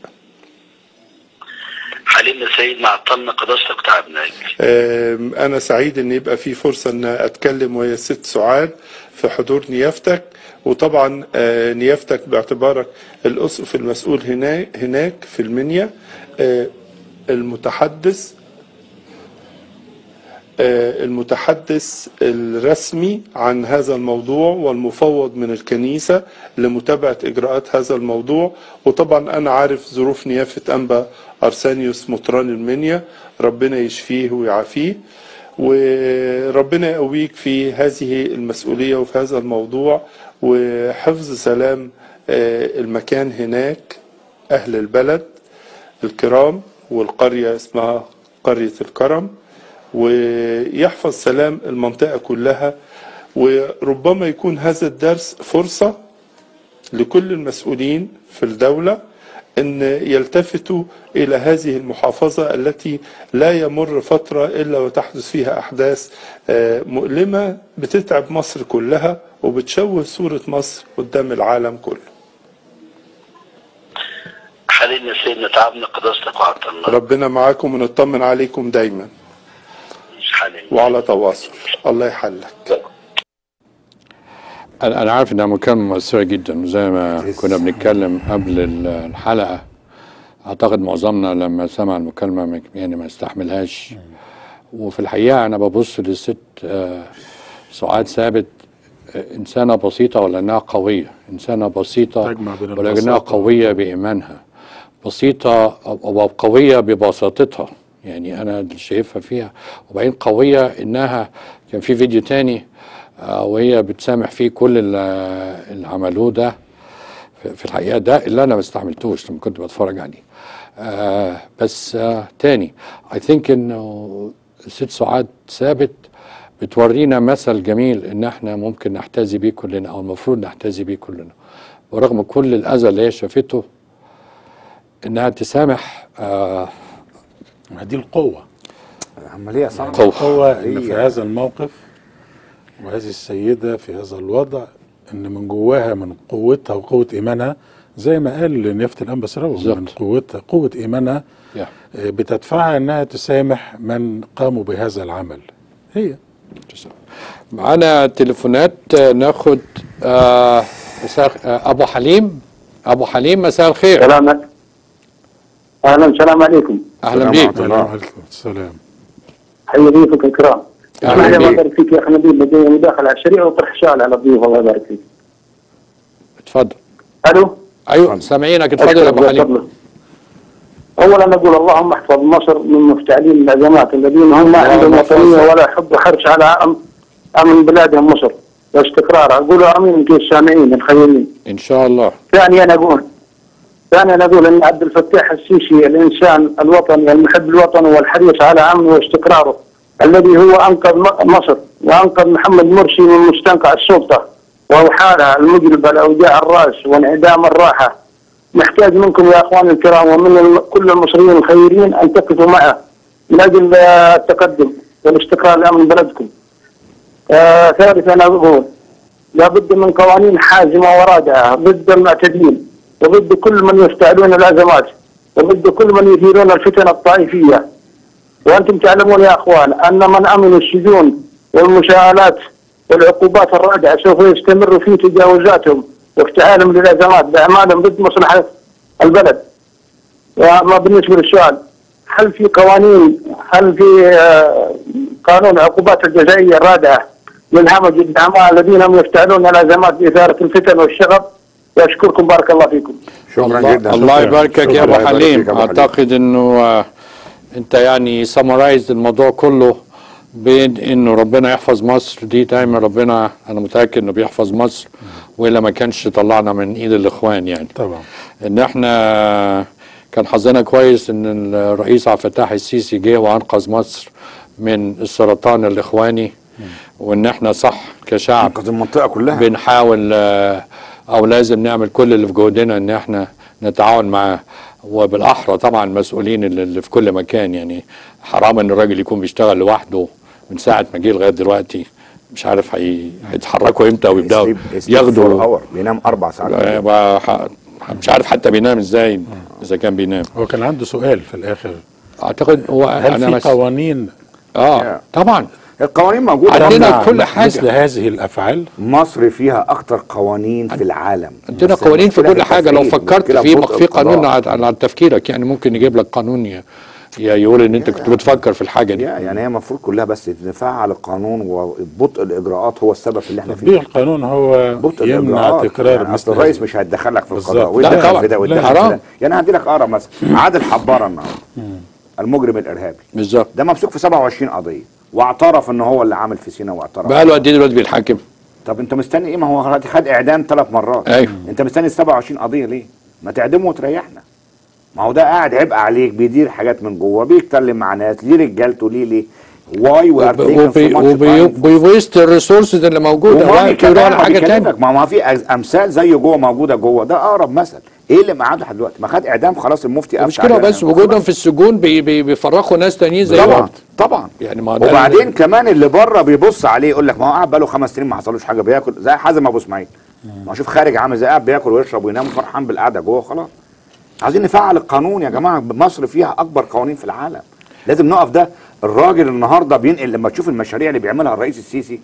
حليمنا سيدنا عطلنا قداستك تعبناك آم، أنا سعيد إن يبقى في فرصة إن أتكلم ويا الست سعاد في حضور نيافتك. وطبعا آه، نيافتك باعتبارك الأسقف المسؤول هنا هناك في المنيا. آه، المتحدث آه، المتحدث الرسمي عن هذا الموضوع والمفوض من الكنيسة لمتابعة إجراءات هذا الموضوع. وطبعا أنا عارف ظروف نيافة أنبا أرسانيوس مطران المنيا ربنا يشفيه ويعافيه. وربنا يقويك في هذه المسؤولية وفي هذا الموضوع. وحفظ سلام آه، المكان هناك أهل البلد الكرام والقرية اسمها قرية الكرم. ويحفظ سلام المنطقة كلها. وربما يكون هذا الدرس فرصة لكل المسؤولين في الدولة أن يلتفتوا إلى هذه المحافظة التي لا يمر فترة إلا وتحدث فيها أحداث آه، مؤلمة بتتعب مصر كلها وبتشوه صورة مصر قدام العالم كله. حليمنا سيدنا تعبنا قداستك وعطلنا ربنا معاكم ونطمن عليكم دايما. وعلى تواصل. الله يحلك. أنا أنا عارف إنها مكالمة مؤثرة جدا وزي ما كنا بنتكلم قبل ال- الحلقة. أعتقد معظمنا لما سمع المكالمة يعني ما استحملهاش وفي الحقيقة أنا ببص للست آه، سعاد ثابت آه، إنسانة بسيطة ولكنها قوية؟ إنسانة بسيطة ولكنها قوية بإيمانها؟ بسيطة وقويه ببساطتها. يعني أنا شايفها فيها. وبعدين قوية إنها كان في فيديو تاني وهي بتسامح فيه كل اللي عملوه ده في- الحقيقة. ده اللي أنا ما استحملتوش لما كنت بتفرج عليه. آه بس آه تاني اي ثينك إنه الست سعاد ثابت بتورينا مثل جميل إن إحنا ممكن نحتذي بيه كلنا أو المفروض نحتذي بيه كلنا. ورغم كل الأذى اللي هي شافته إنها تسامح آه ما دي صعبة. قوة. القوة إن في هذا الموقف وهذه السيدة في هذا الوضع إن من جواها من قوتها وقوة إيمانها زي ما قال نيافة الانبا سراوي من. قوتها قوة إيمانها. آه، بتدفعها إنها تسامح من قاموا بهذا العمل. هي. معانا تليفونات آه، ناخد آه مساء آه أبو حليم. أبو حليم مساء الخير. سلام أهلا السلام عليكم. أهلا السلام بيك. عليكم. وعليكم السلام. حي ضيوفك الكرام. لي الله. يبارك فيك يا أخي نبيل؟ لدي مداخلة على الشريعة وطرح سؤال على الضيوف الله يبارك فيك. اتفضل ألو؟ أيوه سامعينك. اتفضل يا أبو حليم. فضلك. اولا نقول اللهم احفظ مصر من مفتعلين الأزمات الذين هم ما عندهم. وطنية ولا حب حرص على أمن بلادهم مصر واستقرارها قولوا آمين أنتم السامعين الخيرين. إن شاء الله. ثانيا نقول ثانيا نقول إن عبد الفتاح السيسي الإنسان الوطني المحب الوطن والحريص على أمنه واستقراره. الذي هو أنقذ م- مصر وأنقذ محمد مرسي من مستنقع السلطة وأوحالها المجلبه لاوجاع الرأس وانعدام الراحة. نحتاج منكم يا اخواني الكرام ومن كل المصريين الخيرين أن تقفوا معه. من آه، التقدم والاستقرار لأمن بلدكم. آه ثالثا أقول لابد من قوانين حازمة ورادعة ضد المعتدين وضد كل من يفتعلون الأزمات وضد كل من يثيرون الفتن الطائفية. وأنتم تعلمون يا أخوان أن من امن السجون والمشاهدات والعقوبات الرادعة سوف يستمر في تجاوزاتهم وافتعالهم للأزمات بأعمالهم ضد مصلحة البلد. وأما بالنسبة للسؤال هل في قوانين هل في آه، قانون العقوبات الجزائية الرادعة للهمج الدعماء الذين هم يفتعلون الازمات باثاره الفتن والشغب وأشكركم بارك الله فيكم. شكرا الله, جدا الله يبارك يا أبو حليم. أعتقد إنه آه، انت يعني سمرايز الموضوع كله بين انه ربنا يحفظ مصر. دي دايما ربنا أنا متأكد انه بيحفظ مصر والا ما كانش طلعنا من ايد الاخوان يعني. طبعا. ان إحنا كان حظنا كويس ان الرئيس عبد الفتاح السيسي جه وانقذ مصر من السرطان الاخواني وان إحنا صح كشعب انقذ المنطقة كلها. بنحاول آه، أو لازم نعمل كل اللي في جهدنا إن إحنا نتعاون معاه وبالاحرى طبعا المسؤولين اللي في كل مكان. يعني حرام إن الراجل يكون بيشتغل لوحده من ساعة ما جه لغاية دلوقتي. مش عارف هي- هيتحركوا إمتى ويبدأوا ياخدوا. بينام أربع ساعات. آه، مش عارف حتى بينام إزاي إذا كان بينام. هو كان عنده سؤال في الآخر. أعتقد هو هل أنا في مس... قوانين؟ آه طبعا. القوانين موجودة عندنا كل حاجة. مثل هذه الأفعال. مصر فيها أكتر قوانين في العالم. عندنا قوانين في كل حاجة. لو فكرت في في قانون. على على تفكيرك يعني ممكن يجيب لك قانون يقول إن أنت كنت بتفكر في الحاجة دي. يعني هي المفروض كلها بس نفعل القانون وبطء الإجراءات هو السبب في اللي إحنا تطبيق فيه القانون هو بطء يمنع الإجراءات. تكرار يعني مثل الرئيس. مش هيتدخل لك في. القضاء. طبعا. في ده ده يعني هدي لك أقرب مثلا. عادل حبارة النهارده المجرم الإرهابي. بالظبط. ده ممسوك في 27 قضية. واعترف إن هو اللي عامل في سينا واعترف. بقى له قد إيه دلوقتي بيتحاكم طب أنت مستني إيه؟ ما هو خد إعدام ثلاث مرات. أيوه. أنت مستني ال 27 قضية ليه؟ ما تعدمه وتريحنا. ما هو ده قاعد عبء عليك بيدير حاجات من جوه بيتكلم مع ناس ليه رجالته؟ ليه ليه؟ why وبي waste ال resources اللي موجودة. وما على حاجة تانية. ما ما في أمثال زي جوه موجودة جوه. ده أقرب مثل. إيه اللي معاه دلوقتي؟ ما خد اعدام خلاص المفتي كده عليه. بس وجودهم في السجون بي بي بيفرخوا ناس تانيين زي طبعا طبعا. يعني ما وبعدين كمان اللي بره بيبص عليه يقول لك ما هو قاعد بقاله خمس سنين ما حصلوش حاجة بياكل زي حازم أبو إسماعيل. ما شوف خارج عامل زي قاعد بياكل ويشرب وينام فرحان بالقعدة جوه خلاص. عايزين نفعل القانون يا جماعة مصر فيها أكبر قوانين في العالم. لازم نقف ده. الراجل النهارده بينقل لما تشوف المشاريع اللي بيعملها الرئيس السيسي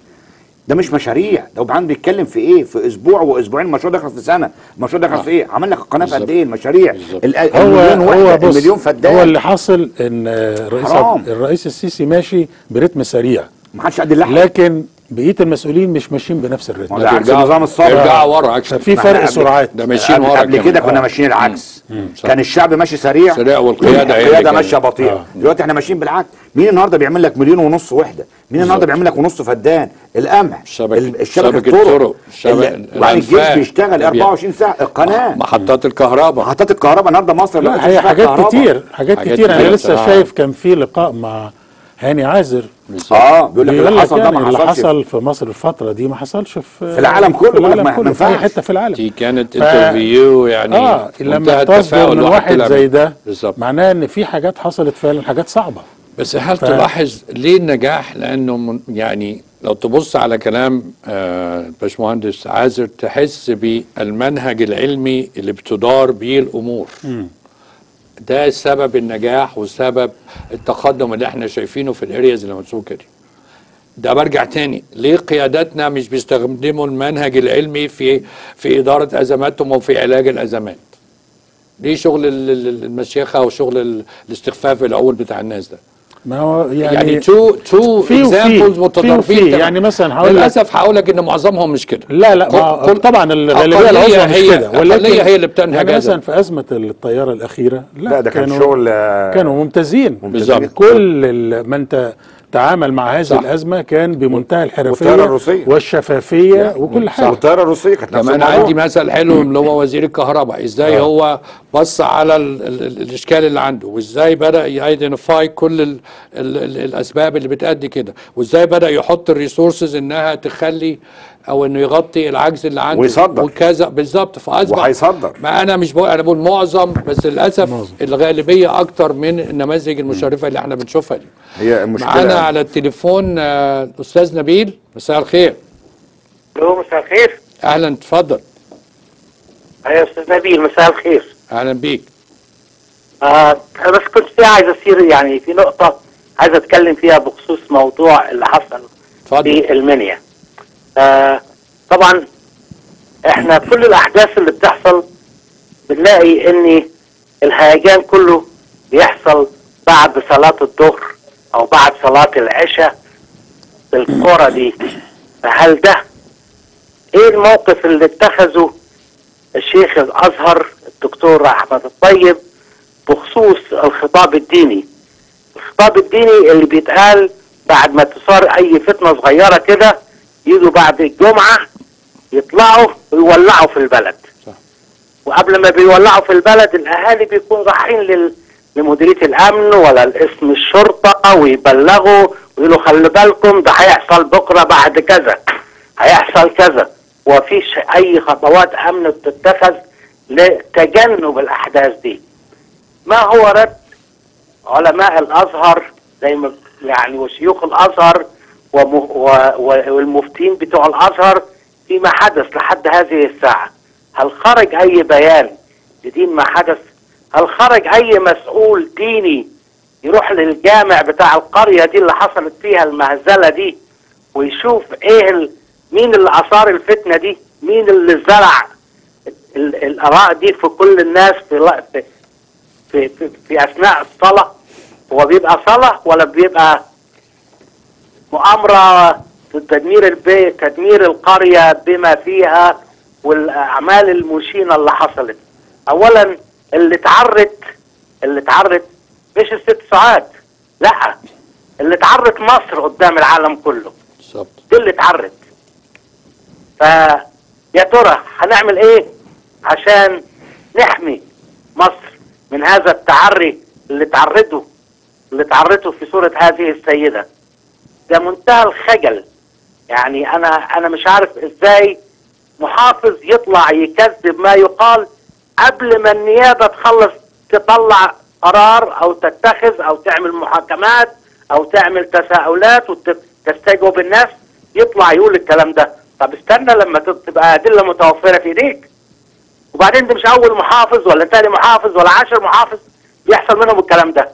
ده مش مشاريع. ده وبعدين بيتكلم في إيه؟ في أسبوع وأسبوعين. المشروع دخل في سنة. المشروع دخل في إيه؟ عمل لك القناه في قد إيه؟ المشاريع. ال- هو المليون هو بص المليون فدان. هو اللي حصل إن الرئيس حرام. الرئيس السيسي ماشي برتم سريع. ما حدش قد اللحم لكن بقية المسؤولين مش ماشيين بنفس الرتم. ما ده عكس النظام السابق يرجعوا ورا. عكس ففي ما فرق سرعات. ده ماشيين قبل, ورا قبل كده. كنا آه. ماشيين العكس. مم. كان الشعب ماشي سريع. سريع والقيادة القيادة ماشية بطيئة. آه. دلوقتي إحنا ماشيين بالعكس. مين النهارده بيعمل لك مليون ونص وحدة؟ مين النهارده بيعمل لك ونص فدان؟ القمح. الشبكه شبكة الطرق. طرق، الشبكة- ال- وبعدين الجيش. بيشتغل 24 ساعة. القناة. محطات الكهرباء. محطات الكهرباء النهارده مصر لا هي حاجات. كتير حاجات كتير. أنا لسه بصراحة. شايف كان في لقاء مع هاني عازر. آه. بيقول لك اللي حصل ده يعني ما اللي حصلش. حصل في مصر الفترة دي ما حصلش في في العالم كله، في العالم ما- ما كله في أي. حتة في العالم. دي كانت ف- انترفيو يعني آه لما تصدر من الواحد واحد زي. ده بالظبط. معناه إن في حاجات حصلت فعلا حاجات صعبة. بس هل ف- تلاحظ ليه النجاح؟ لأنه من يعني لو تبص على كلام آه، الباشمهندس عازر تحس بالمنهج العلمي اللي بتدار بيه الأمور. ده سبب النجاح وسبب التقدم اللي إحنا شايفينه في ال areas اللي ممسوكه دي. ده برجع تاني. ليه قياداتنا مش بيستخدموا المنهج العلمي في في إدارة أزماتهم وفي علاج الأزمات؟ ليه شغل ال- ال- المشيخة وشغل ال- الاستخفاف الأول بتاع الناس ده؟ ما هو يعني, يعني two two examples في متضاربين. يعني مثلا هقول لك- للأسف هقول لك إن معظمهم مش كده لا لا ما كل- طبعا الغالبيه العظمى مش هي- كده ولكن هي اللي بتنهج يعني هذا. مثلا في أزمة الطيارة الأخيرة لا, لا، ده كان كانوا- شغل، آه، كانوا ممتازين ممتازين. كل ال- من ت- تعامل مع هذه صح. الأزمة كان بمنتهى الحرفية الروسية. والشفافية وكل حاجة والطياره الروسيه كانت كمان. عندي مثل حلو اللي هو وزير الكهرباء إزاي آه. هو بص على ال ال ال الإشكال اللي عنده وإزاي بدأ ي identify كل ال ال ال الأسباب اللي بتأدي كده وإزاي بدأ يحط ال resources إنها تخلي أو انه يغطي العجز اللي عنده ويصدر. وكذا. بالظبط. فأصبح وهيصدر. ما أنا مش بقول أنا بقول معظم بس للأسف معظم. الغالبية أكتر من النماذج المشرفة اللي إحنا بنشوفها دي. هي المشكلة معانا على التليفون آه، الاستاذ نبيل. مساء الخير. ألو مساء الخير. أهلا. اتفضل. يا أستاذ نبيل مساء الخير. أهلا بيك. آه أنا بس كنت في عايز أصير يعني في نقطة عايز أتكلم فيها بخصوص موضوع اللي حصل اتفضل. في المنيا طبعا إحنا كل الأحداث اللي بتحصل بنلاقي إن الهيجان كله بيحصل بعد صلاة الظهر أو بعد صلاة العشاء في القرى دي. فهل ده إيه الموقف اللي اتخذه الشيخ الأزهر الدكتور أحمد الطيب بخصوص الخطاب الديني؟ الخطاب الديني اللي بيتقال بعد ما تصار أي فتنة صغيرة كده يجوا بعد الجمعة يطلعوا ويولعوا في البلد. صح. وقبل ما بيولعوا في البلد الأهالي بيكونوا رايحين لل... لمديرية الأمن ولا لاسم الشرطة ويبلغوا ويقولوا خلي بالكم ده هيحصل بكرة بعد كذا هيحصل كذا. ومفيش أي خطوات أمن بتتخذ لتجنب الأحداث دي. ما هو رد علماء الأزهر زي ما يعني وشيوخ الأزهر والمفتين بتوع الأزهر فيما حدث لحد هذه الساعة. هل خرج أي بيان لدين ما حدث؟ هل خرج أي مسؤول ديني يروح للجامع بتاع القرية دي اللي حصلت فيها المهزلة دي ويشوف إيه. مين اللي أثار الفتنة دي؟ مين اللي زرع ال- الآراء دي في كل الناس في في, في, في أثناء الصلاة؟ هو بيبقى صلاة ولا بيبقى مؤامرة تدمير البيت تدمير القرية بما فيها والأعمال المشينة اللي حصلت. اولا اللي اتعرت اللي اتعرت مش الست ساعات لا. اللي اتعرت مصر قدام العالم كله. بالظبط. دي اللي اتعرت فيا ترى هنعمل إيه عشان نحمي مصر من هذا التعري اللي تعرضه اللي تعرضه في صورة هذه السيدة؟ ده منتهى الخجل. يعني أنا أنا مش عارف إزاي محافظ يطلع يكذب ما يقال قبل ما النيابة تخلص تطلع قرار أو تتخذ أو تعمل محاكمات أو تعمل تساؤلات وتستجوب الناس يطلع يقول الكلام ده. طب استنى لما تبقى أدلة متوفرة في إيديك. وبعدين ده مش أول محافظ ولا تاني محافظ ولا عشر محافظ بيحصل منهم الكلام ده.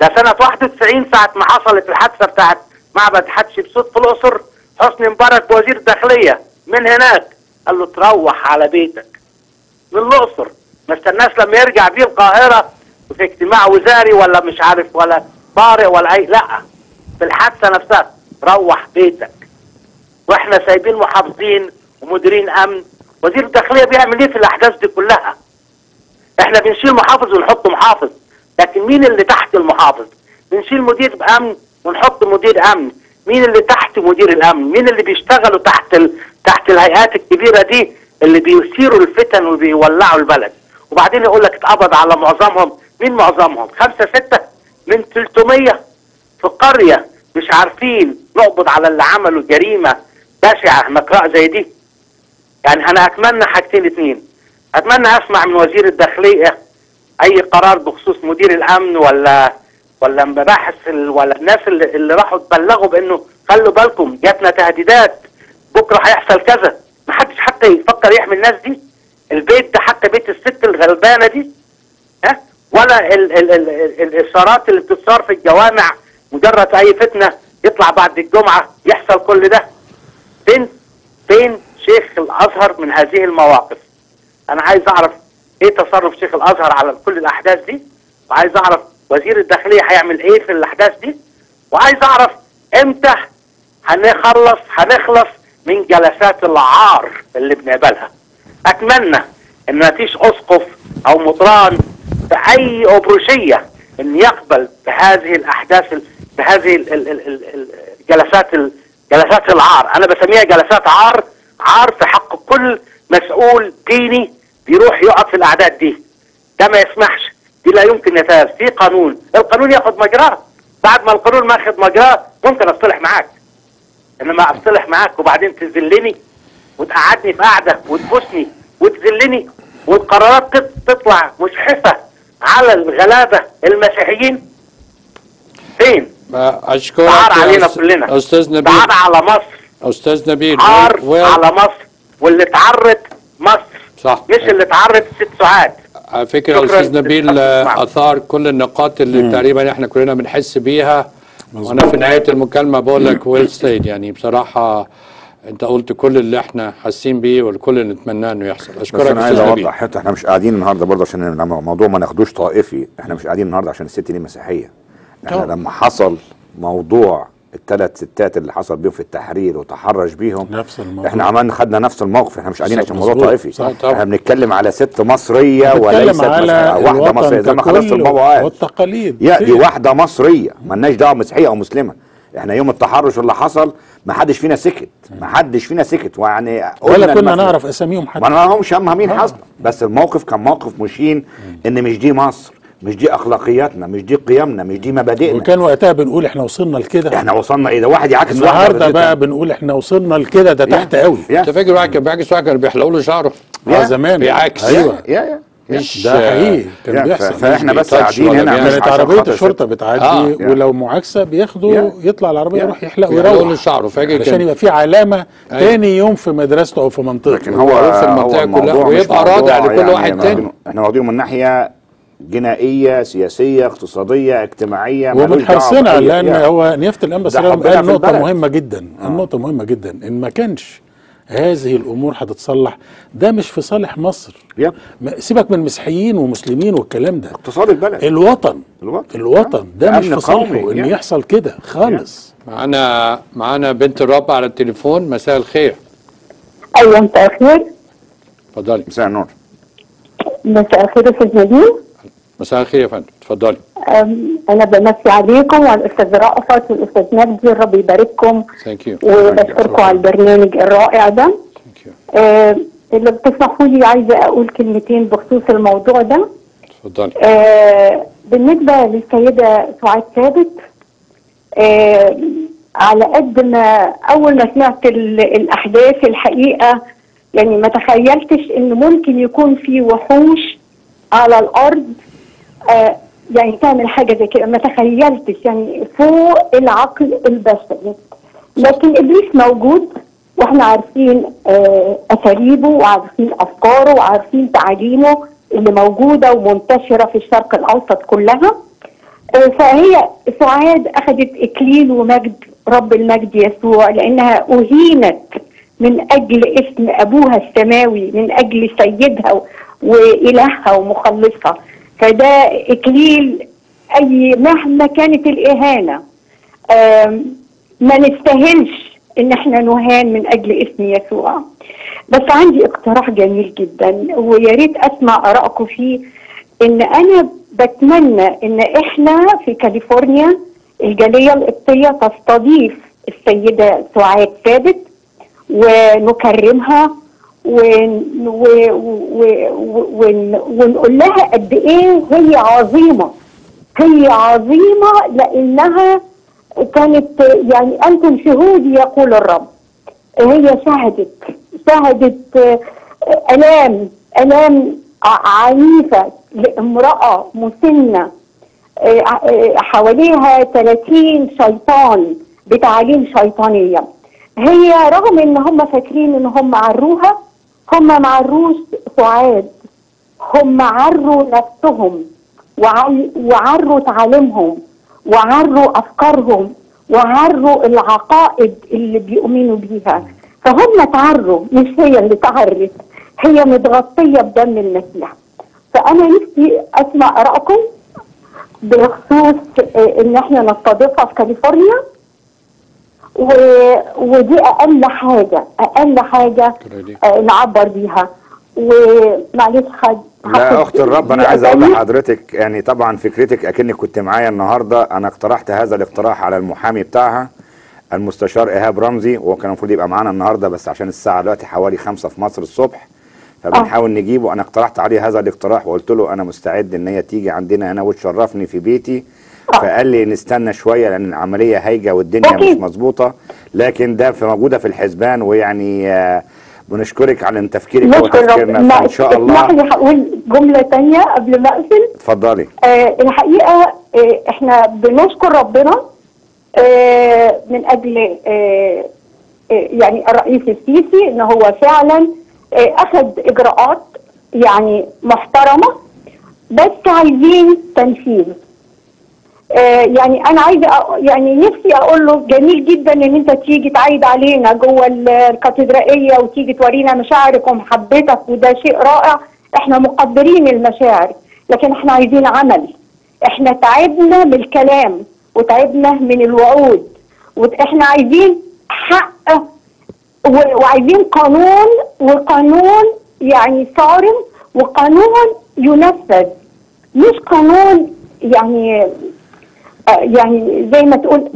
ده سنة 91 ساعة ما حصلت الحادثة بتاعت معبد حتشبسوت في الأقصر حسني مبارك وزير داخلية من هناك؟ قال له تروح على بيتك. من الأقصر ما استناش لما يرجع بيه القاهرة في اجتماع وزاري ولا مش عارف ولا طارئ ولا أي. لا في الحادثة نفسها. روح بيتك. وإحنا سايبين محافظين ومديرين أمن. وزير الداخلية بيعمل إيه في الأحداث دي كلها؟ إحنا بنشيل محافظ ونحط محافظ. لكن مين اللي تحت المحافظ؟ بنشيل مدير أمن ونحط مدير أمن. مين اللي تحت مدير الأمن؟ مين اللي بيشتغلوا تحت ال... تحت الهيئات الكبيرة دي اللي بيثيروا الفتن وبيولعوا البلد؟ وبعدين يقول لك اتقبض على معظمهم. مين معظمهم؟ خمسة ستة؟ من 300 في قرية مش عارفين نقبض على اللي عملوا جريمة بشعة مكراء زي دي. يعني أنا أتمنى حاجتين اتنين. أتمنى أسمع من وزير الداخلية أي قرار بخصوص مدير الأمن ولا ولا مباحث ولا الناس اللي, اللي راحوا تبلغوا بأنه خلوا بالكم جاتنا تهديدات بكرة هيحصل كذا. ما حدش حتى يفكر يحمي الناس دي. البيت ده حتى بيت الست الغلبانة دي ها؟ ولا ال ال ال ال الاشارات اللي بتتصار في الجوامع مجرد أي فتنة يطلع بعد الجمعة يحصل كل ده. فين؟ فين شيخ الأزهر من هذه المواقف؟ أنا عايز أعرف إيه تصرف شيخ الأزهر على كل الأحداث دي وعايز أعرف وزير الداخلية هيعمل إيه في الأحداث دي؟ وعايز أعرف إمتى هنخلص هنخلص من جلسات العار اللي بنقبلها أتمنى إن مفيش أسقف أو مطران في أي أوبروشية إن يقبل بهذه الأحداث ال- بهذه ال- ال- ال- ال- ال- جلسات ال- جلسات العار. أنا بسميها جلسات عار. عار في حق كل مسؤول ديني بيروح يقف في الأعداد دي. ده ما يسمحش دي لا يمكن يتنفذ في قانون. القانون ياخد مجراه. بعد ما القانون ما اخد مجراه ممكن اصطلح معاك. انما اصطلح معاك وبعدين تذلني وتقعدني في قعدة وتبوسني وتذلني والقرارات تط- تطلع مشحفه على الغلابة المسيحيين. فين؟ أشكرك عار علينا أس- كلنا. أستاذ نبيل. عار على مصر. أستاذ نبيل عار ويل- على مصر. واللي اتعرت مصر. صح. مش اللي اتعرت ست ساعات. على فكرة. الاستاذ نبيل آه، آثار كل النقاط اللي تقريبا إحنا كلنا بنحس بيها وأنا في نهاية المكالمة بقول لك ويل ستيد يعني بصراحة أنت قلت كل اللي إحنا حاسين بيه والكل اللي نتمناه إنه يحصل. بس اشكرك أنا عايز أستاذ اوضح حتة إحنا مش قاعدين النهارده برضه عشان الموضوع ما ناخدوش طائفي إحنا مش قاعدين النهارده عشان الست دي مسيحية. إحنا طبعا. لما حصل موضوع الثلاث ستات اللي حصل بيهم في التحرير وتحرش بيهم. نفس الموضوع إحنا عملنا خدنا نفس الموقف. إحنا مش قاعدين عشان موضوع. طائفي. إحنا بنتكلم على ست مصرية وليست واحدة مصرية. زي ما ككل البابا قال والتقاليد. يا دي؟ واحدة مصرية. مالناش دعوة مسيحية أو مسلمة. إحنا يوم التحرش اللي حصل ما حدش فينا سكت. ما حدش فينا سكت. ويعني قلنا ولا كنا. نعرف أساميهم حتى. ما أنا همش هم مين. حصل. بس الموقف كان موقف مشين إن مش دي مصر. مش دي أخلاقياتنا مش دي قيمنا مش دي مبادئنا. وكان وقتها بنقول إحنا وصلنا لكده. إحنا وصلنا إيه ده واحد يعاكس واحد النهارده بقى بنقول إحنا وصلنا لكده ده تحت قوي. أنت فاكر واحد كان بيعكس واحد كان بيحلقوا له شعره؟ آه زمان. بيعكس أيوه. يا يا مش ده حقيقي. كان بيحصل. فإحنا بس قاعدين هنا. كانت عربية الشرطة. بتعدي آه. ولو معاكسة بياخدوا يا. يطلع العربية. يروح يحلق بيحلقوا له ويروح شعره. فاكر عشان يبقى في علامة أيوة. تاني يوم في مدرسته أو في منطقته. لكن هو في هو المنطقة كلها ويبقى رادع لكل واحد يعني تاني. إحنا واخدينه من ناحية جنائية سياسية اقتصادية اجتماعية ملوش ومن دعوة حرصنا بأي- لأن يعني. هو نيافة الانبا ده سلام حبنا قال نقطة البلد. مهمة جدا النقطة مهمة جدا إن ما كانش هذه الأمور هتتصلح ده مش في صالح مصر. يب. سيبك من مسيحيين ومسلمين والكلام ده. اقتصاد البلد. الوطن الوطن. الوطن ده مش أمن في صالحه. إن. يحصل كده خالص. معانا معانا بنت الرب على التليفون مساء الخير. أيوه مساء الخير. اتفضلي. مساء النور. مساء الخير أستاذ نبيل مساء الخير يا فندم اتفضلي. أنا بمسي عليكم وعلى الأستاذ رأفت والأستاذ مجدي الرب يبارككم. thank you وبشكركم على البرنامج الرائع ده. أم، اللي بتسمحوا لي عايزة أقول كلمتين بخصوص الموضوع ده. اتفضلي. آه، بالنسبة للسيدة سعاد ثابت آه، على قد ما أول ما سمعت ال- الأحداث الحقيقة يعني ما تخيلتش إن ممكن يكون في وحوش على الأرض آه، يعني تعمل حاجة زي كده. ما تخيلتش يعني فوق العقل البشري. لكن إبليس موجود وإحنا عارفين آه، أساليبه وعارفين أفكاره وعارفين تعاليمه اللي موجودة ومنتشرة في الشرق الأوسط كلها. آه، فهي سعاد أخذت إكليل ومجد رب المجد يسوع لأنها أهينت من أجل اسم أبوها السماوي من أجل سيدها و- وإلهها ومخلصها. فده إكليل أي مهما كانت الإهانة آم، ما نستاهلش إن إحنا نهان من أجل اسم يسوع. بس عندي اقتراح جميل جدا ويا ريت أسمع آرائكم فيه. إن أنا بتمنى إن إحنا في كاليفورنيا الجالية القبطية تستضيف السيدة سعاد ثابت ونكرمها ونقول لها قد إيه هي عظيمة. هي عظيمة لأنها كانت يعني أنتم شهودي يقول الرب. هي شهدت شهدت آه، آلام آلام عنيفة لامرأة مسنة آه، آه، حواليها 30 شيطان بتعاليم شيطانية. هي رغم إن هم فاكرين إن هم عروها هم ما عروش سعاد هم عروا نفسهم وعروا تعاليمهم وعروا أفكارهم وعروا العقائد اللي بيؤمنوا بيها. فهم اتعروا مش هي اللي تعرت هي متغطية بدم المسيح فأنا نفسي أسمع ارائكم بخصوص آه، إن إحنا نستضيفها في كاليفورنيا. و... ودي أقل حاجة أقل حاجة آه، نعبر بيها. ومعلش خد لا اخت الرب أنا عايز أقول. لحضرتك يعني طبعا فكرتك اكنك كنت معايا النهارده. أنا اقترحت هذا الاقتراح على المحامي بتاعها المستشار إيهاب رمزي وهو كان المفروض يبقى معانا النهارده بس عشان الساعة دلوقتي حوالي خمسة في مصر الصبح فبنحاول نجيبه. أنا اقترحت عليه هذا الاقتراح وقلت له أنا مستعد إن هي تيجي عندنا هنا وتشرفني في بيتي. فقال لي نستنى شوية لأن العملية هايجة والدنيا مش أكيد. مظبوطة. لكن ده في موجودة في الحسبان ويعني آه، بنشكرك على ان تفكيرك وتفكيرنا فان شاء الله. اسمح لي هقول جملة تانية قبل ما أقفل. اتفضلي. آه الحقيقة آه إحنا بنشكر ربنا آه من أجل آه آه يعني الرئيس السيسي إن هو فعلا أخذ إجراءات يعني محترمة بس عايزين تنفيذ. يعني أنا عايزة يعني نفسي أقول له جميل جدا إن أنت تيجي تعيد علينا جوه ال- الكاتدرائية وتيجي تورينا مشاعرك ومحبتك وده شيء رائع. إحنا مقدرين المشاعر لكن إحنا عايزين عمل. إحنا تعبنا من الكلام وتعبنا من الوعود. وإحنا عايزين حق وعايزين قانون وقانون يعني صارم وقانون ينفذ. مش قانون يعني آه، يعني زي ما تقول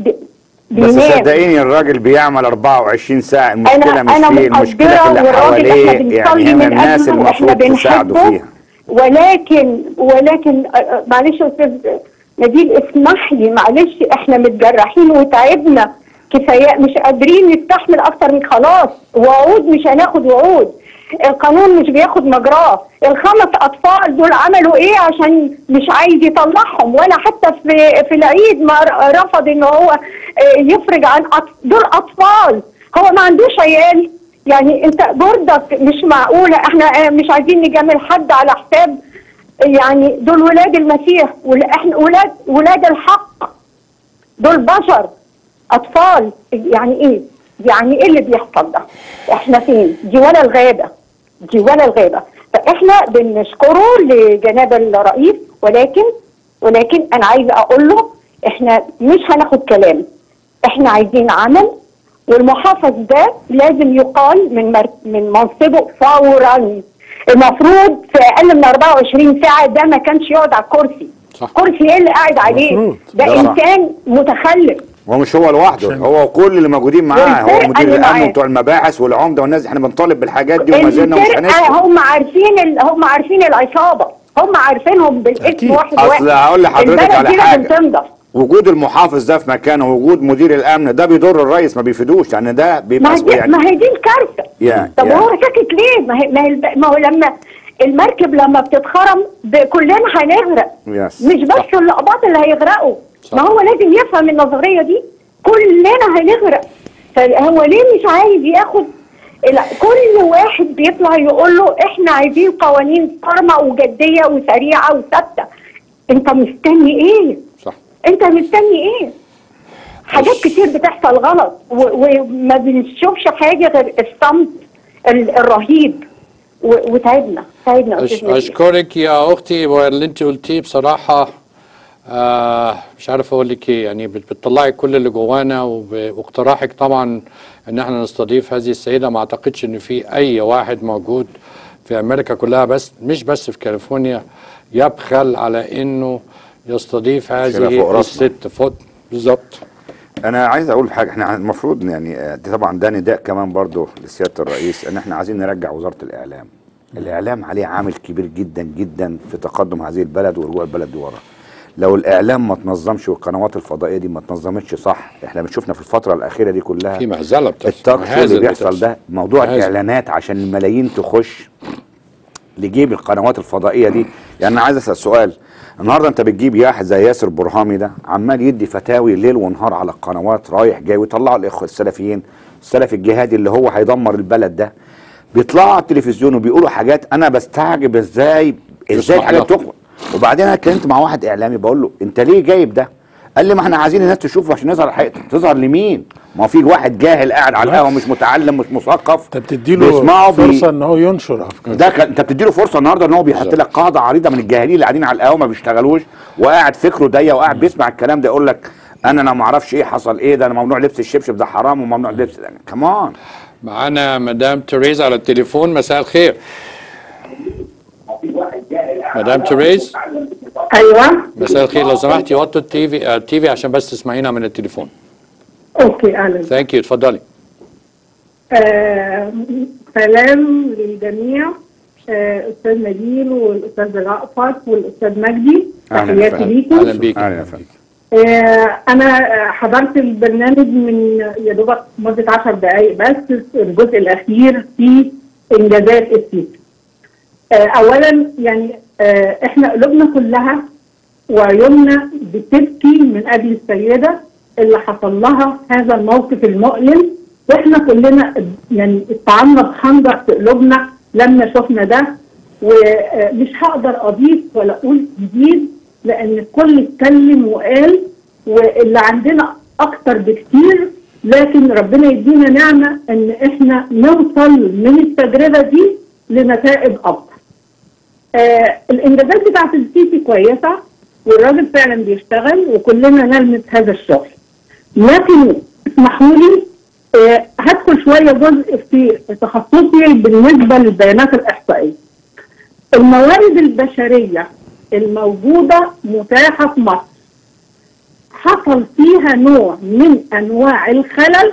بس صدقيني الراجل بيعمل 24 ساعة المشكلة أنا مش فيه المشكلة في اللي حواليه يعني من الناس المفروض تساعده فيها. ولكن ولكن آه، آه، معلش يا أستاذ نبيل اسمح لي معلش إحنا متجرحين وتعبنا كفاية مش قادرين نستحمل أكتر من خلاص وعود مش هناخد وعود. القانون مش بياخد مجراه. الخمس أطفال دول عملوا إيه عشان مش عايز يطلعهم؟ ولا حتى في في العيد ما رفض إن هو آه، يفرج عن. دول أطفال. هو ما عندوش عيال. يعني أنت برضك مش معقولة. إحنا آه، مش عايزين نجامل حد على حساب يعني دول ولاد المسيح. إحنا ولاد ولاد الحق. دول بشر أطفال. يعني إيه؟ يعني إيه اللي بيحصل ده؟ إحنا فين؟ دي ولا الغابة. دي ولا الغابة فإحنا بنشكره لجناب الرئيس ولكن ولكن أنا عايزة أقول له إحنا مش هناخد كلام إحنا عايزين عمل والمحافظ ده لازم يقال من مر... من منصبه فورا المفروض في أقل من 24 ساعة ده ما كانش يقعد على الكرسي صح. كرسي إيه اللي قاعد عليه. ده ده. إنسان متخلف هو مش هو لوحده هو كل اللي موجودين معاه هو مدير الأمن. وبتوع المباحث والعمدة والناس إحنا بنطالب بالحاجات دي وما زلنا مش هنسكت هم عارفين ال... هم عارفين العصابة هم عارفينهم بالاسم واحد واحد أصل هقول لحضرتك على حاجة. وجود المحافظ ده في مكانه ووجود مدير الأمن ده بيضر الرئيس ما بيفيدوش لأن ده ما بيبقى هي دي يعني. ما هي دي الكارثة. يعني طب يعني هو ساكت ليه؟ ما هي ما, هي ما هو لما المركب لما بتتخرم كلنا هنغرق. يس. مش بس اللقباط اللي هيغرقوا. ما هو لازم يفهم النظرية دي. كلنا هنغرق. فهو ليه مش عايز ياخد كل واحد بيطلع يقول له إحنا عايزين قوانين صارمه وجدية وسريعة وثابتة. أنت مستني إيه؟ صح. أنت مستني إيه؟ حاجات كتير بتحصل غلط. وما بنشوفش حاجة غير الصمت ال- الرهيب. وتعبنا تعبنا أش. أشكرك يا أختي واللي أنت قلتيه بصراحة آه مش عارف أقول لك إيه يعني بت- بتطلعي كل اللي جوانا واقتراحك طبعا إن إحنا نستضيف هذه السيدة. ما أعتقدش إن في أي واحد موجود في أمريكا كلها بس مش بس في كاليفورنيا يبخل على إنه يستضيف هذه. الست. فوق بالظبط. أنا عايز أقول حاجة. إحنا المفروض يعني آه، دي طبعا ده نداء كمان برضو لسيادة الرئيس إن إحنا عايزين نرجع وزارة الإعلام. الإعلام عليه عامل كبير جدا جدا في تقدم هذه البلد ورجوع البلد دي ورا لو الإعلام ما تنظمش والقنوات الفضائية دي ما تنظمتش صح إحنا بنشوفنا في الفترة الأخيرة دي كلها في مهزلة بتحصل التاك شو مهازل اللي بيحصل بتحصل. ده موضوع. الإعلانات عشان الملايين تخش لجيب القنوات الفضائية دي يعني أنا عايز أسأل سؤال النهارده أنت بتجيب واحد زي ياسر برهامي ده عمال يدي فتاوي ليل ونهار على القنوات رايح جاي ويطلعوا الإخوة السلفيين السلفي الجهادي اللي هو هيدمر البلد ده بيطلعوا على التلفزيون وبيقولوا حاجات أنا بستعجب إزاي إزاي حاجات. تقبل وبعدين أنا اتكلمت مع واحد اعلامي بقول له انت ليه جايب ده؟ قال لي ما إحنا عايزين الناس تشوفه عشان يظهر حقيقته تظهر لمين؟ ما هو في واحد جاهل قاعد على القهوة مش متعلم مش مثقف انت بتديله بيسمعوا بي- فرصة ان هو ينشر افكار ده كان انت بتديله فرصة النهارده ان هو بيحط لك قاعدة عريضة من الجاهلين اللي قاعدين على القهوة ما بيشتغلوش وقاعد فكره ضيق وقاعد بيسمع الكلام ده يقول لك أنا أنا ما أعرفش إيه حصل إيه ده؟ أنا ممنوع لبس الشبشب ده حرام وممنوع لبس ده. كمان معانا مدام تريز على التليفون مساء الخير. مدام تريز أيوه. مساء الخير. لو سمحتي وطوا التي في التي في عشان بس تسمعينا من التليفون. okay أهلا. thank you اتفضلي. آه سلام للجميع. آه أستاذ نبيل والأستاذ رأفت والأستاذ مجدي. تحياتي ليكم. أهلا بيك أهلا يا فندم آه أنا آه، حضرت البرنامج من يا دوبك مدة 10 دقائق بس. الجزء الأخير في إنجازات السيسي آه اولا يعني آه إحنا قلوبنا كلها وعيوننا بتبكي من أجل السيدة اللي حصل لها هذا الموقف المؤلم. وإحنا كلنا يعني اتطعمنا بخنجر في قلوبنا لما شفنا ده. ومش هقدر أضيف ولا أقول جديد لأن الكل اتكلم وقال واللي عندنا أكتر بكتير. لكن ربنا يدينا نعمة إن إحنا نوصل من التجربة دي لنتائج افضل. آه الإنجازات بتاعت السيسي كويسة والراجل فعلا بيشتغل وكلنا نلمس هذا الشغل. لكن اسمحوا لي آه هدخل شوية جزء في تخصصي بالنسبة للبيانات الإحصائية. الموارد البشرية الموجودة متاحة في مصر حصل فيها نوع من أنواع الخلل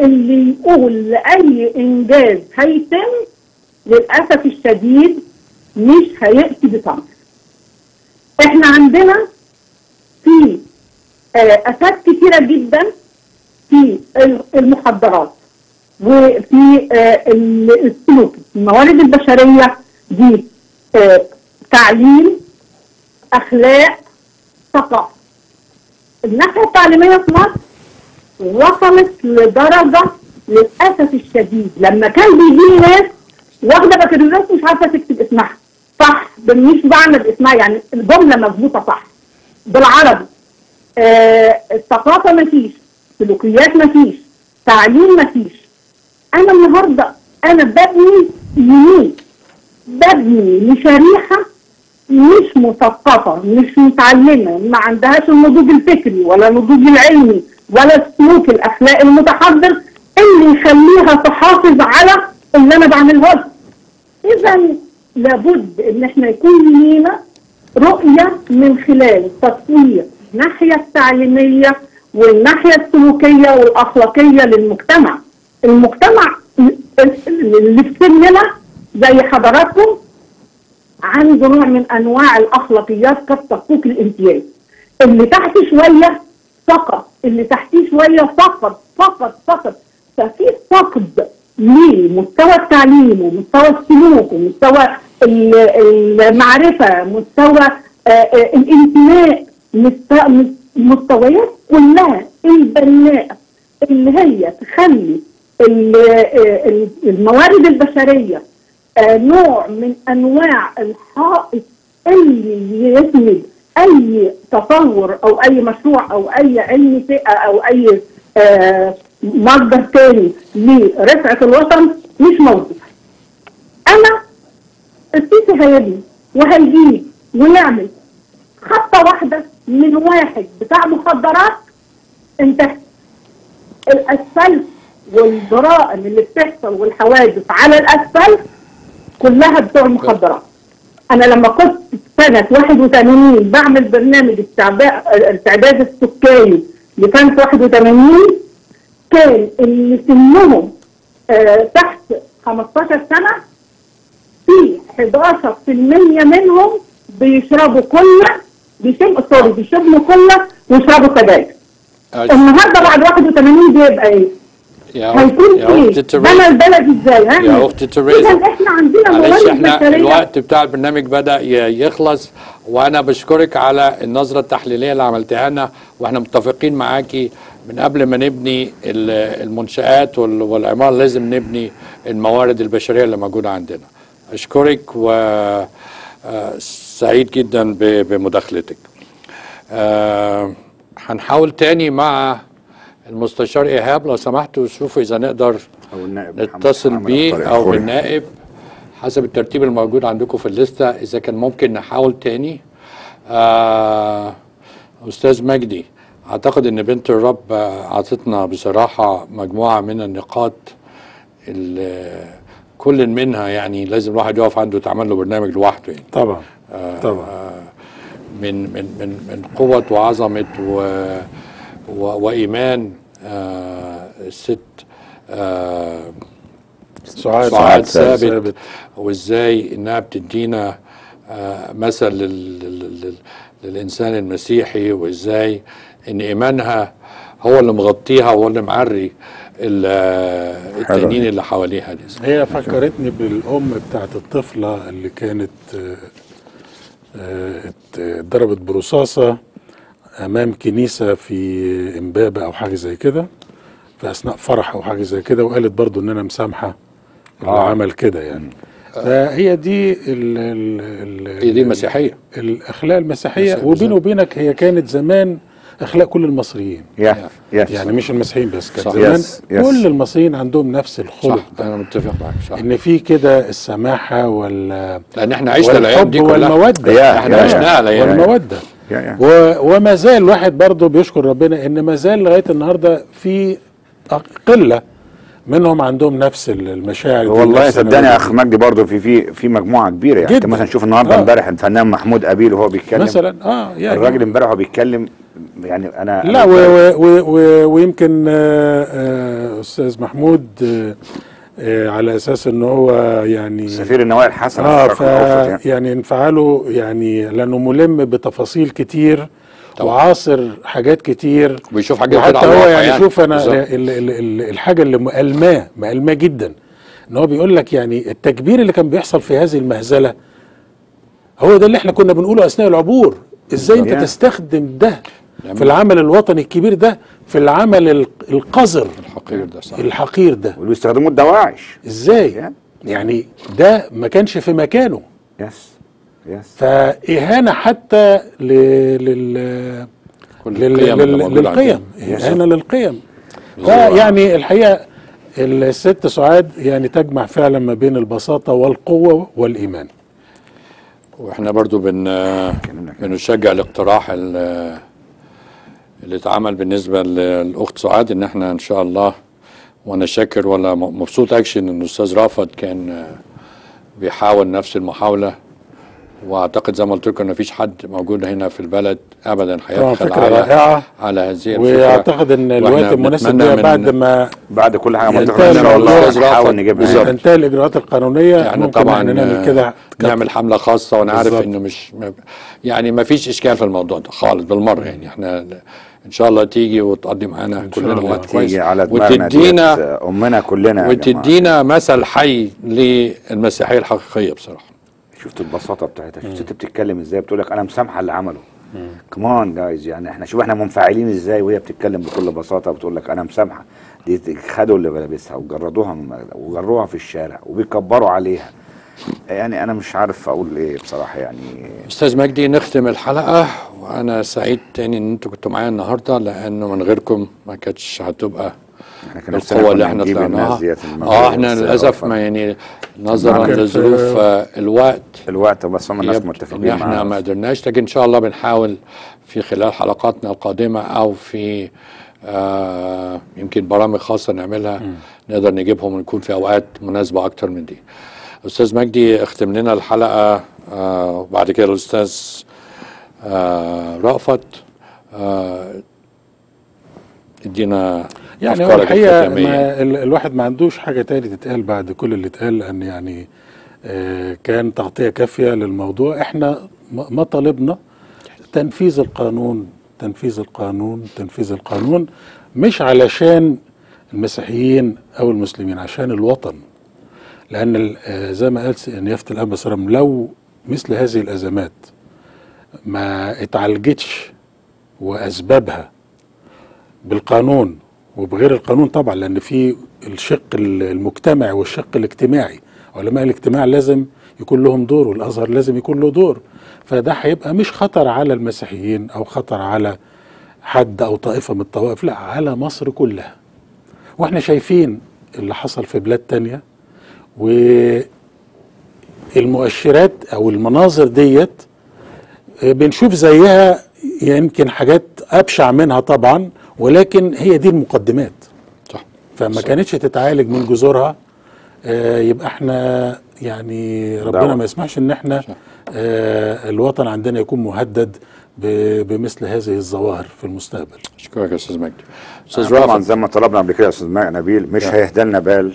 اللي يقول لأي إنجاز هيتم للأسف الشديد مش هيأتي بثمر. إحنا عندنا في آه، افات كتيرة جدا في المخدرات وفي آه، السلوك. الموارد البشرية دي آه، تعليم أخلاق ثقافه الناحية التعليمية في مصر وصلت لدرجة للأسف الشديد. لما كان بيجي ناس واخدة بكالوريوس مش عارفة تكتب اسمها. صح مش بعمل اسمها يعني الجملة مظبوطة صح. بالعربي آه الثقافة مفيش سلوكيات مفيش تعليم مفيش أنا النهارده أنا ببني يمين ببني لشريحة مش مثقفة مش متعلمة ما عندهاش النضوج الفكري ولا النضوج العلمي ولا السلوك الاخلاقي المتحضر اللي يخليها تحافظ على اللي أنا بعمله اذا لابد إن إحنا يكون لينا رؤية من خلال تطوير الناحية التعليمية والناحية السلوكية والأخلاقية للمجتمع. المجتمع اللي في سننا زي حضراتكم عنده نوع من أنواع الأخلاقيات قد تفوق الامتياز. اللي تحت شوية فقط اللي تحتيه شوية فقط فقط فقط ففي فقد. لمستوى التعليم ومستوى السلوك ومستوى المعرفة مستوى آه، آه، الانتماء مست- مستويات كلها البناءه اللي هي تخلي آه، ال- الموارد البشرية نوع من أنواع الحائط اللي يسند أي تطور أو أي مشروع أو أي علم فئة أو أي مصدر تاني لرفعة الوطن مش موجود. أنا السيسي هيبني وهيجيب ويعمل خطة واحدة من واحد بتاع مخدرات انتهت. الأسفلت والجرائم اللي بتحصل والحوادث على الأسفلت كلها بتوع المخدرات أنا لما كنت سنة 81 بعمل برنامج استعباء التعداد السكاني لسنه 81 كان اللي سنهم آه تحت 15 سنة في 11% منهم بيشربوا كله بيشربوا سوري بيشربوا كله ويشربوا سجاير النهارده بعد 81 بيبقى إيه؟ يا هيكون إيه؟ بنى البلد إزاي؟ يا أختي تريزا اذا إحنا عندنا معلش إحنا الوقت بتاع البرنامج بدأ يخلص وأنا بشكرك على النظرة التحليلية اللي عملتها لنا وإحنا متفقين معاكي من قبل ما نبني ال- المنشآت وال- والعمار لازم نبني الموارد البشرية اللي موجودة عندنا. أشكرك وسعيد جدا ب- بمداخلتك. آه، هنحاول تاني مع المستشار إيهاب لو سمحتوا شوفوا إذا نقدر أو النائب نتصل بيه الخوري. بالنائب حسب الترتيب الموجود عندكم في الليستة. إذا كان ممكن نحاول تاني. آه أستاذ مجدي أعتقد إن بنت الرب آه، أعطتنا بصراحة مجموعة من النقاط اللي كل منها يعني لازم الواحد يقف عنده يتعمل له برنامج لوحده يعني. طبعا آه، طبعا. آه، من من من من قوة وعظمة و و وإيمان. آه، الست آه، سعاد- سعاد ثابت. ثابت. وإزاي إنها بتدينا آه، مثل لل لل لل للإنسان المسيحي وإزاي إن إيمانها هو اللي مغطيها وهو اللي معري ال- التانيين اللي حواليها دي. هي فكرتني بالأم بتاعت الطفلة اللي كانت آه، ات- اتضربت برصاصة أمام كنيسة في إمبابة أو حاجة زي كده في أثناء فرح أو حاجة زي كده وقالت برضو إن أنا مسامحة اللي آه. عمل كده يعني. فهي دي ال ال ال هي دي المسيحية. الأخلاق المسيحية. مسيح- وبيني وبينك هي كانت زمان أخلاق كل المصريين. يا يس يعني مش المسيحيين بس كان. زمان يس. كل المصريين عندهم نفس الخلق صح أنا متفق معاك صح. إن في كده السماحة وال لأن إحنا عشنا الأيام دي كلها. والمودة. يا- إحنا عشناها الأيام. والمودة. و... وما زال الواحد برضه بيشكر ربنا إن ما زال لغاية النهارده في قلة منهم عندهم نفس المشاعر والله صدقني يا أخ مجدي برضه في في في مجموعة كبيرة يعني مثلا شوف النهارده آه. امبارح الفنان محمود أبيل وهو بيتكلم. مثلا آه يعني. الراجل امبارح وهو بيتكلم يعني أنا لا و و و و ويمكن آه آه أستاذ محمود آه على أساس إن هو يعني سفير النوايا الحسنه آه ف يعني. يعني انفعاله يعني لأنه ملم بتفاصيل كتير وعاصر حاجات كتير وبيشوف حاجات وحتى على هو يعني يعني. شوف أنا. ال ال ال الحاجة اللي مألماه مألماه جدا إن هو بيقول لك يعني التكبير اللي كان بيحصل في هذه المهزلة هو ده اللي إحنا كنا بنقوله أثناء العبور إزاي أنت يعني. تستخدم ده يعني. في العمل الوطني الكبير ده في العمل ال- القذر. الحقير ده صح. الحقير ده. وبيستخدموا الدواعش. إزاي؟ يعني. يعني ده ما كانش في مكانه. يس يس. فإهانة حتى. لل... لل... لل... للقيم. إهانة للقيم. فيعني الحقيقة الست سعاد يعني تجمع فعلا ما بين البساطة والقوة والإيمان. وإحنا برضو بن بنشجع الاقتراح ال- اللي اتعمل بالنسبة للأخت سعاد إن إحنا إن شاء الله وأنا شاكر ولا مبسوط اكشن إن الأستاذ رافض كان آه، بيحاول نفس المحاولة وأعتقد زي ما قلت لكم إن مفيش حد موجود هنا في البلد ابدا هيبخل فكرة على رائعة على هذه الفكرة إن وإحنا الوقت المناسب من- بعد ما بعد كل حاجة منطقه إن شاء الله. نحاول نجيبها. يعني. الإجراءات القانونية إحنا ممكن طبعا نعمل آه، كده نعمل حملة خاصة وأنا عارف. إنه مش يعني ما فيش إشكال في الموضوع ده خالص بالمرة يعني إحنا إن شاء الله تيجي وتقضي معانا كلنا. وقت كويس. تيجي على دماغنا وتدينا أمنا كلنا. وتدينا مثل حي للمسيحية الحقيقية بصراحة. شفت البساطة بتاعتها. شفت أنت بتتكلم إزاي؟ بتقول لك أنا مسامحة اللي عمله. كمان جايز يعني إحنا شوف إحنا منفعلين إزاي وهي بتتكلم بكل بساطة بتقول لك أنا مسامحة. دي خدوا اللي لابسها وجردوها وجروها في الشارع وبيكبروا عليها. يعني أنا مش عارف أقول إيه بصراحة يعني أستاذ مجدي نختم الحلقة وأنا سعيد تاني إن أنتوا كنتوا معايا النهارده لأنه من غيركم ما كانتش هتبقى القوة اللي إحنا طلعناها. آه إحنا للأسف. ما يعني نظرا لظروف آه، الوقت. الوقت بس هم الناس متفقين إن إحنا ما قدرناش لكن إن شاء الله بنحاول في خلال حلقاتنا القادمة أو في آه يمكن برامج خاصة نعملها نقدر نجيبهم ونكون في أوقات مناسبة أكتر من دي. أستاذ مجدي اختم لنا الحلقة آه وبعد كده الأستاذ آه رأفت آه ادينا يعني هو الحقيقة. ما الواحد ما عندوش حاجة تاني تتقال بعد كل اللي اتقال لأن يعني آه، كان تغطية كافية للموضوع إحنا ما طالبنا تنفيذ القانون تنفيذ القانون تنفيذ القانون مش علشان المسيحيين أو المسلمين عشان الوطن ال- آه، زي ما قال نيافه الأب سلام لو مثل هذه الأزمات ما اتعالجتش وأسبابها بالقانون وبغير القانون طبعا لأن في الشق ال- المجتمعي والشق الاجتماعي. علماء الاجتماع لازم يكون لهم دور والأزهر لازم يكون له دور. فده هيبقى مش خطر على المسيحيين أو خطر على حد أو طائفة من الطوائف لا على مصر كلها. وإحنا شايفين اللي حصل في بلاد تانية والمؤشرات أو المناظر ديت آه، بنشوف زيها يمكن حاجات أبشع منها طبعا ولكن هي دي المقدمات. صح. فما كانتش تتعالج من جذورها آه، يبقى إحنا يعني ربنا دعوة. ما يسمحش إن إحنا آه، الوطن عندنا يكون مهدد بمثل هذه الظواهر في المستقبل. أشكرك يا أستاذ مجدي. أستاذ طبعا زي ما طلبنا قبل كده يا أستاذ نبيل مش نعم. هيهدلنا بال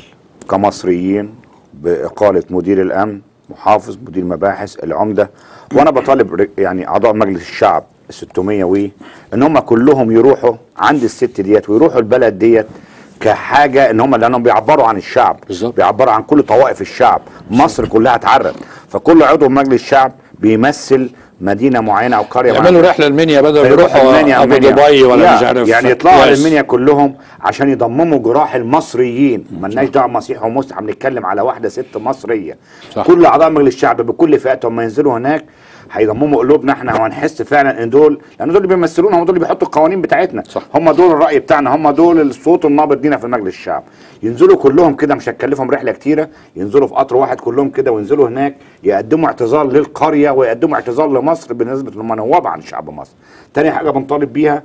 كمصريين بإقالة مدير الأمن محافظ مدير مباحث العمدة. وأنا بطالب يعني أعضاء مجلس الشعب ال 600 وي إن هم كلهم يروحوا عند الست ديت ويروحوا البلد ديت كحاجة إن هم لأنهم بيعبروا عن الشعب بالزبط. بيعبروا عن كل طوائف الشعب. مصر كلها اتعرض فكل عضو مجلس الشعب بيمثل مدينة معينة أو قرية يعملوا معينة. رحلة المنيا بدل ما يروحوا أبو. دبي ولا مش عارف يعني يطلعوا. المنيا كلهم عشان يضمموا جراح المصريين ملناش دعوة مسيح ومسلم بنتكلم على واحدة ست مصرية صح. كل أعضاء مجلس الشعب بكل فئاتهم لما ينزلوا هناك هيضمموا قلوبنا إحنا وهنحس فعلا إن دول لأن دول اللي بيمثلونا هم دول اللي بيحطوا القوانين بتاعتنا. صح. هم دول الرأي بتاعنا هم دول الصوت النابض لينا في مجلس الشعب. ينزلوا كلهم كده مش هتكلفهم رحلة كتيرة ينزلوا في قطر واحد كلهم كده وينزلوا هناك يقدموا اعتذار للقرية ويقدموا اعتذار لمصر بالنسبة نواب عن شعب مصر. تاني حاجة بنطالب بيها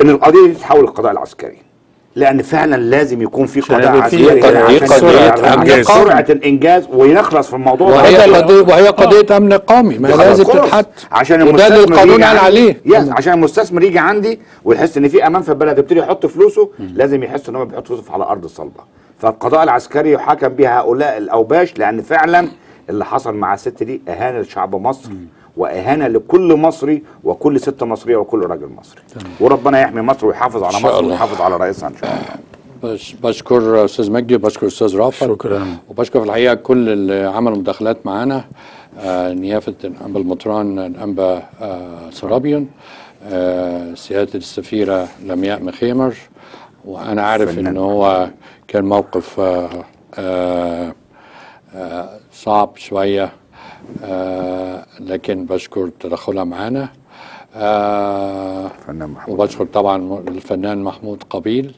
إن القضية دي تتحول للقضاء العسكري. لأن فعلا لازم يكون في عشان قضاء يبقى في عسكري قضية- عشان سرعه قومي. الإنجاز ويخلص في الموضوع ده. وهي قضية وهي قضية أمن قومي ما لازم. تتحط. عشان المستثمر القانون قال عليه. يس عشان المستثمر يجي عندي ويحس إن في أمان في البلد يبتدي يحط فلوسه لازم يحس إن هو بيحط فلوسه على أرض صلبه فالقضاء العسكري يحاكم بها هؤلاء الأوباش لأن فعلا اللي حصل مع الست دي أهانة لشعب مصر. وإهانة لكل مصري وكل ست مصرية وكل راجل مصري. وربنا يحمي مصر ويحافظ على مصر. ويحافظ على رئيسها ان شاء الله بش بشكر أستاذ مجدي وبشكر أستاذ رافع شكرا. وبشكر في الحقيقة كل اللي عملوا مداخلات معانا. آه نيافة الأنبا المطران الأنبا آه سرابيون. آه سيادة السفيرة لمياء مخيمر وأنا عارف. إن هو كان موقف آه آه آه صعب شوية. لكن بشكر تدخلها معانا. آه فنان محمود. وبشكر طبعا الفنان محمود قبيل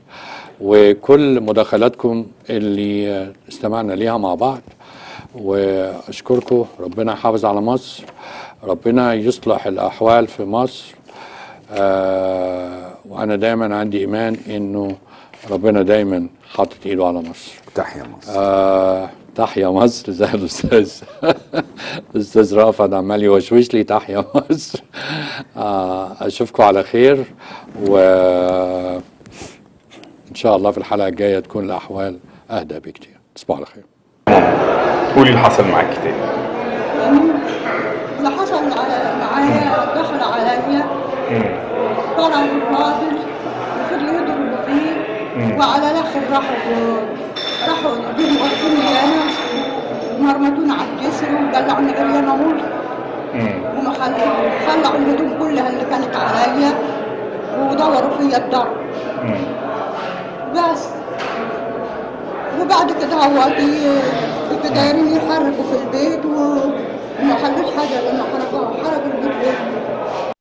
وكل مداخلاتكم اللي استمعنا ليها مع بعض. وأشكركم. ربنا يحافظ على مصر. ربنا يصلح الأحوال في مصر. آه وأنا دايما عندي إيمان إنه ربنا دايما حاطط إيده على مصر. تحيا مصر. آه تحيا مصر زي الأستاذ الأستاذ رافض عمال يوشوش لي تحيا مصر. آه أشوفكم على خير و إن شاء الله في الحلقة الجاية تكون الأحوال أهدى بكتير. تصبحوا على خير. قولي اللي حصل معاك تاني. اللي حصل على- معايا دخل عليا. طلع الراجل وفضلوا يضربوا فيه. وعلى الآخر راحوا راحوا يجيبوا غطوني أنا ومرمطوني على الجسر وقلعوني عريانه مول وما خلعوا الهدوم كلها اللي كانت عليا ودوروا فيا الضرب بس. وبعد كده هو كده دايرين يحرقوا في البيت وما خلوش حاجة لما خرجوا حرقوا البيت